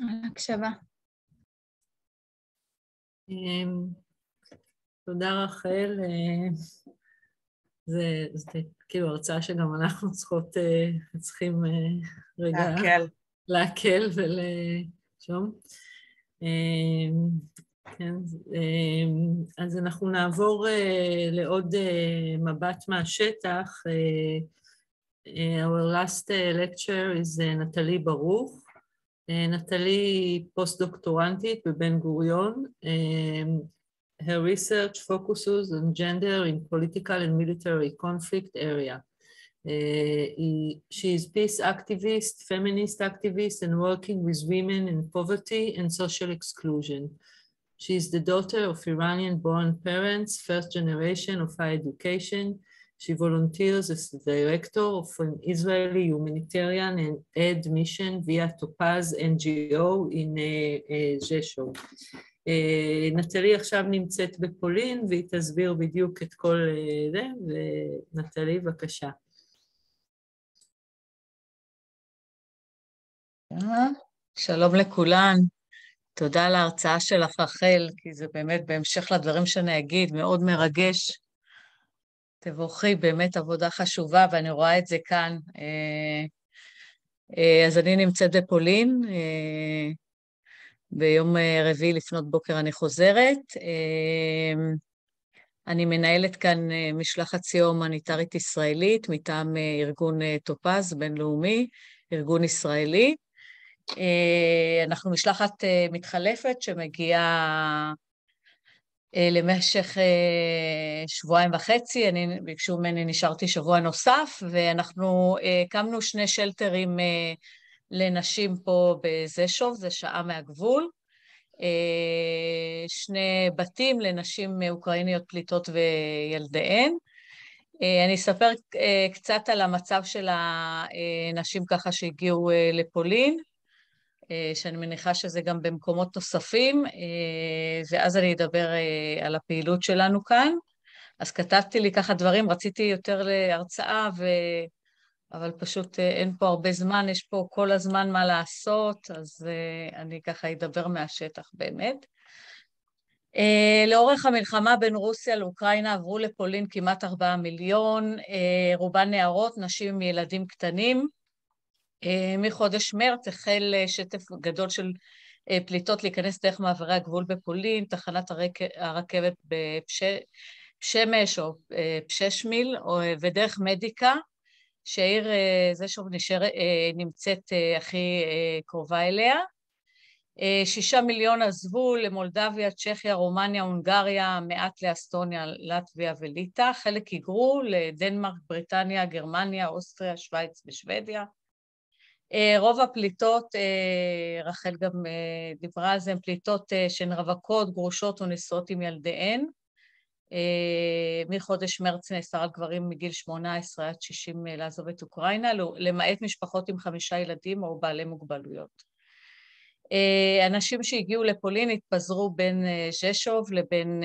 על ההקשבה. אמ, תודה רחל. אה, זה, זה כאילו הרצאה שגם אנחנו צריכות, אה, צריכים אה, רגע... להקל. להקל ולשום. כן, אמ, אז אנחנו נעבור אה, לעוד אה, מבט מהשטח. אה, our last lecture is נטלי ברוך. נטלי פוסט-דוקטורנטית בבן גוריון. Her research focuses on gender in political and military conflict area. Uh, she is peace activist, feminist activist, and working with women in poverty and social exclusion. She is the daughter of Iranian-born parents, first generation of higher education. She volunteers as the director of an Israeli humanitarian and aid mission via Topaz NGO in ז'שוב. Uh, uh, uh, נטלי עכשיו נמצאת בפולין והיא תסביר בדיוק את כל זה, ונטלי, בבקשה. שלום לכולן. תודה על ההרצאה שלך, רחל, כי זה באמת, בהמשך לדברים שאני אגיד, מאוד מרגש. תבורכי, באמת עבודה חשובה, ואני רואה את זה כאן. אה, אה, אז אני נמצאת בפולין, אה, ביום רביעי לפנות בוקר אני חוזרת. אני מנהלת כאן משלחת סיוע הומניטרית ישראלית מטעם ארגון טופז בינלאומי, ארגון ישראלי. אה, אנחנו משלחת אה, מתחלפת שמגיעה אה, למשך שבועיים וחצי, אני, ביקשו ממני, נשארתי שבוע נוסף, ואנחנו הקמנו שני שלטרים לנשים פה בזשוב, זה שעה מהגבול, שני בתים לנשים אוקראיניות פליטות וילדיהן. אני אספר קצת על המצב של הנשים ככה שהגיעו לפולין. אה, שאני מניחה שזה גם במקומות נוספים, אה, ואז אני אדבר אה, על הפעילות שלנו כאן. אז כתבתי לי ככה דברים, רציתי יותר להרצאה, ו... אבל פשוט אין פה הרבה זמן, יש פה כל הזמן מה לעשות, אז אני ככה אדבר מהשטח באמת. לאורך המלחמה בין רוסיה לאוקראינה עברו לפולין כמעט ארבעה מיליון, רובן נערות, נשים עם ילדים קטנים. אה, מחודש מרץ החל אה, שטף גדול של אה, פליטות להיכנס דרך מעברי הגבול בפולין, תחנת הרכבת בשמש או פששמיל ודרך מדיקה, שהעיר זה שוב נשאר, נמצאת הכי קרובה אליה. שישה מיליון עזבו למולדביה, צ'כיה, רומניה, הונגריה, מעט לאסטוניה, לטביה וליטא, חלק היגרו לדנמרק, בריטניה, גרמניה, אוסטריה, שווייץ ושוודיה. אה, רוב הפליטות, אה, רחל גם אה, דיברה על זה, הן פליטות שהן רווקות, גרושות או נשואות עם ילדיהן. מחודש מרץ נאסר על גברים מגיל 18 עד 60 לעזוב את אוקראינה, למעט משפחות עם חמישה ילדים או בעלי מוגבלויות. אנשים שהגיעו לפולין התפזרו בין ז'שוב לבין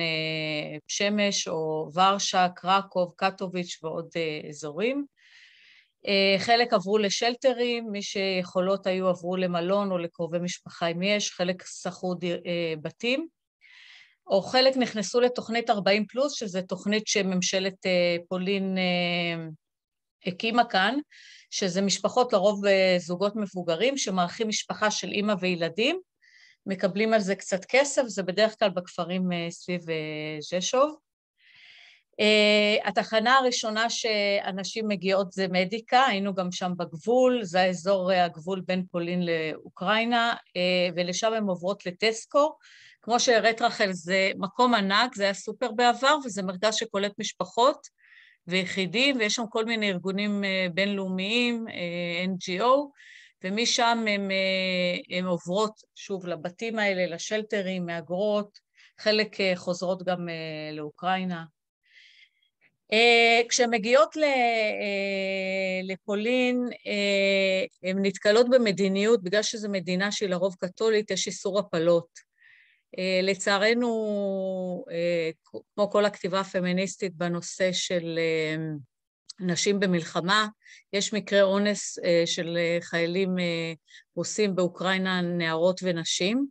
שמש או ורשה, קרקוב, קטוביץ' ועוד אזורים. חלק עברו לשלטרים, מי שיכולות היו עברו למלון או לקרובי משפחה אם יש, חלק שכרו בתים, או חלק נכנסו לתוכנית 40 פלוס, שזו תוכנית שממשלת פולין הקימה כאן, שזה משפחות לרוב זוגות מבוגרים שמארחים משפחה של אימא וילדים, מקבלים על זה קצת כסף, זה בדרך כלל בכפרים סביב ז'שוב. התחנה הראשונה שאנשים מגיעות זה מדיקה, היינו גם שם בגבול, זה האזור הגבול בין פולין לאוקראינה, ולשם הן עוברות לטסקו. כמו שהראית רחל, זה מקום ענק, זה היה סופר בעבר, וזה מרכז שקולט משפחות ויחידים, ויש שם כל מיני ארגונים בינלאומיים, NGO, ומשם הן עוברות שוב לבתים האלה, לשלטרים, מהגרות, חלק חוזרות גם לאוקראינה. כשהן מגיעות לפולין, הן נתקלות במדיניות, בגלל שזו מדינה שהיא לרוב קתולית, יש איסור הפלות. לצערנו, כמו כל הכתיבה הפמיניסטית בנושא של נשים במלחמה, יש מקרי אונס של חיילים רוסים באוקראינה, נערות ונשים,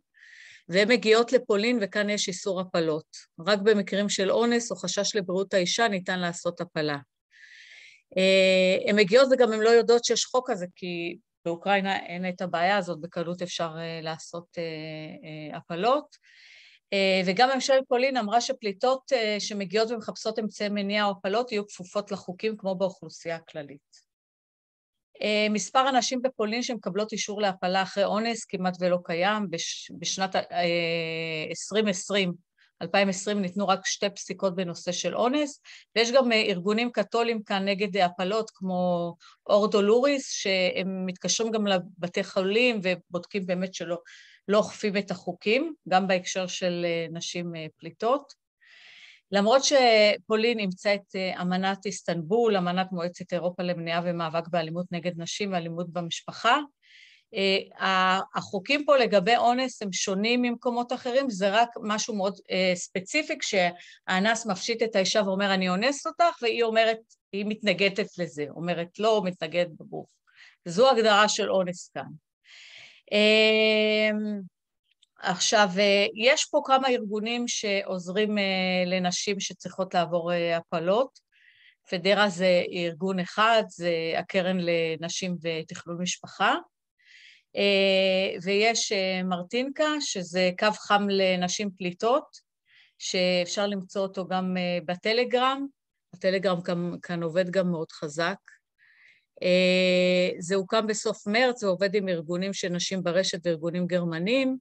והן מגיעות לפולין וכאן יש איסור הפלות. רק במקרים של אונס או חשש לבריאות האישה ניתן לעשות הפלה. הן מגיעות וגם הן לא יודעות שיש חוק כזה, כי באוקראינה אין את הבעיה הזאת, בקלות אפשר לעשות הפלות. וגם ממשלת פולין אמרה שפליטות שמגיעות ומחפשות אמצעי מניעה או הפלות יהיו כפופות לחוקים כמו באוכלוסייה הכללית. מספר הנשים בפולין שמקבלות אישור להפלה אחרי אונס כמעט ולא קיים, בשנת 2020, 2020 ניתנו רק שתי פסיקות בנושא של אונס, ויש גם ארגונים קתולים כאן נגד הפלות כמו אורדו לוריס, שהם מתקשרים גם לבתי חולים ובודקים באמת שלא לא אוכפים את החוקים, גם בהקשר של נשים פליטות. למרות שפולין אימצה את אמנת איסטנבול, אמנת מועצת אירופה למניעה ומאבק באלימות נגד נשים ואלימות במשפחה, החוקים פה לגבי אונס הם שונים ממקומות אחרים, זה רק משהו מאוד ספציפי, כשהאנס מפשיט את האישה ואומר אני אונס אותך, והיא אומרת, היא מתנגדת לזה, אומרת לא, מתנגדת בגוף. זו הגדרה של אונס כאן. עכשיו, יש פה כמה ארגונים שעוזרים לנשים שצריכות לעבור הפלות. פדרה זה ארגון אחד, זה הקרן לנשים ותכלול משפחה. ויש מרטינקה, שזה קו חם לנשים פליטות, שאפשר למצוא אותו גם בטלגרם. הטלגרם כאן עובד גם מאוד חזק. זה הוקם בסוף מרץ, זה עובד עם ארגונים של נשים ברשת וארגונים גרמנים.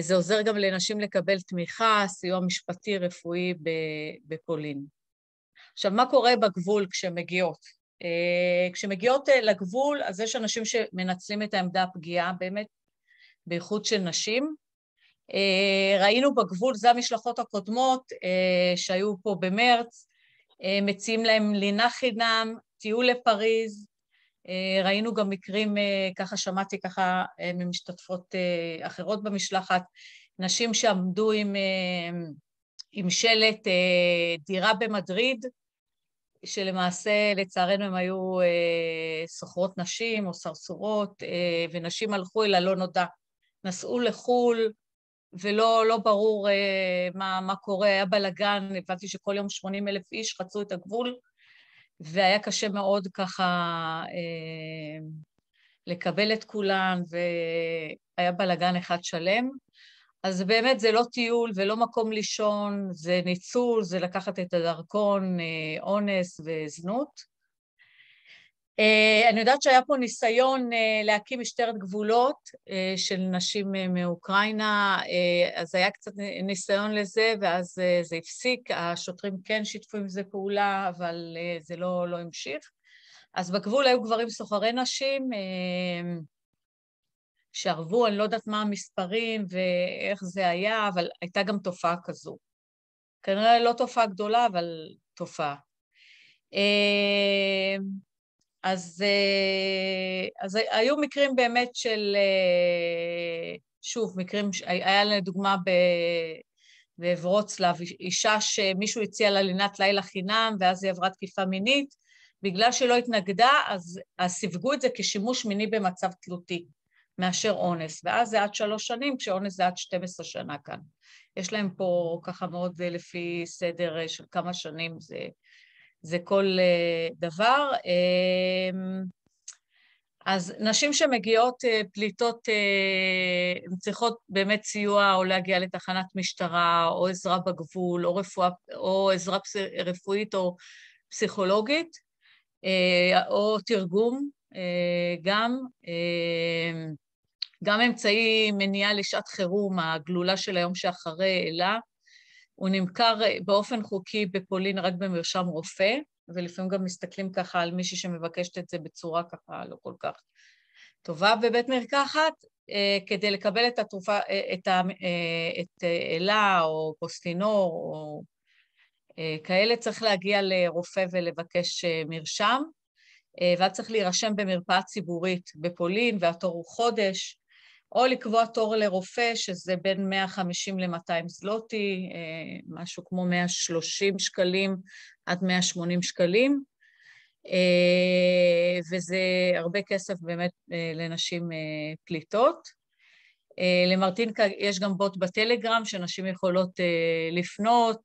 זה עוזר גם לנשים לקבל תמיכה, סיוע משפטי, רפואי בפולין. עכשיו, מה קורה בגבול כשהן מגיעות? כשמגיעות לגבול, אז יש אנשים שמנצלים את העמדה הפגיעה באמת, בייחוד של נשים. ראינו בגבול, זה המשלחות הקודמות שהיו פה במרץ, מציעים להם לינה חינם, טיול לפריז, ראינו גם מקרים, ככה שמעתי ככה ממשתתפות אחרות במשלחת, נשים שעמדו עם, עם שלט דירה במדריד, שלמעשה לצערנו הם היו סוחרות נשים או סרסורות, ונשים הלכו אל הלא נודע, נסעו לחו"ל, ולא לא ברור מה, מה קורה, היה בלאגן, הבנתי שכל יום 80 אלף איש חצו את הגבול, והיה קשה מאוד ככה אה, לקבל את כולן, והיה בלאגן אחד שלם. אז באמת זה לא טיול ולא מקום לישון, זה ניצול, זה לקחת את הדרכון, אה, אונס וזנות. אני יודעת שהיה פה ניסיון להקים משטרת גבולות של נשים מאוקראינה, אז היה קצת ניסיון לזה, ואז זה הפסיק, השוטרים כן שיתפו עם זה פעולה, אבל זה לא, לא המשיך. אז בגבול היו גברים סוחרי נשים שערבו, אני לא יודעת מה המספרים ואיך זה היה, אבל הייתה גם תופעה כזו. כנראה לא תופעה גדולה, אבל תופעה. אז, אז היו מקרים באמת של שוב, מקרים, היה לדוגמה בוורוצלב, אישה שמישהו הציע לה לינת לילה חינם ואז היא עברה תקיפה מינית, בגלל שלא התנגדה, אז, אז סיווגו את זה כשימוש מיני במצב תלותי מאשר אונס, ואז זה עד שלוש שנים, כשאונס זה עד 12 שנה כאן. יש להם פה ככה מאוד לפי סדר של כמה שנים זה, זה כל דבר. אז נשים שמגיעות אה, פליטות, אה, הן צריכות באמת סיוע או להגיע לתחנת משטרה, או עזרה בגבול, או, רפואה, או עזרה רפואית או פסיכולוגית, אה, או תרגום גם, גם אמצעי מניעה לשעת חירום, הגלולה של היום שאחרי אלה, הוא נמכר באופן חוקי בפולין רק במרשם רופא, ולפעמים גם מסתכלים ככה על מישהי שמבקשת את זה בצורה ככה לא כל כך טובה בבית מרקחת, אה, כדי לקבל את התרופה, אה, את, ה, אה, את אלה או פוסטינור או כאלה, צריך להגיע לרופא ולבקש מרשם, ואז צריך להירשם במרפאה ציבורית בפולין, והתור הוא חודש, או לקבוע תור לרופא, שזה בין 150 ל-200 זלוטי, משהו כמו 130 שקלים עד 180 שקלים, אה, וזה הרבה כסף באמת אה, לנשים אה, פליטות. למרטינקה יש גם בוט בטלגרם שנשים יכולות לפנות,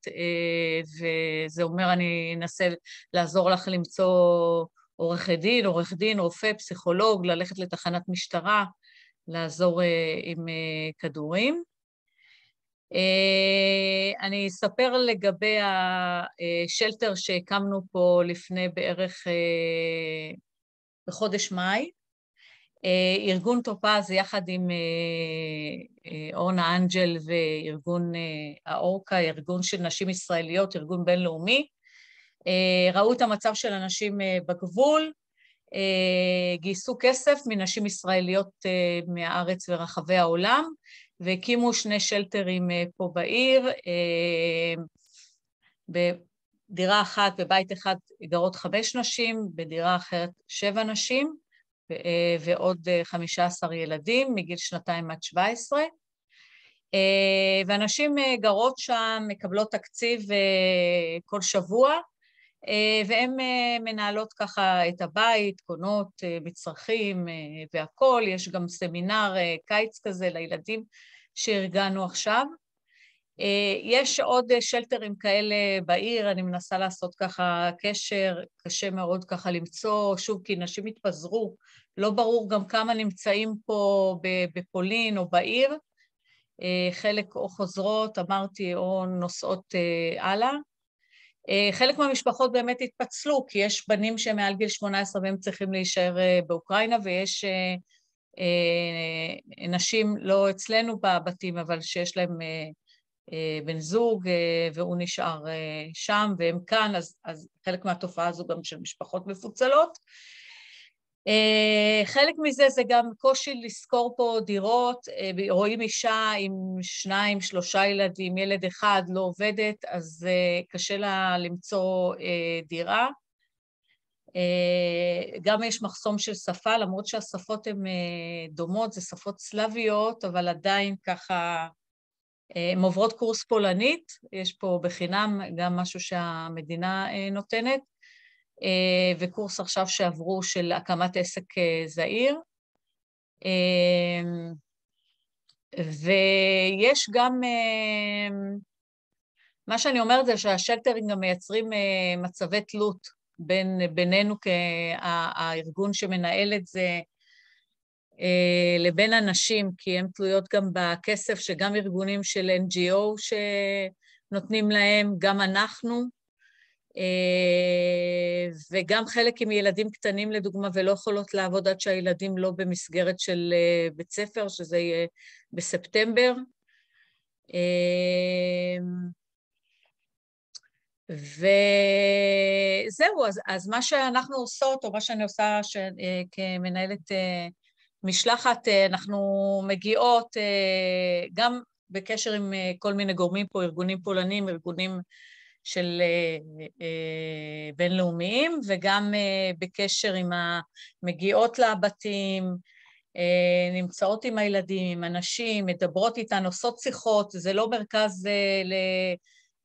וזה אומר אני אנסה לעזור לך למצוא עורכת דין, עורך דין, רופא, פסיכולוג, ללכת לתחנת משטרה, לעזור עם כדורים. אה, אני אספר לגבי השלטר שהקמנו פה לפני בערך אה, בחודש מאי. אה, ארגון טופז יחד עם אורנה אנג'ל וארגון האורקה, ארגון של נשים ישראליות, ארגון בינלאומי, ראו את המצב של הנשים בגבול, גייסו כסף מנשים ישראליות מהארץ ורחבי העולם, והקימו שני שלטרים אה, פה בעיר. אה, בדירה אחת, בבית אחד גרות חמש נשים, בדירה אחרת שבע נשים, אה, ועוד חמישה עשר ילדים מגיל שנתיים עד שבע עשרה. ואנשים גרות שם, מקבלות תקציב כל שבוע, והן מנהלות ככה את הבית, קונות מצרכים והכול, יש גם סמינר קיץ כזה לילדים שארגנו עכשיו. יש עוד שלטרים כאלה בעיר, אני מנסה לעשות ככה קשר, קשה מאוד ככה למצוא, שוב, כי נשים התפזרו, לא ברור גם כמה נמצאים פה בפולין או בעיר, חלק או חוזרות, אמרתי, או נוסעות הלאה. אה, חלק מהמשפחות באמת התפצלו, כי יש בנים שהם מעל גיל 18 והם צריכים להישאר אה, באוקראינה, ויש אה, נשים, לא אצלנו בבתים, אבל שיש להם בן זוג והוא נשאר שם והם כאן, אז, אז חלק מהתופעה הזו גם של משפחות מפוצלות. Uh, חלק מזה זה גם קושי לשכור פה דירות, uh, רואים אישה עם שניים, שלושה ילדים, ילד אחד לא עובדת, אז uh, קשה לה למצוא דירה. גם יש מחסום של שפה, למרות שהשפות הן דומות, זה שפות סלביות, אבל עדיין ככה, הן עוברות קורס פולנית, יש פה בחינם גם משהו שהמדינה נותנת. אה, וקורס עכשיו שעברו של הקמת עסק אה, זעיר. אה, ויש גם, מה שאני אומרת זה שהשלטרים גם מייצרים מצבי תלות בין, בינינו כארגון שמנהל את זה לבין הנשים, כי הן תלויות גם בכסף שגם ארגונים של NGO שנותנים להם, גם אנחנו, וגם חלק עם ילדים קטנים לדוגמה ולא יכולות לעבוד עד שהילדים לא במסגרת של אה, בית ספר, שזה יהיה בספטמבר. אה, וזהו, אז, אז מה שאנחנו עושות, או מה שאני עושה ש, כמנהלת משלחת, אנחנו מגיעות גם בקשר עם כל מיני גורמים פה, ארגונים פולנים, ארגונים של אה, אה, בינלאומיים, וגם אה, בקשר עם המגיעות לבתים, נמצאות עם הילדים, עם אנשים, מדברות איתן, עושות שיחות, זה לא מרכז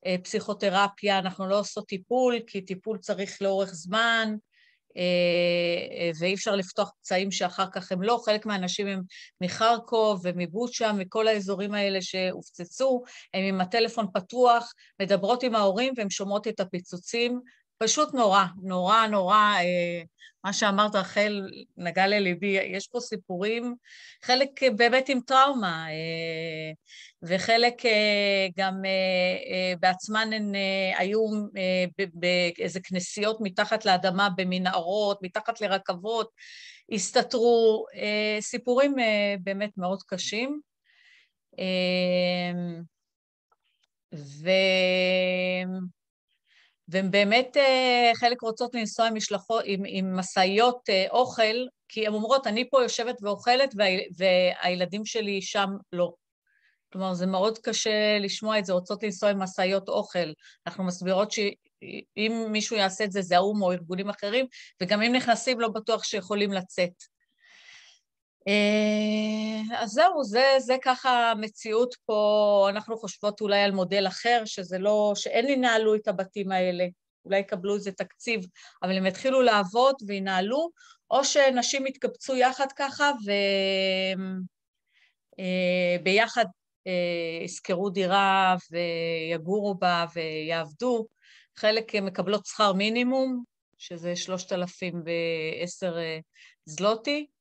לפסיכותרפיה, אנחנו לא עושות טיפול, כי טיפול צריך לאורך זמן, ואי אפשר לפתוח פצעים שאחר כך הם לא. חלק מהאנשים הם מחרקוב ומבוצ'ה, מכל האזורים האלה שהופצצו, הם עם הטלפון פתוח, מדברות עם ההורים והן שומעות את הפיצוצים. פשוט נורא, נורא, נורא, אה, מה שאמרת, רחל, נגע לליבי. יש פה סיפורים, חלק באמת עם טראומה, אה, וחלק גם בעצמן הן היו באיזה כנסיות מתחת לאדמה, במנהרות, מתחת לרכבות, הסתתרו, סיפורים באמת מאוד קשים. ו... והן באמת, חלק רוצות לנסוע עם משלחות, עם, עם משאיות אוכל, כי הן אומרות, אני פה יושבת ואוכלת וה, והילדים שלי שם לא. כלומר, זה מאוד קשה לשמוע את זה, רוצות לנסוע עם משאיות אוכל. אנחנו מסבירות שאם מישהו יעשה את זה, זה האו"ם או ארגונים אחרים, וגם אם נכנסים, לא בטוח שיכולים לצאת. אה, אז זהו, זה, זה ככה המציאות פה, אנחנו חושבות אולי על מודל אחר, שזה לא, שאין ינהלו את הבתים האלה, אולי יקבלו איזה תקציב, אבל הם יתחילו לעבוד וינהלו, או שנשים יתקבצו יחד ככה וביחד אה, ישכרו דירה ויגורו בה ויעבדו. חלק מקבלות שכר מינימום, שזה 3,010 אה, זלוטי, אה,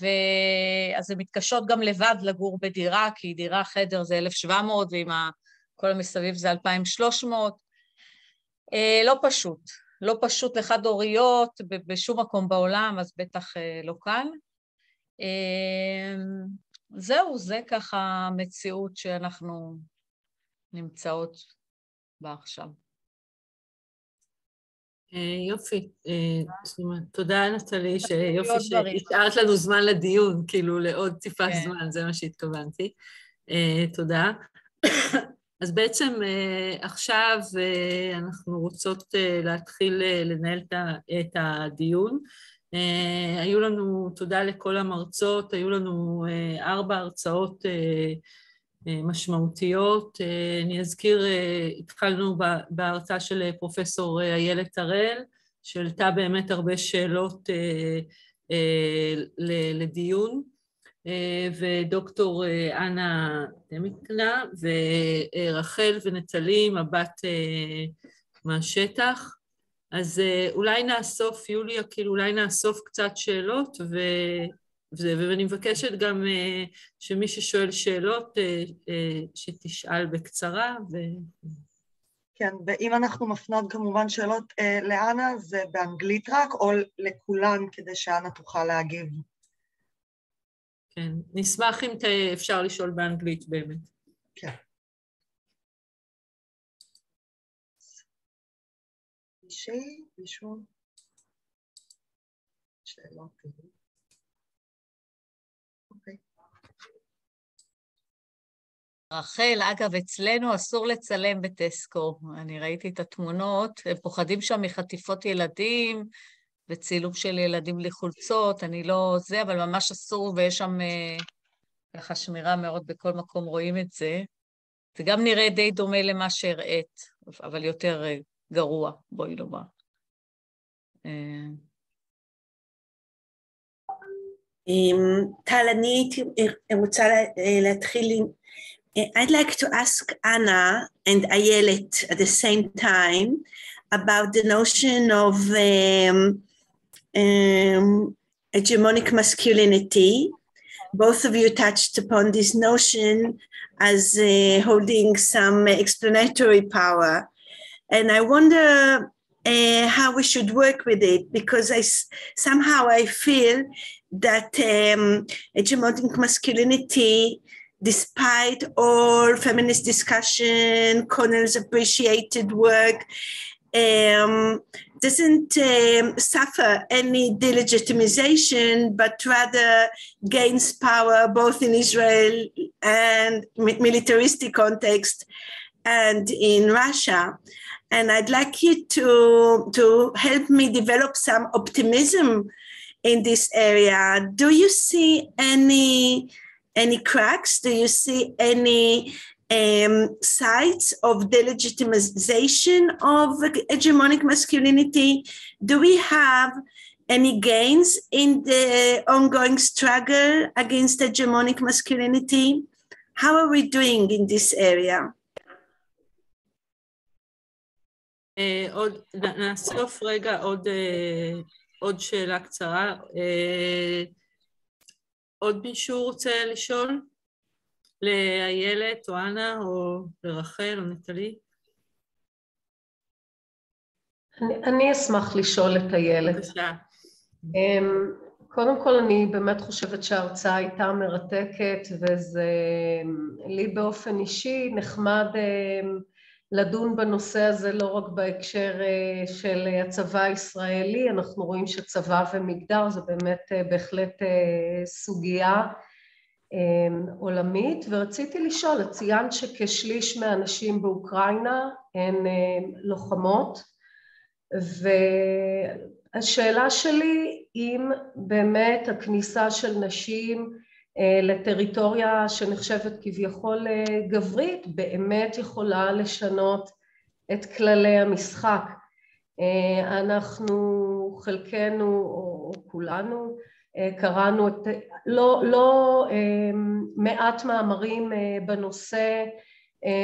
ואז הן מתקשות גם לבד לגור בדירה, כי דירה חדר זה 1,700 ועם כל המסביב זה 2,300. לא פשוט, לא פשוט לחד הוריות בשום מקום בעולם, אז בטח לא כאן. זהו, זה ככה המציאות שאנחנו נמצאות בה עכשיו. אה, יופי, אה, תודה נטלי, שיופי שהשארת לנו זמן לדיון, כאילו לעוד טיפה כן. זמן, זה מה שהתכוונתי. אה, תודה. אז בעצם עכשיו אנחנו רוצות להתחיל לנהל את הדיון. היו לנו, תודה לכל המרצות, היו לנו ארבע הרצאות משמעותיות. Uh, אני אזכיר, uh, התחלנו בהרצאה של פרופסור איילת הראל, שהעלתה באמת הרבה שאלות לדיון, ודוקטור אנה דמיקנה, ורחל ונטלי, מבט מהשטח. אז אה, אולי נאסוף, יוליה, כאילו אולי נאסוף קצת שאלות, ו... וזה, ואני מבקשת גם uh, שמי ששואל שאלות, uh, uh, שתשאל בקצרה. ו... כן, ואם אנחנו מפנות כמובן שאלות uh, לאנה, זה באנגלית רק, או לכולן כדי שאנה תוכל להגיב? כן, נשמח אם אפשר לשאול באנגלית באמת. כן. מישהי? מישהו? שאלות? רחל, אגב, אצלנו אסור לצלם בטסקו. אני ראיתי את התמונות, הם פוחדים שם מחטיפות ילדים וצילום של ילדים לחולצות, אני לא זה, אבל ממש אסור, ויש שם אה, ככה שמירה מאוד בכל מקום, רואים את זה. זה גם נראה די דומה למה שהראית, אבל יותר אה, גרוע, בואי נאמר. טל, אני רוצה להתחיל. I'd like to ask Anna and Ayelet at the same time about the notion of um, um, hegemonic masculinity. Both of you touched upon this notion as uh, holding some explanatory power. and I wonder uh, how we should work with it because I somehow I feel that um, hegemonic masculinity, despite all feminist discussion, Connell's appreciated work, um, doesn't um, suffer any delegitimization, but rather gains power both in Israel and militaristic context and in Russia and I'd like you to, to help me develop some optimism in this area. Do you see any any cracks? Do you see any um, sites of delegitimization of hegemonic masculinity? Do we have any gains in the ongoing struggle against hegemonic masculinity? How are we doing in this area? Uh, עוד, נאסוף רגע עוד, uh, עוד שאלה קצרה. Uh, עוד מישהו רוצה לשאול? לאיילת או אנה או לרחל או נטלי? אני, אני אשמח לשאול את איילת. בבקשה. אמ, קודם כל אני באמת חושבת שההרצאה הייתה מרתקת וזה לי באופן אישי נחמד אמ, לדון בנושא הזה לא רק בהקשר אה, של הצבא הישראלי, אנחנו רואים שצבא ומגדר זה באמת אה, בהחלט אה, סוגיה אמ, עולמית. ורציתי לשאול, את ציינת שכשליש מהנשים באוקראינה הן לוחמות והשאלה שלי אם באמת הכניסה של נשים לטריטוריה שנחשבת כביכול גברית באמת יכולה לשנות את כללי המשחק. אנחנו חלקנו או כולנו קראנו את לא, לא מעט מאמרים בנושא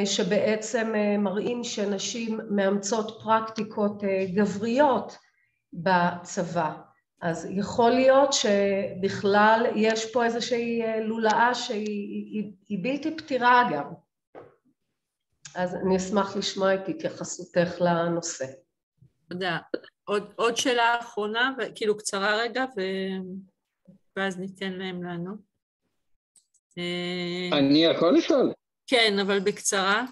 שבעצם מראים שנשים מאמצות פרקטיקות גבריות בצבא אז יכול להיות שבכלל יש פה איזושהי לולאה שהיא בלתי פתירה גם. אז אני אשמח לשמוע את התייחסותך לנושא. תודה. עוד, עוד שאלה אחרונה, כאילו קצרה רגע, ו... ואז ניתן להם לענות. אני יכול לשאול? כן, אבל בקצרה.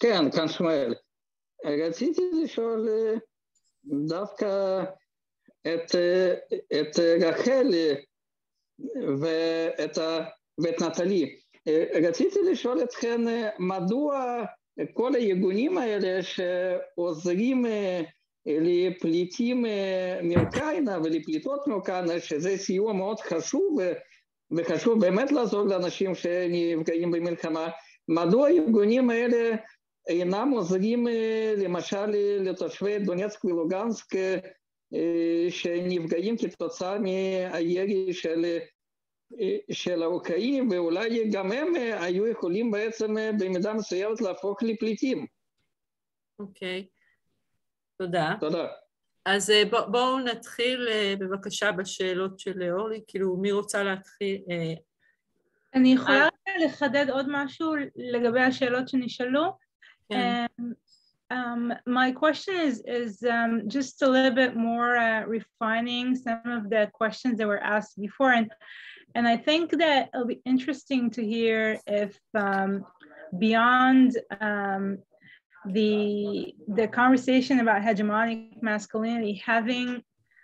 כן, כאן שמואל. רציתי לשאול דווקא את, את רחל ואת, ואת נטלי. רציתי לשאול אתכם מדוע כל הארגונים האלה שעוזרים לפליטים מאוקראינה ולפליטות מאוקראינה, שזה סיוע מאוד חשוב וחשוב באמת לעזור לאנשים שנפגעים במלחמה, מדוע הארגונים האלה אינם עוזרים למשל לתושבי דונצק ולוגנסק שנפגעים כתוצאה מהירי של, של האוקראינים, ואולי גם הם היו יכולים בעצם במידה מסוימת להפוך לפליטים. אוקיי, okay. תודה. תודה. אז בוא, בואו נתחיל בבקשה בשאלות של אורלי, כאילו מי רוצה להתחיל? אני יכולה לחדד עוד משהו לגבי השאלות שנשאלו? כן. Um, my question is is um, just a little bit more uh, refining some of the questions that were asked before, and and I think that it'll be interesting to hear if um, beyond um, the the conversation about hegemonic masculinity, having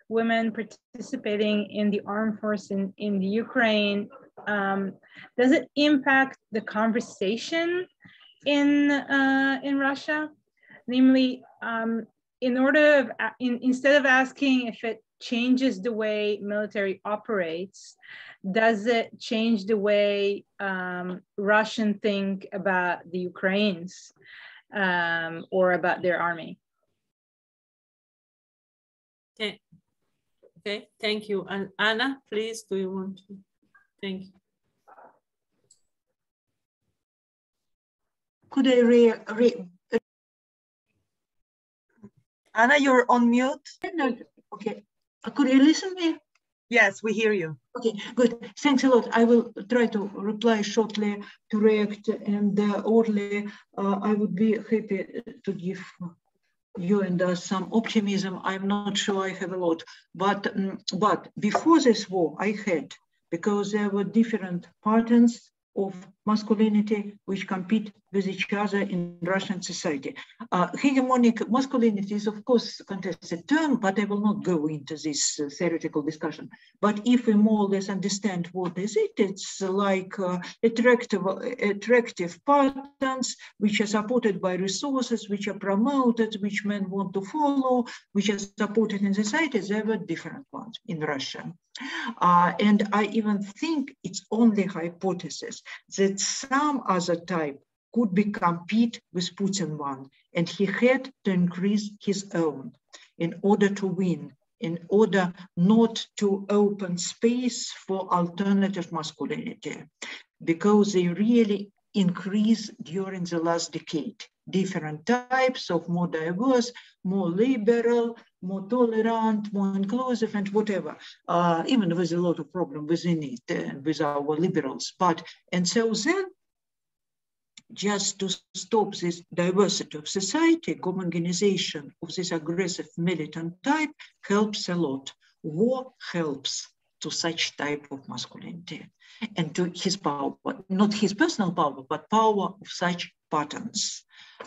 women participating in the armed force in, in the Ukraine, um, does it impact the conversation in uh, in Russia? Namely um, in order of in, instead of asking if it changes the way military operates does it change the way um, russian think about the ukrainians um, or about their army? Okay. Okay thank you. And anna please do you want to? Thank you. Could i re, re Anna, you're on mute. No, okay. Could you listen me? Yes, we hear you. Okay, good. Thanks a lot. I will try to reply shortly to react and uh, orally. Uh, I would be happy to give you and us some optimism. I'm not sure I have a lot, but um, but before this war, I had because there were different patterns of masculinity which compete with each other in Russian society. Uh, hegemonic masculinity is, of course, a contested term, but I will not go into this uh, theoretical discussion. But if we more or less understand what is it, it's like uh, attractive, attractive patterns which are supported by resources, which are promoted, which men want to follow, which are supported in society. There were different ones in Russia. Uh, and I even think it's only hypothesis that some other type could be compete with Putin one, and he had to increase his own in order to win, in order not to open space for alternative masculinity, because they really increased during the last decade. Different types of more diverse, more liberal, more tolerant, more inclusive, and whatever. Uh, even with a lot of problem within it uh, with our liberals. But and so then, just to stop this diversity of society, homogenization of this aggressive militant type helps a lot. War helps to such type of masculinity and to his power, not his personal power, but power of such patterns.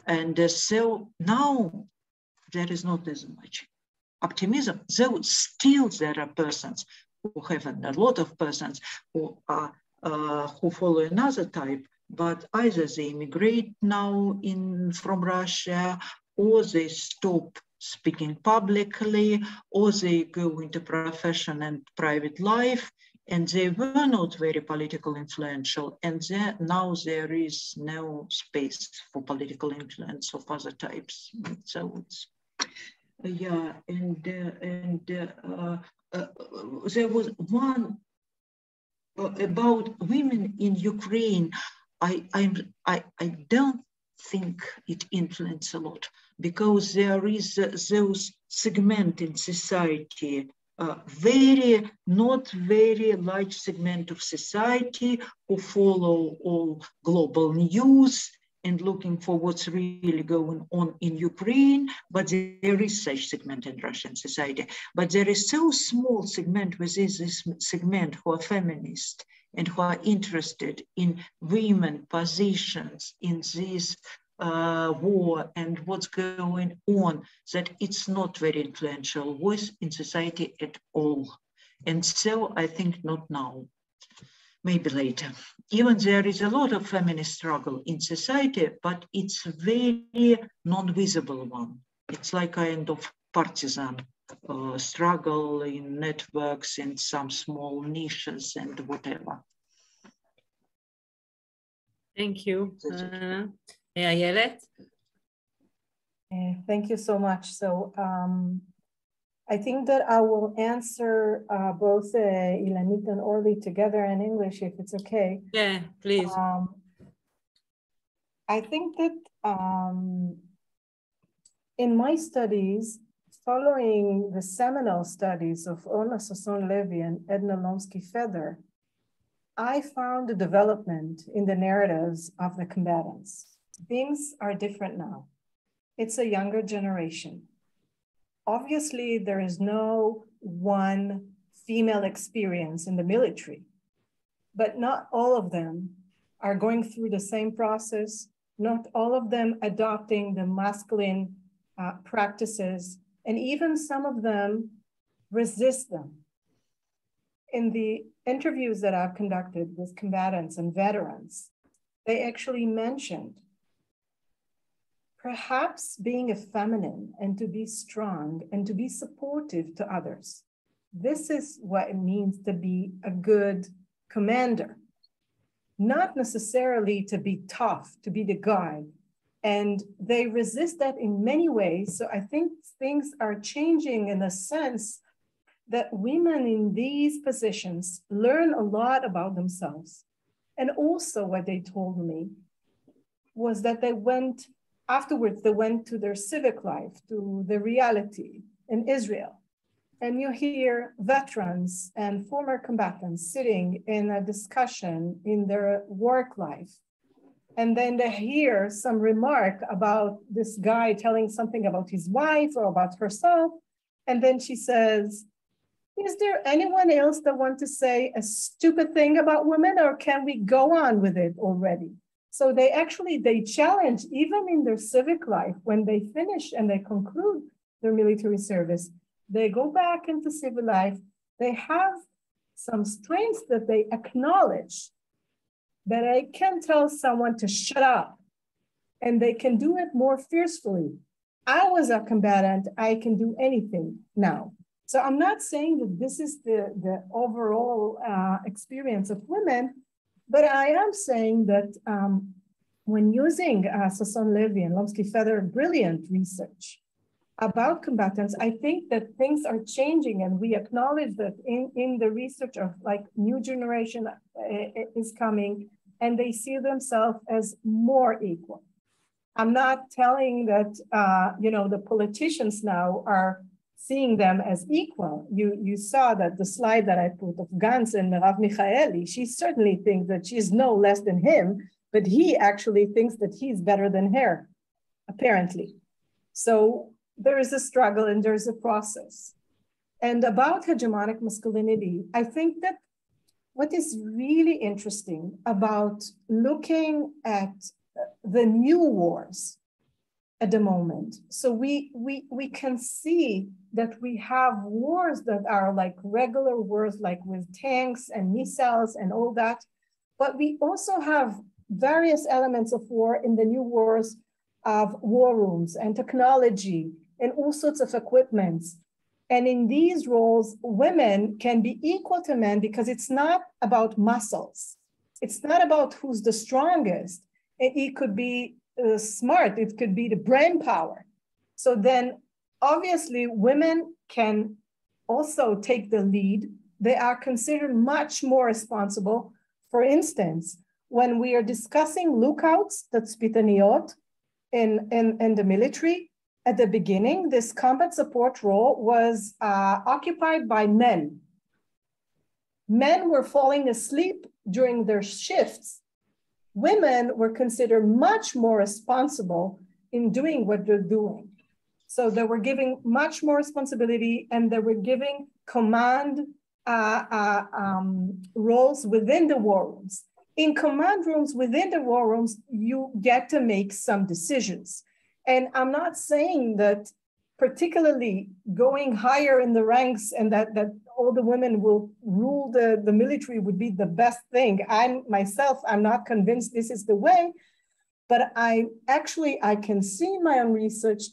And uh, so now there is not as much optimism, though still there are persons who have, a lot of persons who are uh, who follow another type, but either they immigrate now in from Russia or they stop speaking publicly or they go into profession and private life and they were not very political influential and there, now there is no space for political influence of other types so it's yeah, and uh, and uh, uh, there was one about women in Ukraine. I I'm, I I don't think it influenced a lot because there is uh, those segment in society, uh, very not very large segment of society who follow all global news and looking for what's really going on in Ukraine, but there is such segment in Russian society. But there is so small segment within this segment who are feminist and who are interested in women positions in this uh, war and what's going on, that it's not very influential voice in society at all. And so I think not now maybe later. Even there is a lot of feminist struggle in society, but it's very non-visible one. It's like kind of partisan uh, struggle in networks, in some small niches and whatever. Thank you. Uh, Ayelet? Uh, thank you so much. So um, I think that I will answer uh, both uh, Ilanit and Orly together in English, if it's okay. Yeah, please. Um, I think that um, in my studies, following the seminal studies of Orna Sasson Levy and Edna Lomsky Feder, I found a development in the narratives of the combatants. Things are different now. It's a younger generation obviously there is no one female experience in the military, but not all of them are going through the same process, not all of them adopting the masculine uh, practices, and even some of them resist them. In the interviews that I've conducted with combatants and veterans, they actually mentioned perhaps being a feminine and to be strong and to be supportive to others. This is what it means to be a good commander, not necessarily to be tough, to be the guy. And they resist that in many ways. So I think things are changing in the sense that women in these positions learn a lot about themselves. And also, what they told me was that they went afterwards they went to their civic life, to the reality in Israel. And you hear veterans and former combatants sitting in a discussion in their work life. And then they hear some remark about this guy telling something about his wife or about herself. And then she says, is there anyone else that want to say a stupid thing about women or can we go on with it already? So they actually, they challenge even in their civic life when they finish and they conclude their military service, they go back into civil life, they have some strengths that they acknowledge that I can tell someone to shut up and they can do it more fiercely. I was a combatant, I can do anything now. So I'm not saying that this is the, the overall uh, experience of women, but I am saying that um, when using uh, Sasson Levy and Lomsky Feather brilliant research about combatants, I think that things are changing and we acknowledge that in, in the research of like new generation uh, is coming and they see themselves as more equal. I'm not telling that, uh, you know, the politicians now are seeing them as equal. You, you saw that the slide that I put of Gantz and Merav Michaeli, she certainly thinks that she's no less than him, but he actually thinks that he's better than her, apparently. So there is a struggle and there's a process. And about hegemonic masculinity, I think that what is really interesting about looking at the new wars at the moment. So we, we, we can see that we have wars that are like regular wars, like with tanks and missiles and all that. But we also have various elements of war in the new wars of war rooms and technology and all sorts of equipments. And in these roles, women can be equal to men because it's not about muscles. It's not about who's the strongest. It could be uh, smart, it could be the brain power. So then, obviously, women can also take the lead. They are considered much more responsible. For instance, when we are discussing lookouts, that's pitaniot, in, in, in the military, at the beginning, this combat support role was uh, occupied by men. Men were falling asleep during their shifts. Women were considered much more responsible in doing what they're doing. So they were giving much more responsibility and they were giving command uh, uh, um, roles within the war rooms. In command rooms within the war rooms, you get to make some decisions. And I'm not saying that particularly going higher in the ranks and that, that all the women will rule the, the military would be the best thing. I'm myself, I'm not convinced this is the way, but I actually, I can see my own research,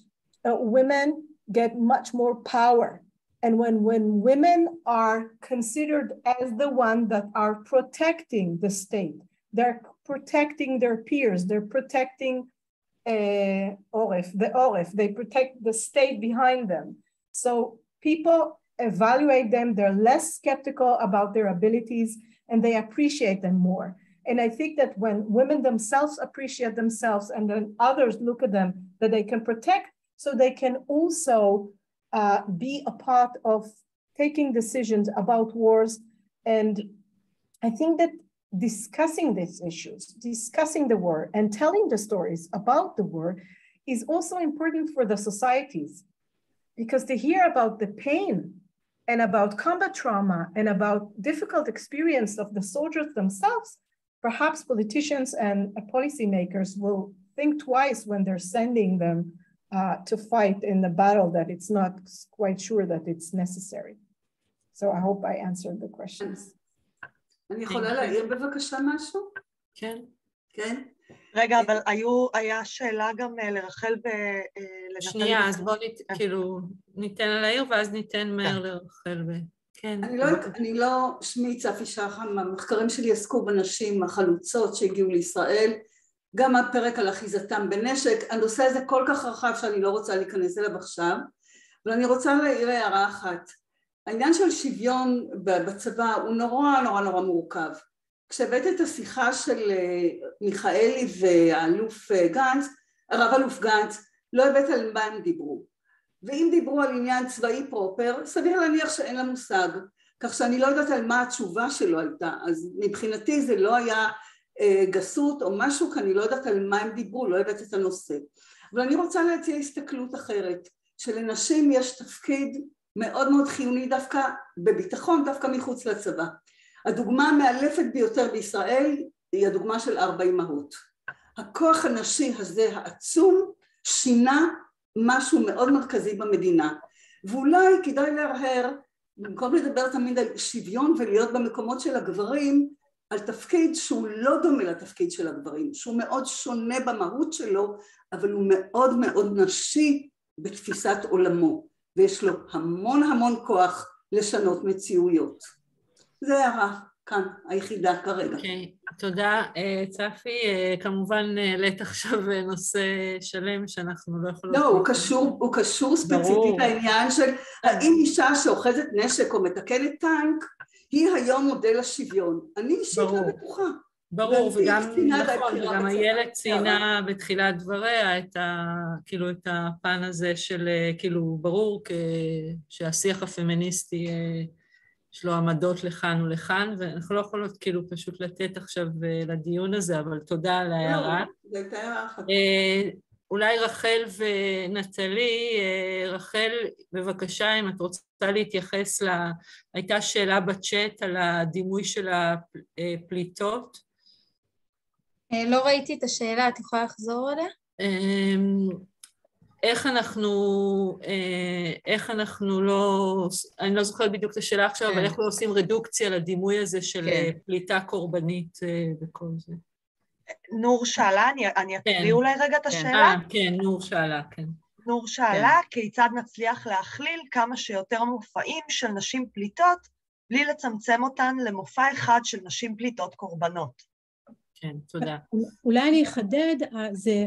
uh, women get much more power. And when, when women are considered as the one that are protecting the state, they're protecting their peers, they're protecting uh, Oref, the Oref, they protect the state behind them. So people evaluate them, they're less skeptical about their abilities, and they appreciate them more. And I think that when women themselves appreciate themselves and then others look at them that they can protect, so they can also uh, be a part of taking decisions about wars. And I think that discussing these issues, discussing the war and telling the stories about the war is also important for the societies because to hear about the pain and about combat trauma and about difficult experience of the soldiers themselves, perhaps politicians and policymakers will think twice when they're sending them uh, to fight in the battle that it's not quite sure that it's necessary. So I hope I answered the questions. אני יכולה להעיר בבקשה משהו? כן. כן? רגע, אבל היו, היה שאלה גם אה, לרחל ולנטלי. שנייה, אז בואו נת, כן. כאילו ניתן לה להעיר ואז ניתן מהר כן. לרחל ו... כן. אני לא, אני לא, שמי צפי שחם, המחקרים שלי עסקו בנשים החלוצות שהגיעו לישראל, גם הפרק על אחיזתם בנשק, הנושא הזה כל כך רחב שאני לא רוצה להיכנס אליו עכשיו, אבל אני רוצה להעיר הערה אחת. העניין של שוויון בצבא הוא נורא נורא נורא מורכב. כשהבאת את השיחה של אה, מיכאלי והאלוף אה, גנץ, הרב אלוף גנץ, לא הבאת על מה הם דיברו. ואם דיברו על עניין צבאי פרופר, סביר להניח שאין לה מושג. כך שאני לא יודעת על מה התשובה שלו הייתה. אז מבחינתי זה לא היה גסות או משהו, כי אני לא יודעת על מה הם דיברו, לא הבאת את הנושא. אבל אני רוצה להציע הסתכלות אחרת, שלנשים יש תפקיד מאוד מאוד חיוני דווקא בביטחון, דווקא מחוץ לצבא. הדוגמה המאלפת ביותר בישראל היא הדוגמה של ארבע אמהות. הכוח הנשי הזה העצום שינה משהו מאוד מרכזי במדינה ואולי כדאי להרהר במקום לדבר תמיד על שוויון ולהיות במקומות של הגברים על תפקיד שהוא לא דומה לתפקיד של הגברים, שהוא מאוד שונה במהות שלו, אבל הוא מאוד מאוד נשי בתפיסת עולמו, ויש לו המון המון כוח לשנות מציאויות. זה הערה כאן, היחידה כרגע. אוקיי, okay, תודה. Uh, צפי, uh, כמובן העלית עכשיו נושא שלם שאנחנו לא יכולות... לא, הוא קשור, הוא קשור ספציפית לעניין של האם אישה שאוחזת נשק או מתקנת טנק היא היום מודל השוויון. אני אישית לא בטוחה. ברור, וגם, נכון, וגם איילת ציינה בתחילת דבריה את ה... כאילו את הפן הזה של, כאילו, ברור שהשיח הפמיניסטי יש לו עמדות לכאן ולכאן, ואנחנו לא יכולות כאילו פשוט לתת עכשיו לדיון הזה, אבל תודה על ההערה. לא, זו הייתה הערה אחת. אולי רחל ונטלי, רחל, בבקשה, אם את רוצה להתייחס ל... הייתה שאלה בצ'אט על הדימוי של הפליטות. לא ראיתי את השאלה, את יכולה לחזור עליה? איך אנחנו, איך אנחנו לא, אני לא זוכרת בדיוק את השאלה עכשיו, כן. אבל איך לא עושים רדוקציה לדימוי הזה של כן. פליטה קורבנית וכל זה. נור שאלה, אני, אני אקריא כן. אולי רגע את כן. השאלה. 아, כן, נור שאלה, כן. נור שאלה, כן. כיצד נצליח להכליל כמה שיותר מופעים של נשים פליטות, בלי לצמצם אותן למופע אחד של נשים פליטות קורבנות. כן, תודה. אולי אני אחדד, זה,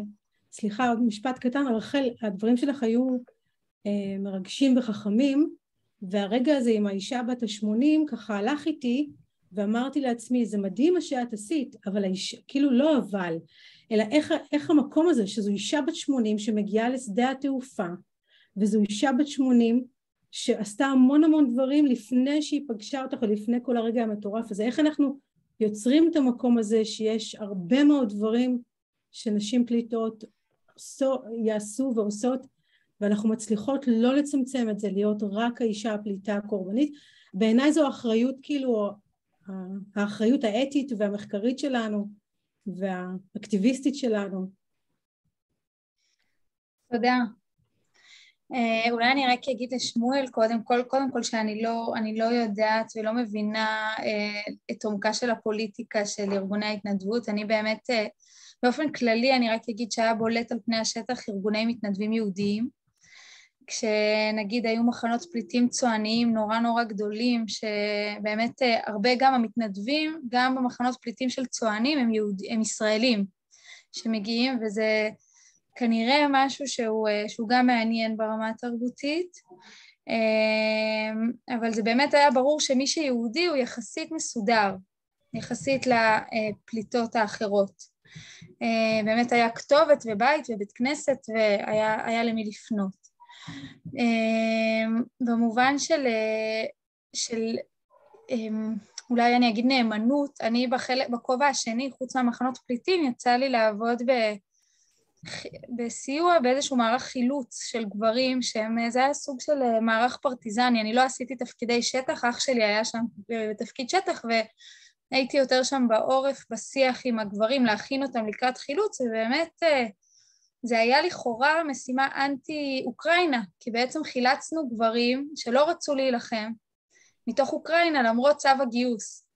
סליחה, עוד משפט קטן, רחל, הדברים שלך היו אה, מרגשים וחכמים, והרגע הזה עם האישה בת השמונים ככה הלך איתי, ואמרתי לעצמי, זה מדהים מה שאת עשית, אבל האיש, כאילו לא אבל, אלא איך, איך המקום הזה, שזו אישה בת שמונים שמגיעה לשדה התעופה, וזו אישה בת שמונים שעשתה המון המון דברים לפני שהיא פגשה אותך ולפני כל הרגע המטורף הזה, איך אנחנו יוצרים את המקום הזה שיש הרבה מאוד דברים שנשים פליטות יעשו ועושות ואנחנו מצליחות לא לצמצם את זה, להיות רק האישה הפליטה הקורבנית. בעיניי זו אחריות כאילו האחריות האתית והמחקרית שלנו והאקטיביסטית שלנו. תודה. אה, אולי אני רק אגיד לשמואל קודם כל, קודם כל שאני לא, לא יודעת ולא מבינה אה, את עומקה של הפוליטיקה של ארגוני ההתנדבות, אני באמת, אה, באופן כללי אני רק אגיד שהיה בולט על פני השטח ארגוני מתנדבים יהודיים, כשנגיד היו מחנות פליטים צועניים נורא נורא גדולים, שבאמת אה, הרבה גם המתנדבים, גם במחנות פליטים של צוענים הם, יהוד... הם ישראלים שמגיעים, וזה כנראה משהו שהוא, אה, שהוא גם מעניין ברמה התרבותית, אה, אבל זה באמת היה ברור שמי שיהודי הוא יחסית מסודר, יחסית לפליטות האחרות. באמת היה כתובת ובית ובית כנסת והיה למי לפנות. אמ, במובן של, אה, של אמ, אולי אני אגיד נאמנות, אני בחלק, בכובע השני, חוץ מהמחנות פליטים, יצא לי לעבוד ב, בסיוע באיזשהו מערך חילוץ של גברים, שהם, זה היה סוג של אה, מערך פרטיזני, אני לא עשיתי תפקידי שטח, אח שלי היה שם בתפקיד שטח והייתי יותר שם בעורף, בשיח עם הגברים, להכין אותם לקראת חילוץ, ובאמת אה, זה היה לכאורה משימה אנטי-אוקראינה, כי בעצם חילצנו גברים שלא רצו להילחם מתוך אוקראינה למרות צו הגיוס.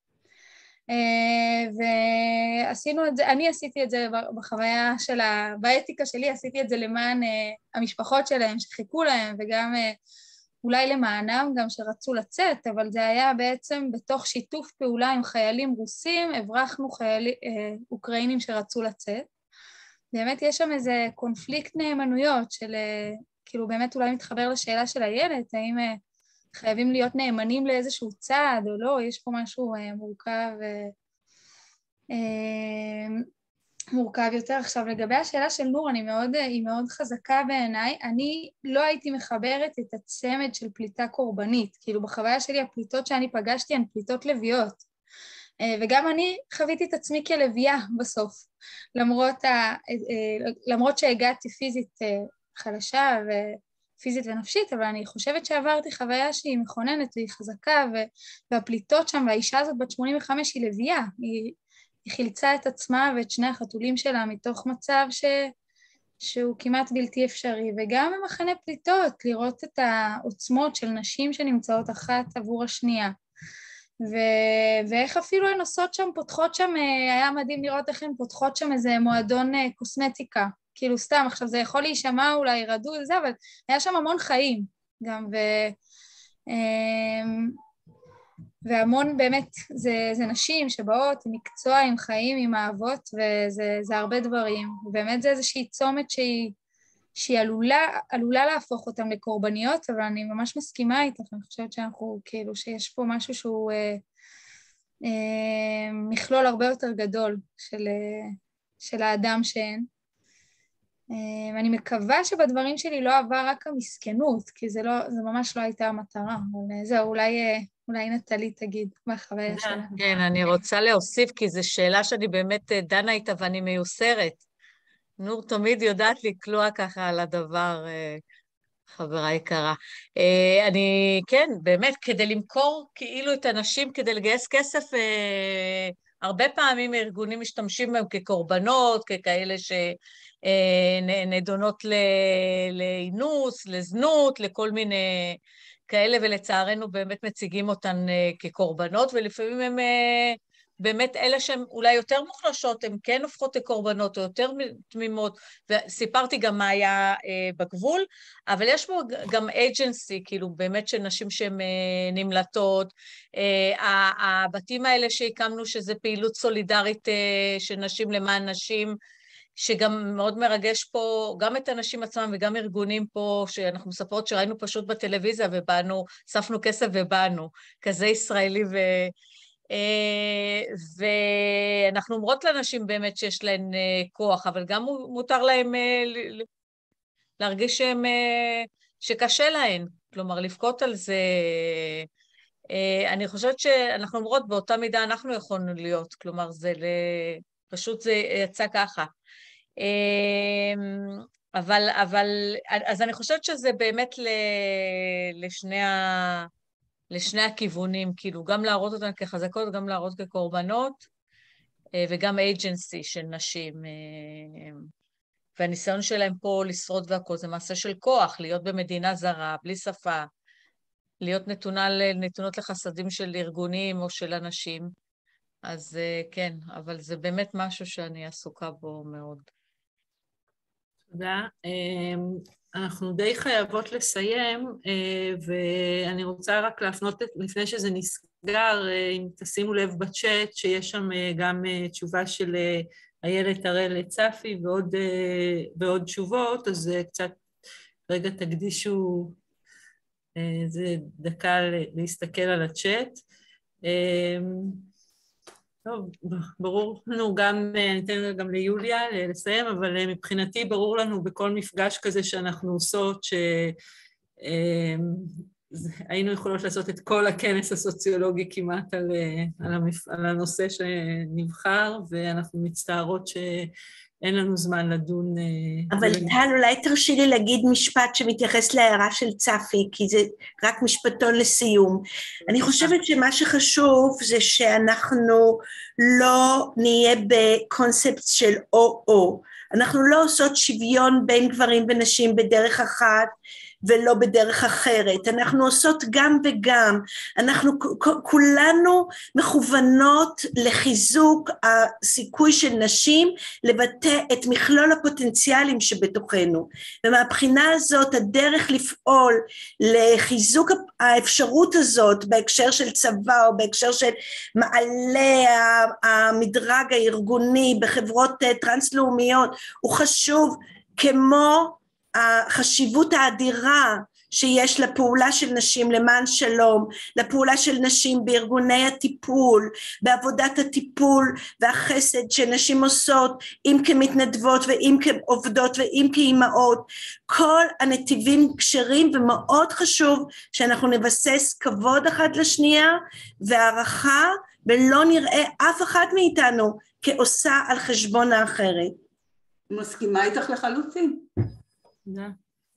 אה, ועשינו את זה, אני עשיתי את זה בחוויה של ה... באתיקה שלי עשיתי את זה למען אה, המשפחות שלהם שחיכו להם וגם אה, אולי למענם גם שרצו לצאת, אבל זה היה בעצם בתוך שיתוף פעולה עם חיילים רוסים, הברחנו חיילים אוקראינים שרצו לצאת. באמת יש שם איזה קונפליקט נאמנויות של, אה, כאילו באמת אולי מתחבר לשאלה של איילת, האם אה, חייבים להיות נאמנים לאיזשהו צעד או לא, יש פה משהו אה, מורכב, מורכב יותר. עכשיו לגבי השאלה של נור, אני מאוד, היא מאוד חזקה בעיניי, אני לא הייתי מחברת את הצמד של פליטה קורבנית, כאילו בחוויה שלי הפליטות שאני פגשתי הן פליטות לביאות. אה, וגם אני חוויתי את עצמי כלביאה בסוף, למרות, ה, אה, למרות שהגעתי פיזית אה, חלשה פיזית ונפשית, אבל אני חושבת שעברתי חוויה שהיא מכוננת והיא חזקה, והפליטות שם, והאישה הזאת בת 85 היא לביאה, היא, היא חילצה את עצמה ואת שני החתולים שלה מתוך מצב ש... שהוא כמעט בלתי אפשרי, וגם במחנה פליטות, לראות את העוצמות של נשים שנמצאות אחת עבור השנייה. ו- ואיך אפילו הן עושות שם, פותחות שם, אה, היה מדהים לראות איך הן פותחות שם איזה מועדון אה, קוסמטיקה. כאילו סתם, עכשיו זה יכול להישמע אולי רדוד וזה, אבל היה שם המון חיים גם, ו... אמ, והמון באמת, זה, זה נשים שבאות עם מקצוע, עם חיים, עם אהבות, וזה הרבה דברים. ובאמת זה איזושהי צומת שהיא, שהיא עלולה, עלולה להפוך אותן לקורבניות, אבל אני ממש מסכימה איתך, אני חושבת שאנחנו, כאילו, שיש פה משהו שהוא אה, אה, מכלול הרבה יותר גדול של, אה, של האדם שהן. אה, אני מקווה שבדברים שלי לא עבר רק המסכנות, כי זה, לא, זה ממש לא הייתה המטרה, אבל אה, זהו, אולי, אה, אולי נטלי תגיד מהחוויה שלה. כן, אני רוצה להוסיף, כי זו שאלה שאני באמת דנה איתה ואני מיוסרת. נור תמיד יודעת לקלוע ככה על הדבר, חברה יקרה. אני, כן, באמת, כדי למכור כאילו את הנשים, כדי לגייס כסף, הרבה פעמים הארגונים משתמשים בהם כקורבנות, ככאלה שנדונות לאינוס, לזנות, לכל מיני כאלה, ולצערנו באמת מציגים אותן אה, כקורבנות, ולפעמים הם אה, באמת אלה שהן אולי יותר מוחלשות, הן כן הופכות לקורבנות או יותר תמימות, וסיפרתי גם מה היה אה, בגבול, אבל יש פה גם אייג'נסי, כאילו באמת של נשים שהן אה, נמלטות, אה, הבתים האלה שהקמנו, שזה פעילות סולידרית אה, של נשים למען נשים, שגם מאוד מרגש פה גם את הנשים עצמם וגם ארגונים פה, שאנחנו מספרות שראינו פשוט בטלוויזיה ובאנו, אספנו כסף ובאנו, כזה ישראלי ו... אה, ואנחנו אומרות לנשים באמת שיש להן אה, כוח, אבל גם מותר להן אה, להרגיש שהן, שקשה להן, כלומר, לבכות על זה. אני חושבת שאנחנו אומרות, באותה מידה אנחנו יכולנו להיות, כלומר, זה ל... פשוט זה יצא ככה. אבל, אבל, אז אני חושבת שזה באמת לשני ה... לשני הכיוונים, כאילו, גם להראות אותן כחזקות, גם להראות כקורבנות, אה, וגם אייג'נסי של נשים. אה, והניסיון שלהם פה לשרוד והכול זה מעשה של כוח, להיות במדינה זרה, בלי שפה, להיות נתונה, נתונות לחסדים של ארגונים או של אנשים. אז אה, כן, אבל זה באמת משהו שאני עסוקה בו מאוד. תודה. אנחנו די חייבות לסיים, אה, ואני רוצה רק להפנות, לפני שזה נסגר, אה, אם תשימו לב בצ'אט, שיש שם אה, גם תשובה של איילת הראל צפי ועוד, ועוד תשובות, אז קצת רגע תקדישו איזה דקה להסתכל על הצ'אט. טוב, ברור לנו גם, אני אתן גם ליוליה לסיים, אבל אה, מבחינתי ברור לנו בכל מפגש כזה שאנחנו עושות, שהיינו אה, יכולות לעשות את כל הכנס הסוציולוגי כמעט על, אה, על, המפ... על הנושא שנבחר, ואנחנו מצטערות ש... אין לנו זמן לדון... אה, אבל טל, אולי תרשי לי להגיד משפט שמתייחס להערה של צפי, כי זה רק משפטון לסיום. אני חושבת שמה שחשוב זה שאנחנו לא נהיה בקונספט של או-או. אנחנו לא עושות שוויון בין גברים ונשים בדרך אחת, ולא בדרך אחרת. אנחנו עושות גם וגם, אנחנו כולנו מכוונות לחיזוק הסיכוי של נשים לבטא את מכלול הפוטנציאלים שבתוכנו. ומהבחינה הזאת הדרך לפעול לחיזוק האפשרות הזאת בהקשר של צבא או בהקשר של מעלה המדרג הארגוני בחברות טרנס-לאומיות הוא חשוב כמו החשיבות האדירה שיש לפעולה של נשים למען שלום, לפעולה של נשים בארגוני הטיפול, בעבודת הטיפול והחסד שנשים עושות, אם כמתנדבות ואם כעובדות ואם כאימהות, כל הנתיבים כשרים ומאוד חשוב שאנחנו נבסס כבוד אחת לשנייה והערכה ולא נראה אף אחת מאיתנו כעושה על חשבון האחרת. מסכימה איתך לחלוטין. תודה.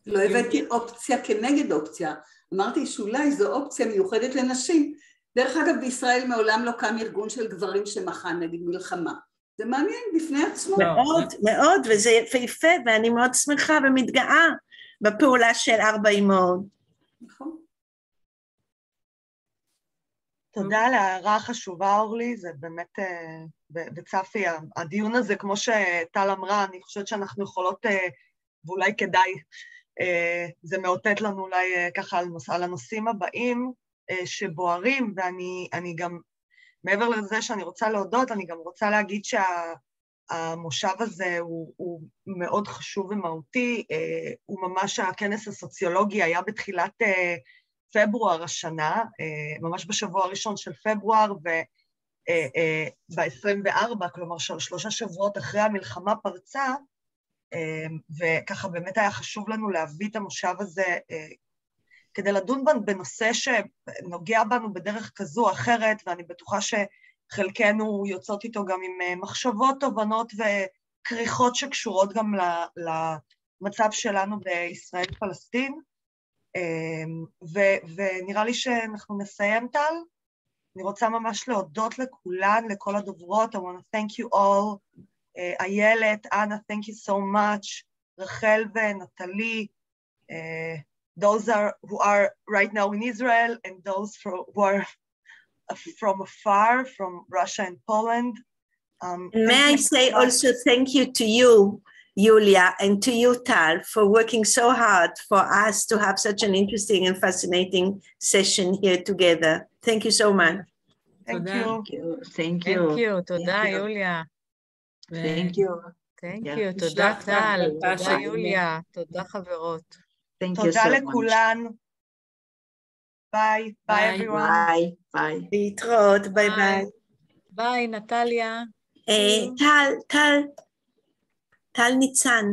לא הבאתי אופציה כנגד אופציה, אמרתי שאולי זו אופציה מיוחדת לנשים. דרך אגב, בישראל מעולם לא קם ארגון של גברים שמחה נגד מלחמה. זה מעניין בפני עצמו. מאוד, מאוד, וזה יפהפה, ואני מאוד שמחה ומתגאה בפעולה של ארבע אמהות. נכון. תודה על ההערה החשובה, אורלי, זה באמת, אה, וצפי, הדיון הזה, כמו שטל אמרה, אני חושבת שאנחנו יכולות, אה, ואולי כדאי, אה, זה מאותת לנו אולי ככה על, נוש, על הנושאים הבאים שבוערים, ואני גם, מעבר לזה שאני רוצה להודות, אני גם רוצה להגיד שהמושב הזה הוא, הוא מאוד חשוב ומהותי, הוא ממש הכנס הסוציולוגי היה בתחילת פברואר השנה, אה, ממש בשבוע הראשון של פברואר, וב-24, אה, כלומר שלושה שבועות אחרי המלחמה פרצה, אה, וככה באמת היה חשוב לנו להביא את המושב הזה כדי לדון בנושא שנוגע בנו בדרך כזו או אחרת, ואני בטוחה שחלקנו יוצאות איתו גם עם מחשבות, תובנות וכריכות שקשורות גם למצב שלנו בישראל-פלסטין. אמ, ונראה לי שאנחנו נסיים, טל. אני רוצה ממש להודות לכולן, לכל הדוברות. I want to thank you all. Uh, איילת, אנה, thank you so much. רחל ונטלי, uh, those are who are right now in Israel and those for, who are from afar, from Russia and Poland. Um, May I say also thank you to you Julia, and to you, Tal, for working so hard for us to have such an interesting and fascinating session here together. Thank you so much. Thank you. Thank you. Thank you. תודה, יוליה. Thank you. Thank you. תודה, טל. תודה, יוליה. תודה, חברות. תודה לכולן. ביי. Bye, everyone. ביי. ביי. להתראות. ביי ביי. ביי, נטליה. טל, טל. טל ניצן